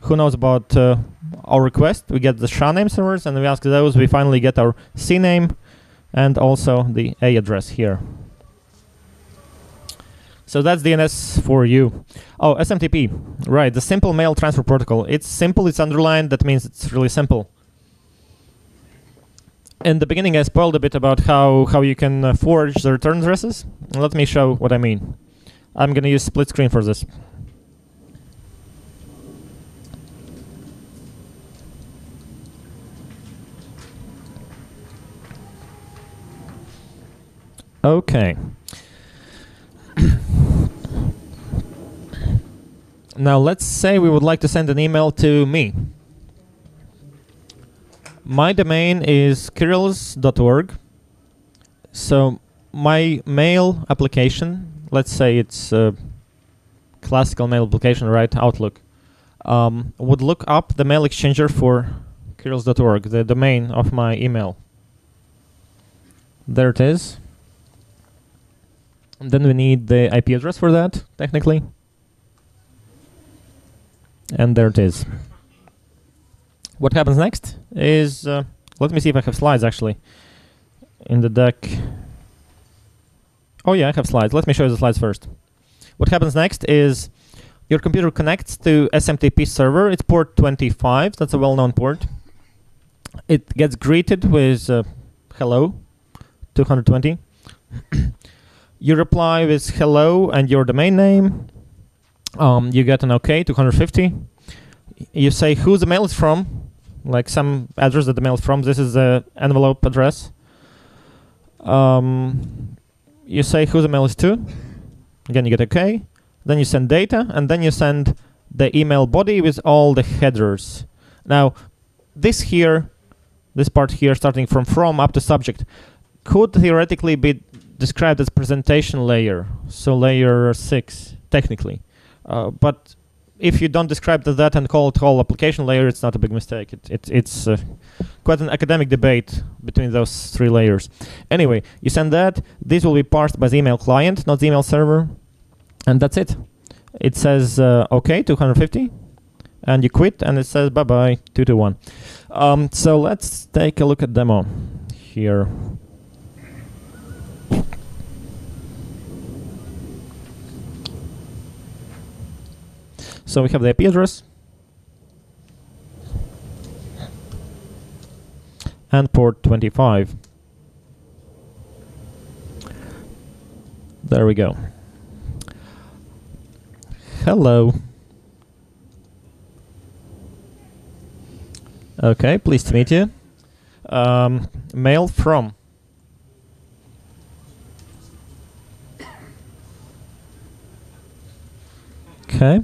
Who knows about uh, our request? We get the SHA name servers, and we ask those. We finally get our CNAME and also the A address here. So that's DNS for you. Oh, SMTP. Right, the simple mail transfer protocol. It's simple, it's underlined, that means it's really simple. In the beginning, I spoiled a bit about how, how you can uh, forge the return addresses. Let me show what I mean. I'm going to use split screen for this. Okay. now let's say we would like to send an email to me. My domain is kirils.org. So my mail application, let's say it's a classical mail application, right? Outlook. um, would look up the mail exchanger for kirils.org, the domain of my email. There it is. And then we need the IP address for that, technically. And there it is. What happens next is, uh, let me see if I have slides actually in the deck. Oh yeah, I have slides. Let me show you the slides first. What happens next is your computer connects to SMTP server. It's port 25. That's a well-known port. It gets greeted with uh, hello 220. you reply with hello and your domain name. Um, you get an OK 250. You say who the mail is from, like some address that the mail from. This is the envelope address. Um, you say who the mail is to. Again, you get OK. Then you send data, and then you send the email body with all the headers. Now, this here, this part here, starting from from up to subject, could theoretically be described as presentation layer, so layer six, technically. Uh, but if you don't describe that and call it whole application layer, it's not a big mistake. It, it, it's uh, quite an academic debate between those three layers. Anyway, you send that. This will be parsed by the email client, not the email server. And that's it. It says, uh, OK, 250. And you quit, and it says, bye-bye, 221. Um, so let's take a look at demo here. So we have the IP address and port 25. There we go. Hello. Okay, pleased to meet you. Um, mail from. Okay.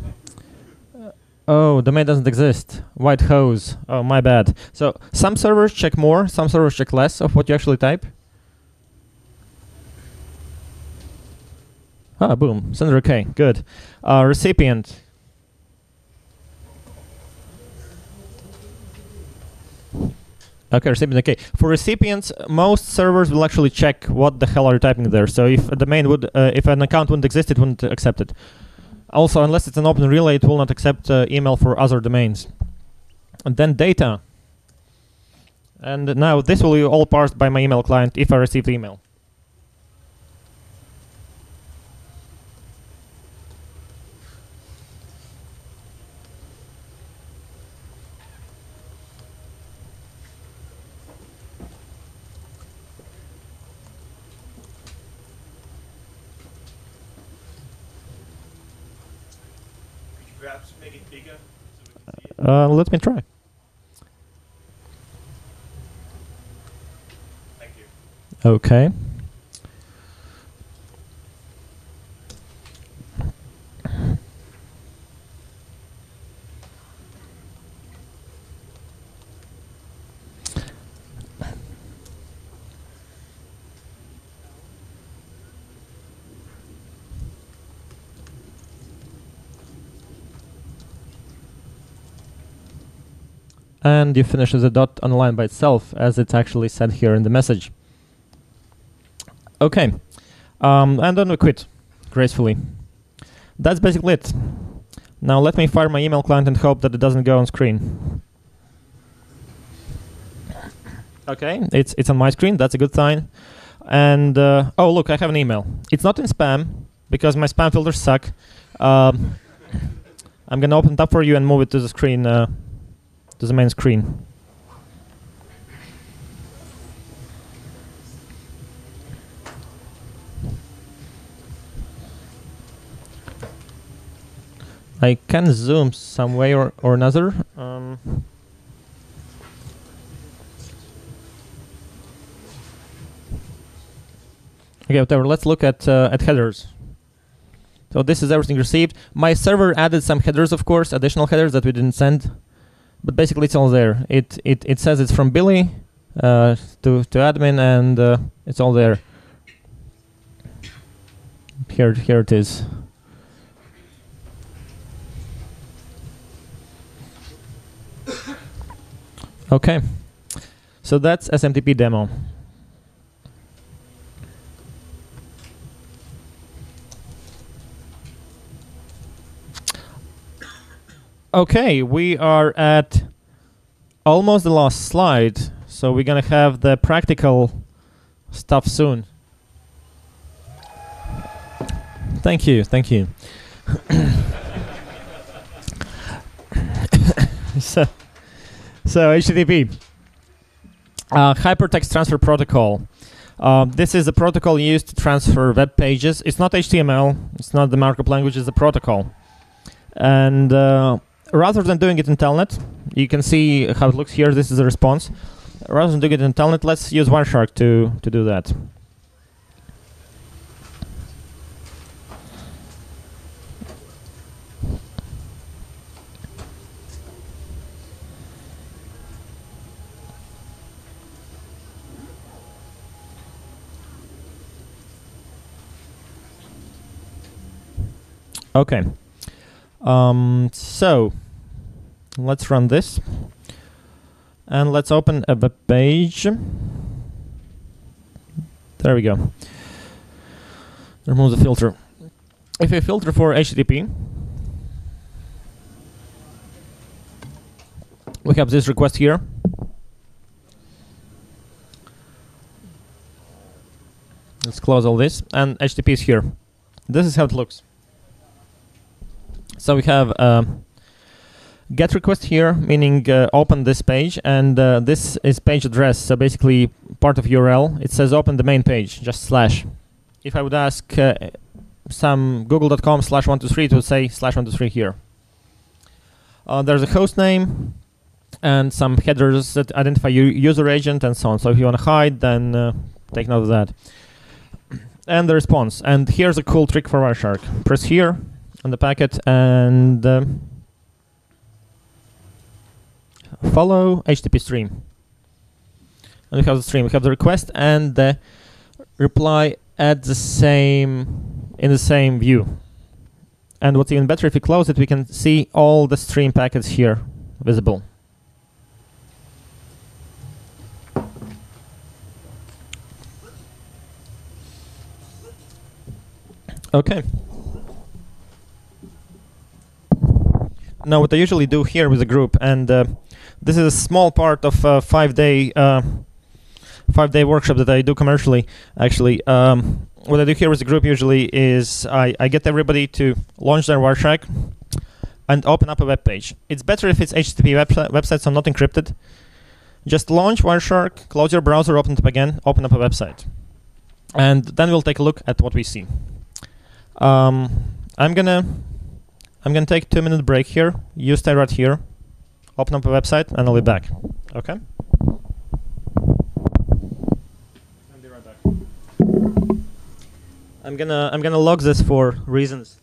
Oh, domain doesn't exist. White hose. Oh, my bad. So some servers check more, some servers check less of what you actually type. Ah, boom. Sender okay. Good. Uh, recipient. Okay, recipient okay. For recipients, most servers will actually check what the hell are you typing there. So if a domain would, uh, if an account wouldn't exist, it wouldn't accept it. Also, unless it's an open relay, it will not accept uh, email for other domains. And then data. And now this will be all parsed by my email client if I receive the email. Perhaps make it bigger so we can see it. Uh, let me try. Thank you. Okay. And you finish the dot on line by itself as it's actually said here in the message. Okay, um, and then we quit gracefully. That's basically it. Now let me fire my email client and hope that it doesn't go on screen. Okay, it's it's on my screen. That's a good sign. And uh, oh look, I have an email. It's not in spam because my spam filters suck. Um, I'm gonna open it up for you and move it to the screen. Uh, to the main screen. I can zoom some way or, or another. Um, okay, whatever. Let's look at uh, at headers. So this is everything received. My server added some headers, of course, additional headers that we didn't send but basically it's all there. It it, it says it's from Billy uh, to to admin, and uh, it's all there. Here here it is. Okay, so that's SMTP demo. Okay, we are at almost the last slide, so we're gonna have the practical stuff soon. Thank you, thank you. so, so HTTP, uh, Hypertext Transfer Protocol. Uh, this is a protocol used to transfer web pages. It's not HTML. It's not the markup language. It's a protocol. And uh, rather than doing it in Telnet, you can see how it looks here. This is the response. Rather than doing it in Telnet, let's use Wireshark to to do that. Okay. Um, so let's run this and let's open a web page. There we go. Remove the filter. If you filter for HTTP, we have this request here. Let's close all this, and HTTP is here. This is how it looks. So we have a get request here, meaning uh, open this page, and uh, this is page address. So basically, part of URL. It says open the main page, just slash. If I would ask uh, some google.com slash one two three, it would say slash one two three here. Uh, there's a host name and some headers that identify your user agent and so on. So if you want to hide, then uh, take note of that. And the response. And here's a cool trick for Wireshark. Press here on the packet and um, follow HTTP stream. And we have the stream, we have the request and the reply at the same in the same view. And what's even better, if we close it, we can see all the stream packets here visible. Okay. Now, what I usually do here with the group, and uh, this is a small part of a five-day uh, five-day workshop that I do commercially. Actually, um, what I do here with the group usually is I, I get everybody to launch their Wireshark and open up a web page. It's better if it's HTTP website, website, so not encrypted. Just launch Wireshark, close your browser, open it up again, open up a website, and then we'll take a look at what we see. Um, I'm gonna I'm gonna take two minute break here. You stay right here. Open up a website, and I'll be back. Okay. I'll be right back. I'm gonna I'm gonna log this for reasons.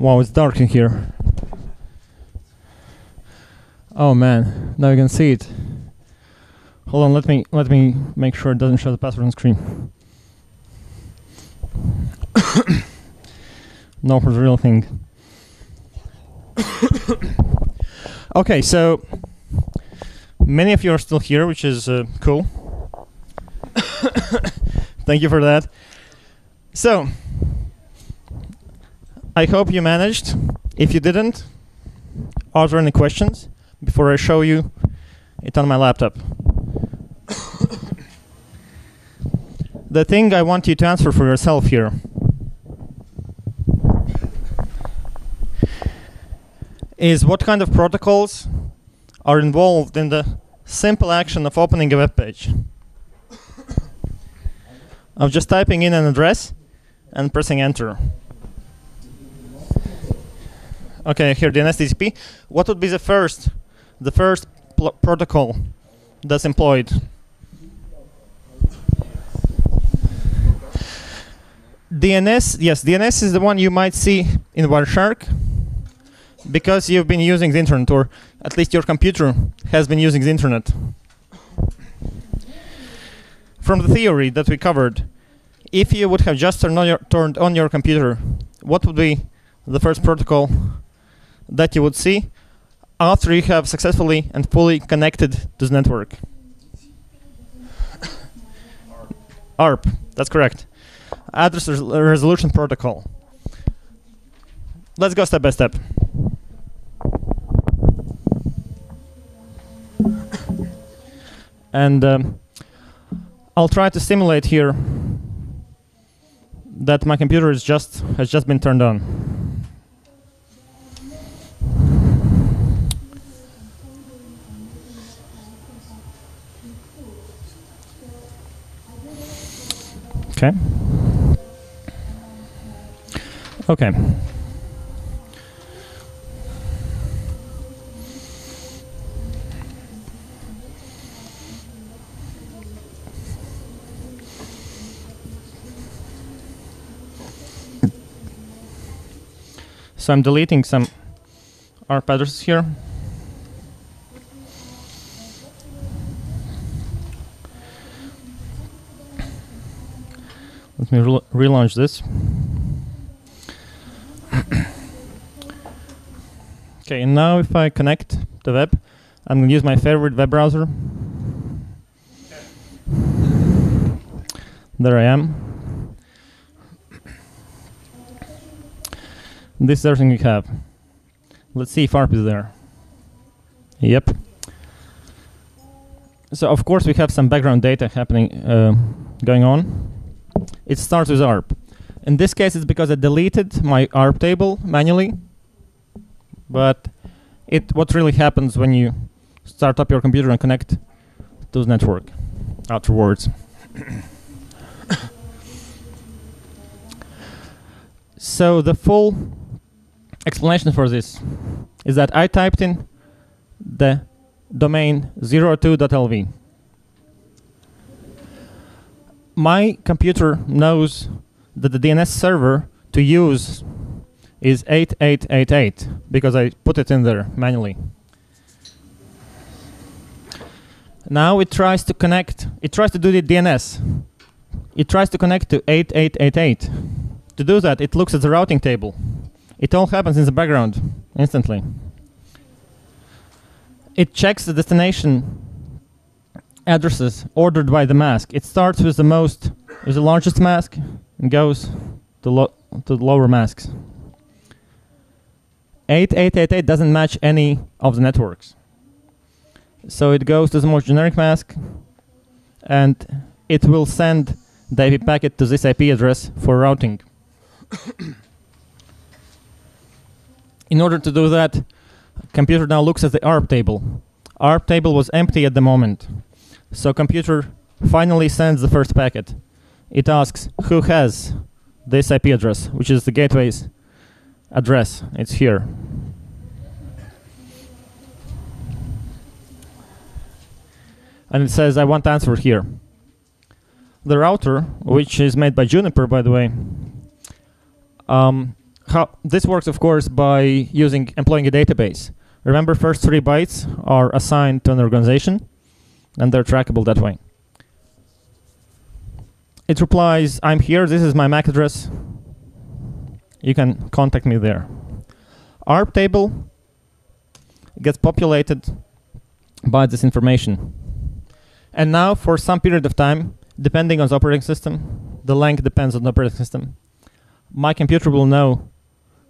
Wow, it's dark in here. Oh man, now you can see it. Hold on, let me let me make sure it doesn't show the password on screen. no, for the real thing. okay, so many of you are still here, which is uh, cool. Thank you for that. So, I hope you managed. If you didn't, are there any questions before I show you it on my laptop? the thing I want you to answer for yourself here is what kind of protocols are involved in the simple action of opening a web page. Of just typing in an address and pressing enter. Okay, here DNS TCP. What would be the first, the first protocol that's employed? DNS, yes, DNS is the one you might see in Wireshark because you've been using the internet, or at least your computer has been using the internet. From the theory that we covered, if you would have just turned on your, turned on your computer, what would be the first protocol that you would see after you have successfully and fully connected to the network? ARP, that's correct. Address res- resolution protocol. Let's go step by step. And um, I'll try to simulate here that my computer is just has just been turned on. Okay. Okay. So I'm deleting some ARP addresses here. Let me rel- relaunch this. okay, and now if I connect the web, I'm going to use my favorite web browser. There I am. This is everything we have. Let's see if ARP is there. Yep. So of course we have some background data happening, uh, going on. It starts with ARP. In this case, it's because I deleted my ARP table manually. But it what really happens when you start up your computer and connect to the network afterwards. so the full explanation for this is that I typed in the domain 02.lv. My computer knows that the DNS server to use is 8888 because I put it in there manually. Now it tries to connect, it tries to do the DNS. It tries to connect to 8888. To do that, it looks at the routing table. It all happens in the background instantly. It checks the destination addresses ordered by the mask. It starts with the most, with the largest mask, and goes to, lo- to the lower masks. 8888 doesn't match any of the networks. So it goes to the most generic mask, and it will send the IP packet to this IP address for routing. In order to do that, computer now looks at the ARP table. ARP table was empty at the moment. So computer finally sends the first packet. It asks who has this IP address, which is the gateway's address. It's here. And it says I want answer here. The router, which is made by Juniper by the way, um, how this works, of course, by using employing a database. Remember, first three bytes are assigned to an organization, and they're trackable that way. It replies, "I'm here. This is my MAC address. You can contact me there." ARP table gets populated by this information. And now, for some period of time, depending on the operating system, the length depends on the operating system, my computer will know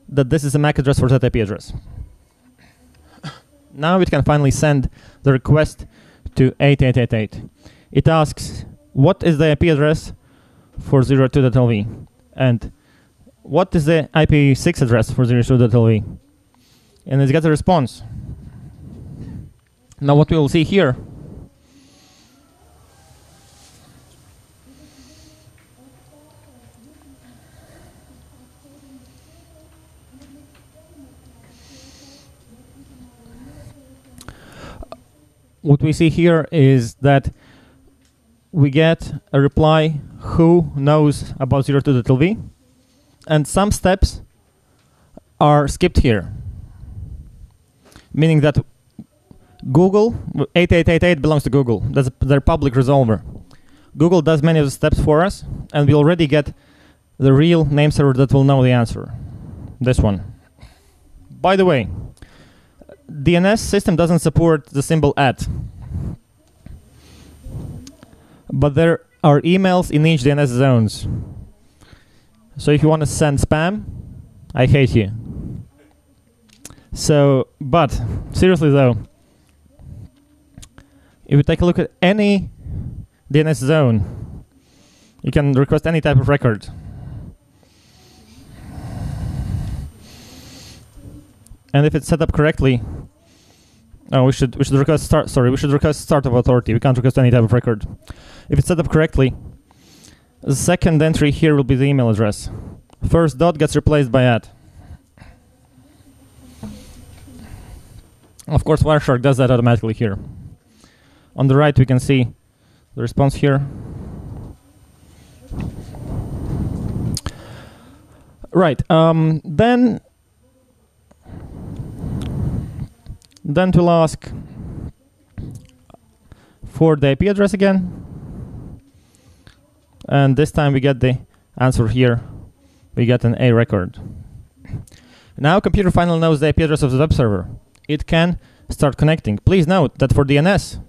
that this is a MAC address for that IP address. now it can finally send the request to 8888. It asks, what is the IP address for 02.lv? And what is the IP6 address for 02.lv? And it gets a response. Now what we will see here what we see here is that we get a reply who knows about 02.lv and some steps are skipped here. Meaning that Google 8888 belongs to Google. That's their public resolver. Google does many of the steps for us and we already get the real name server that will know the answer. This one. By the way DNS system doesn't support the symbol at. But there are emails in each DNS zones. So if you want to send spam, I hate you. So, but seriously though, if you take a look at any DNS zone, you can request any type of record. And if it's set up correctly, oh, we should we should request start. Sorry, we should request start of authority. We can't request any type of record. If it's set up correctly, the second entry here will be the email address. First dot gets replaced by at. Of course, Wireshark does that automatically here. On the right, we can see the response here. Right. Um, then Then we'll ask for the IP address again. And this time we get the answer here. We get an A record. Now computer finally knows the IP address of the web server. It can start connecting. Please note that for DNS,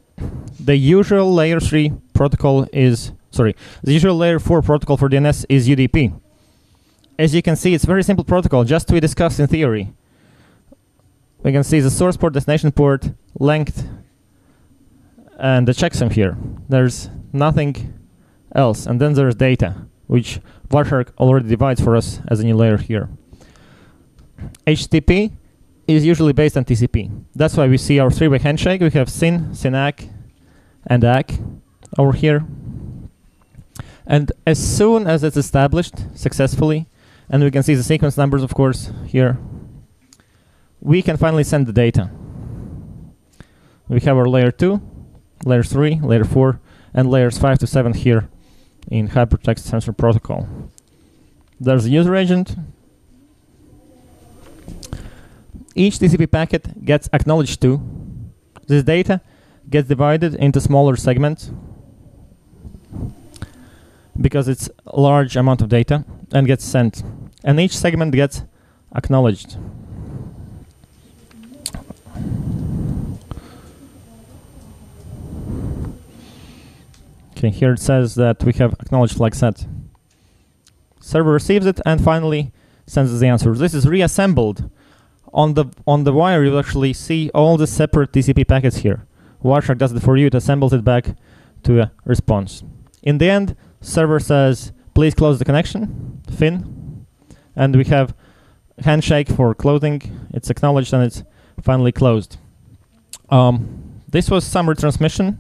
the usual layer 3 protocol is, sorry, the usual layer 4 protocol for DNS is UDP. As you can see, it's very simple protocol, just we discussed in theory we can see the source port, destination port, length, and the checksum here. There's nothing else. And then there's data, which Wireshark already divides for us as a new layer here. HTTP is usually based on TCP. That's why we see our three-way handshake. We have SYN, SYN-ACK, and ACK over here. And as soon as it's established successfully, and we can see the sequence numbers, of course, here, we can finally send the data. We have our layer 2, layer 3, layer 4, and layers 5 to 7 here in Hypertext Transfer Protocol. There's a user agent. Each TCP packet gets acknowledged to. This data gets divided into smaller segments because it's a large amount of data and gets sent. And each segment gets acknowledged. Here it says that we have acknowledged flag set. Server receives it and finally sends the answer. This is reassembled. On the on the wire, you actually see all the separate TCP packets here. Wireshark does it for you. It assembles it back to a response. In the end, server says, please close the connection, fin, and we have handshake for closing. It's acknowledged and it's finally closed. Um, this was some retransmission.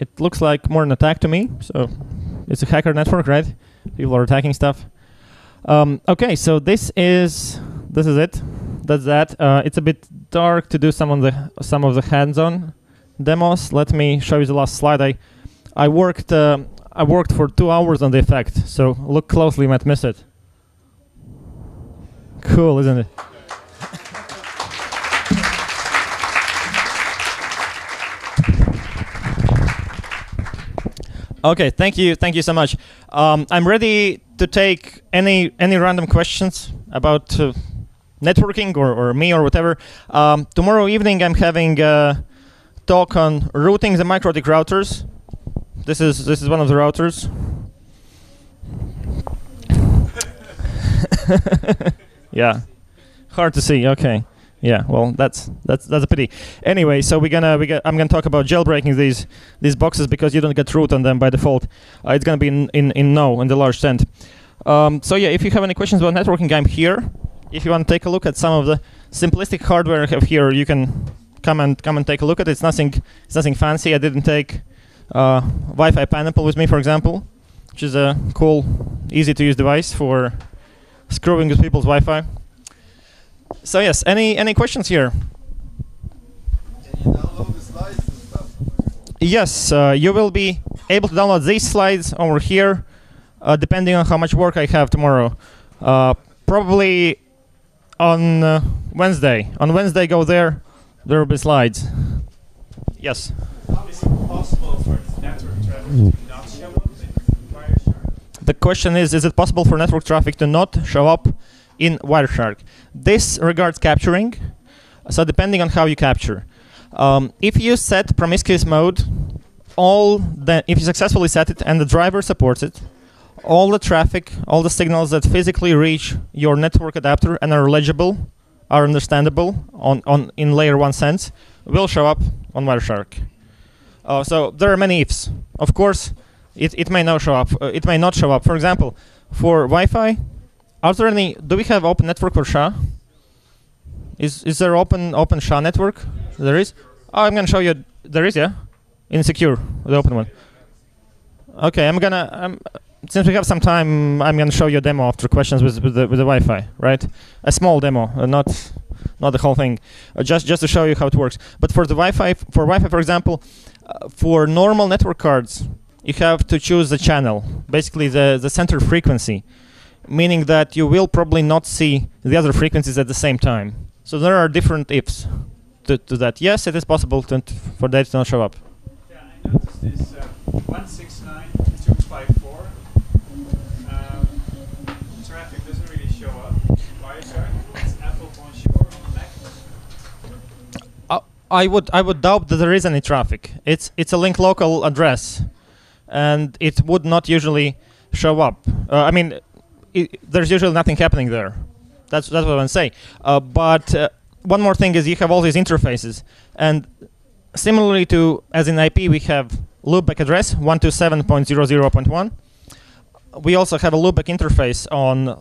It looks like more an attack to me, so it's a hacker network, right? People are attacking stuff. Um, okay, so this is this is it. That's that. Uh, it's a bit dark to do some of the some of the hands-on demos. Let me show you the last slide. I I worked uh, I worked for two hours on the effect, so look closely, you might miss it. Cool, isn't it? Okay, thank you, thank you so much. Um, I'm ready to take any any random questions about uh, networking or, or me or whatever. Um, tomorrow evening, I'm having a talk on routing the MikroTik routers. This is this is one of the routers. yeah, hard to see. Okay. Yeah, well, that's that's that's a pity. Anyway, so we're gonna we I'm gonna talk about jailbreaking these these boxes because you don't get root on them by default. Uh, it's gonna be in, in in no in the large tent. Um, so yeah, if you have any questions about networking, I'm here. If you want to take a look at some of the simplistic hardware I have here, you can come and come and take a look at it. It's nothing it's nothing fancy. I didn't take uh, Wi-Fi pineapple with me, for example, which is a cool, easy to use device for screwing with people's Wi-Fi. So yes, any any questions here? Can you download the slides and stuff? Yes, uh, you will be able to download these slides over here, uh, depending on how much work I have tomorrow. Uh, probably on uh, Wednesday. On Wednesday, go there. There will be slides. Yes. Is it possible for network traffic to not show up in Wireshark? The question is: Is it possible for network traffic to not show up in Wireshark? This regards capturing. So depending on how you capture, um, if you set promiscuous mode, all the if you successfully set it and the driver supports it, all the traffic, all the signals that physically reach your network adapter and are legible, are understandable on, on in layer one sense, will show up on Wireshark. Uh, so there are many ifs. Of course, it, it may not show up. Uh, it may not show up. For example, for Wi-Fi, are there any? Do we have open network for SHA? Is is there open open SHA network? There is. Oh, I'm gonna show you. There is, yeah. Insecure, the open one. Okay, I'm gonna. Um, since we have some time, I'm gonna show you a demo after questions with with the, with the Wi-Fi, right? A small demo, uh, not not the whole thing, uh, just just to show you how it works. But for the Wi-Fi, for Wi-Fi, for example, uh, for normal network cards, you have to choose the channel, basically the the center frequency, meaning that you will probably not see the other frequencies at the same time. So there are different ifs to, to that. Yes, it is possible to, for that to not show up. Yeah, I noticed this uh, 169.254 um, traffic doesn't really show up. Wireshark, it's Apple Bonjour on the Mac. Uh, I would I would doubt that there is any traffic. It's it's a link local address, and it would not usually show up. Uh, I mean, i there's usually nothing happening there. That's that's what I'm saying. Uh, but uh, one more thing is you have all these interfaces, and similarly to as in IP, we have loopback address 127.00.1. We also have a loopback interface on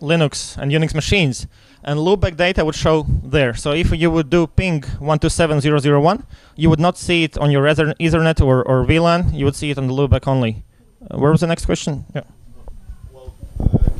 Linux and Unix machines, and loopback data would show there. So if you would do ping 127001, you would not see it on your Ethernet or, or WLAN. You would see it on the loopback only. Uh, where was the next question? Yeah. Uh?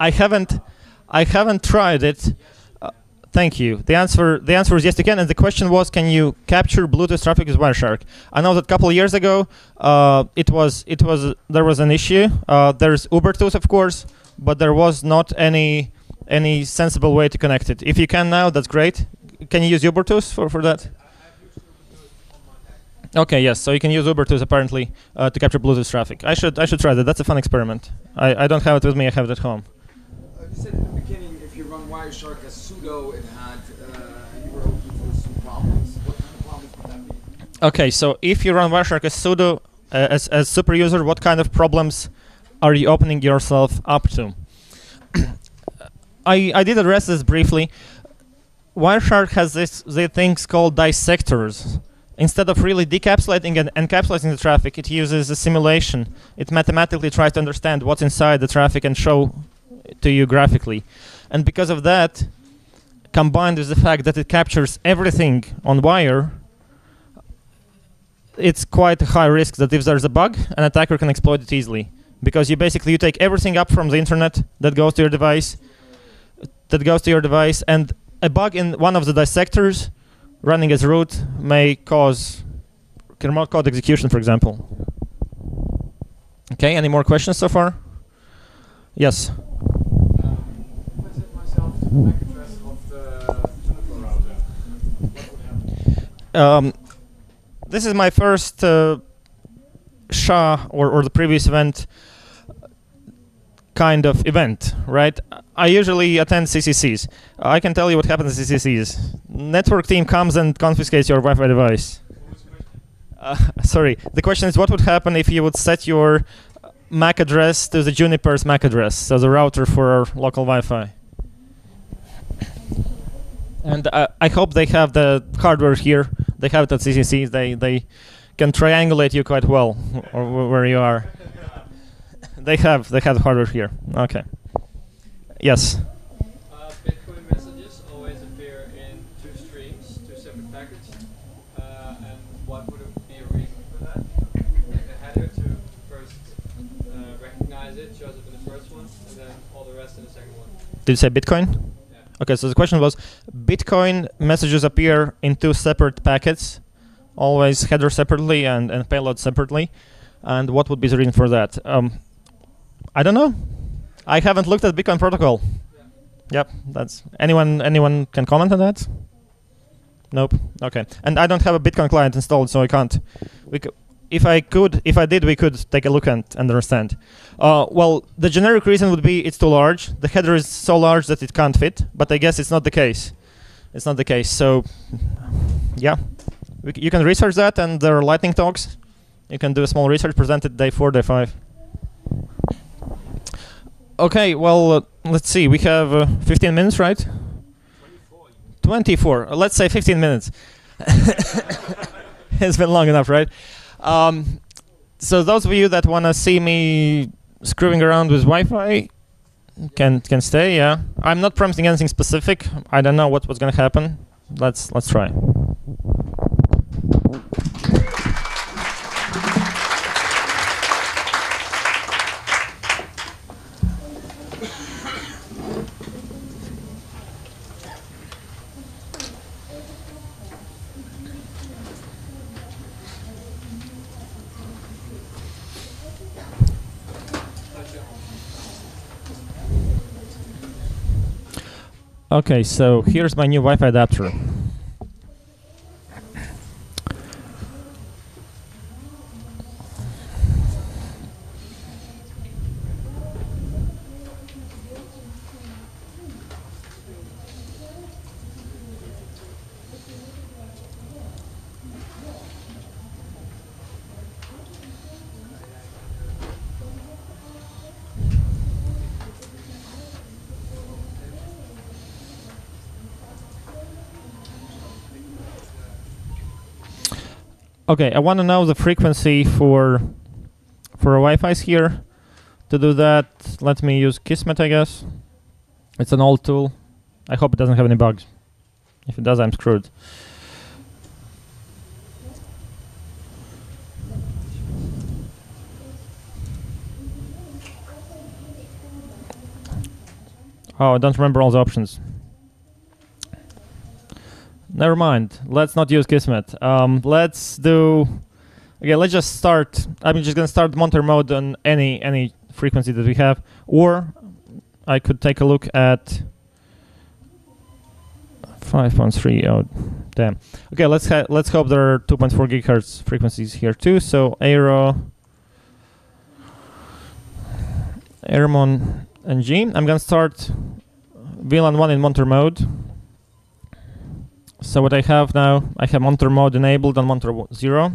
I haven't, I haven't tried it. Uh, thank you. The answer, the answer is yes, you can. And the question was, can you capture Bluetooth traffic with Wireshark? I know that a couple of years ago, uh, it was, it was, there was an issue. Uh, there's Ubertooth, of course, but there was not any, any sensible way to connect it. If you can now, that's great. Can you use Ubertooth for, for that? Okay, yes. So you can use Ubertooth apparently uh, to capture Bluetooth traffic. I should, I should try that. That's a fun experiment. I, I don't have it with me. I have it at home. Uh, you said in the beginning, if you run Wireshark as sudo, it had uh, you were hoping for some problems. What kind of problems would that be? Okay, so if you run Wireshark as sudo uh, as as super user, what kind of problems are you opening yourself up to? I I did address this briefly. Wireshark has this these things called dissectors. Instead of really decapsulating and encapsulating the traffic, it uses a simulation. It mathematically tries to understand what's inside the traffic and show to you graphically. And because of that, combined with the fact that it captures everything on wire, it's quite a high risk that if there's a bug, an attacker can exploit it easily. Because you basically you take everything up from the internet that goes to your device, that goes to your device, and a bug in one of the dissectors running as root may cause remote code execution, for example. Okay, any more questions so far? Yes. Um, if I set myself to the MAC address of the Juniper router, what would happen? Um, this is my first uh, SHA or, or the previous event kind of event, right? I usually attend CCCs. I can tell you what happens at CCCs. Network team comes and confiscates your Wi-Fi device. Uh, sorry, the question is what would happen if you would set your MAC address to the Juniper's MAC address, so the router for our local Wi-Fi. And uh, I hope they have the hardware here. They have it at CCC. They they can triangulate you quite well, or where you are. They have they have hardware here. Okay. Yes. Uh, Bitcoin messages always appear in two streams, two separate packets. Uh, and what would be a reason for that? Like the header to first uh, recognize it, shows up in the first one, and then all the rest in the second one. Did you say Bitcoin? Yeah. Okay, so the question was Bitcoin messages appear in two separate packets, always header separately and, and payload separately. And what would be the reason for that? Um, I don't know. I haven't looked at Bitcoin protocol. Yep, that's anyone anyone can comment on that? Nope. Okay. And I don't have a Bitcoin client installed, so I can't. We c- if I could, if I did, we could take a look and understand. Uh, well, the generic reason would be it's too large. The header is so large that it can't fit. But I guess it's not the case. It's not the case. So, yeah, we c- you can research that, and there are lightning talks. You can do a small research, presented day four, day five. Okay, well, uh, let's see. We have uh, 15 minutes, right? 24. Uh, let's say 15 minutes. it's been long enough, right? Um, so those of you that want to see me screwing around with Wi-Fi can can stay. Yeah, I'm not promising anything specific. I don't know what what's gonna happen. Let's let's try. Okay, so here's my new Wi-Fi adapter. Okay, I want to know the frequency for for Wi-Fi's here. To do that, let me use Kismet, I guess. It's an old tool. I hope it doesn't have any bugs. If it does, I'm screwed. Oh, I don't remember all the options. Never mind. Let's not use Kismet. Um, let's do. Okay, let's just start. I'm just gonna start monitor mode on any any frequency that we have, or I could take a look at 5.3. Oh, damn. Okay, let's let's hope there are 2.4 gigahertz frequencies here too. So Aero, Airmon, and G. I'm gonna start WLAN one in monitor mode. So what I have now, I have monitor mode enabled on monitor 0.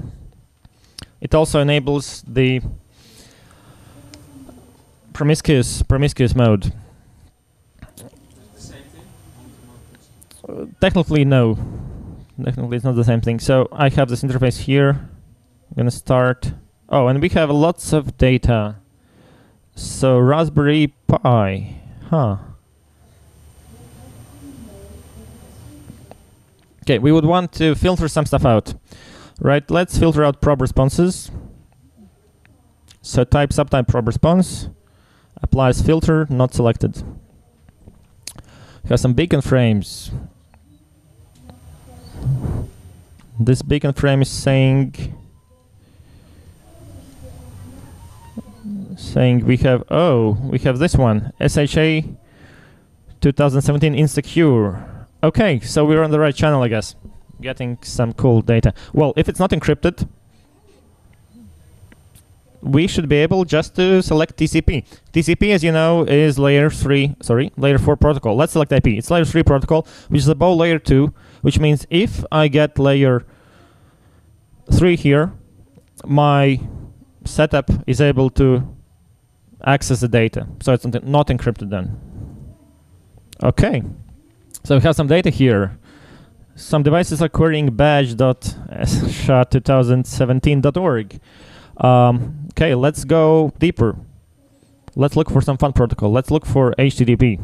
It also enables the promiscuous promiscuous mode. Uh, technically, no. Technically, it's not the same thing. So I have this interface here. I'm gonna start. Oh, and we have lots of data. So Raspberry Pi, huh? Okay, we would want to filter some stuff out. Right, let's filter out probe responses. So type subtype probe response, applies filter, not selected. We have some beacon frames. This beacon frame is saying saying we have oh we have this one SHA 2017 insecure. Okay, so we're on the right channel, I guess. Getting some cool data. Well, if it's not encrypted, we should be able just to select TCP. TCP, as you know, is layer 3, sorry, layer 4 protocol. Let's select IP. It's layer 3 protocol, which is above layer 2, which means if I get layer 3 here, my setup is able to access the data. So it's not not encrypted then. Okay. So we have some data here. Some devices are querying badge.sha2017.org. Um, okay, let's go deeper. Let's look for some fun protocol. Let's look for HTTP.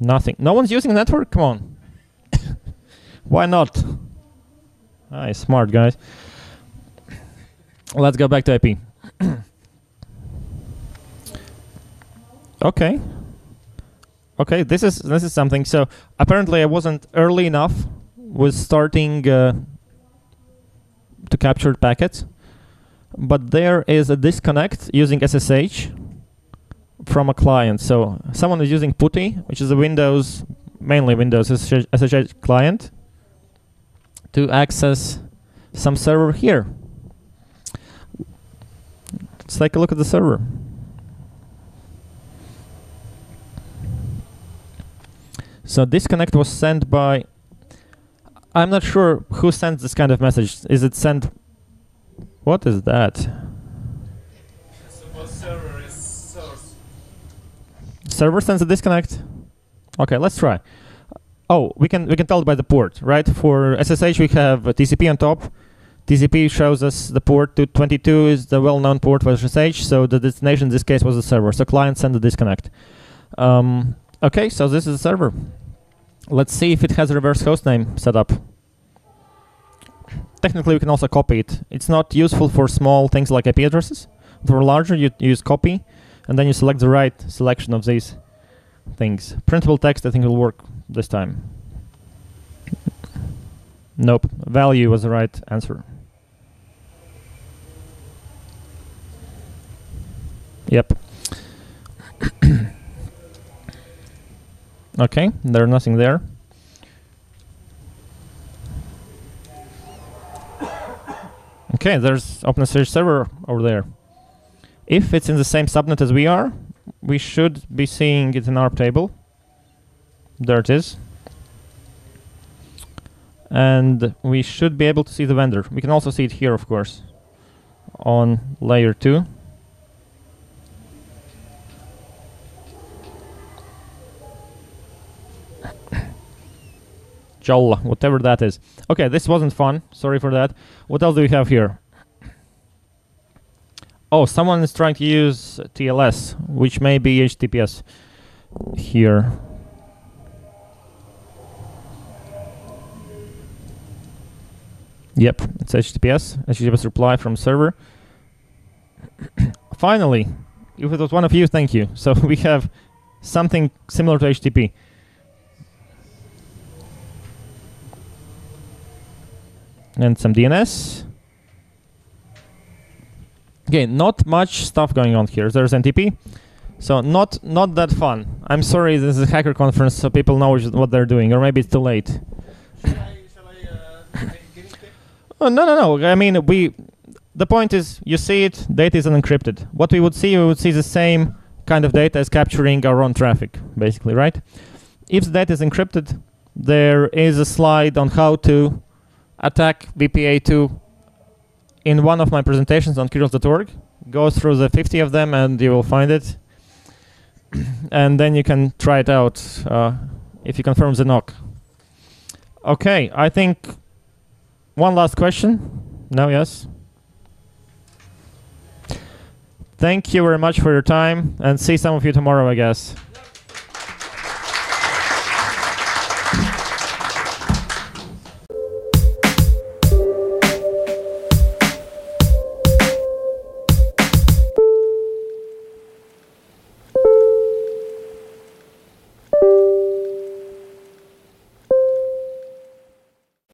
Nothing. No one's using network? Come on. Why not? Nice, smart guys. Let's go back to IP. okay. Okay, this is this is something. So apparently I wasn't early enough with starting uh, to capture packets, but there is a disconnect using SSH from a client. So someone is using PuTTY, which is a Windows, mainly Windows SSH, SSH client, to access some server here. Let's take a look at the server. So disconnect was sent by. I'm not sure who sends this kind of message. Is it sent? What is that? Server is. Server sends a disconnect. Okay, let's try. Oh, we can we can tell it by the port, right? For SSH we have a TCP on top. TCP shows us the port to 22 is the well-known port for SSH, so the destination in this case was the server. So client sent the disconnect. Um, okay, so this is the server. Let's see if it has a reverse hostname set up. Technically, we can also copy it. It's not useful for small things like IP addresses. For larger, you use copy, and then you select the right selection of these things. Printable text, I think, will work this time. Nope, value was the right answer. Yep. Okay, there's nothing there. Okay, there's OpenSSH server over there. If it's in the same subnet as we are, we should be seeing it in our table. There it is. And we should be able to see the vendor. We can also see it here, of course, on layer 2. Jolla, whatever that is. Okay, this wasn't fun. Sorry for that. What else do we have here? Oh, someone is trying to use TLS, which may be HTTPS here. Yep, it's HTTPS, HTTPS reply from server. Finally, if it was one of you, thank you. So we have something similar to HTTP. And some DNS. Okay, not much stuff going on here. There's NTP. So not not that fun. I'm sorry, this is a hacker conference, so people know what they're doing, or maybe it's too late. Shall I, shall I uh, make guinea pig? Oh, no, no, no. I mean, we. The point is, you see it, data is unencrypted. What we would see, we would see the same kind of data as capturing our own traffic, basically, right? If the data is encrypted, there is a slide on how to attack WPA2 in one of my presentations on kirils.org. Go through the 50 of them and you will find it. and then you can try it out uh, if you confirm the knock. Okay, I think one last question. No, yes. Thank you very much for your time and see some of you tomorrow, I guess.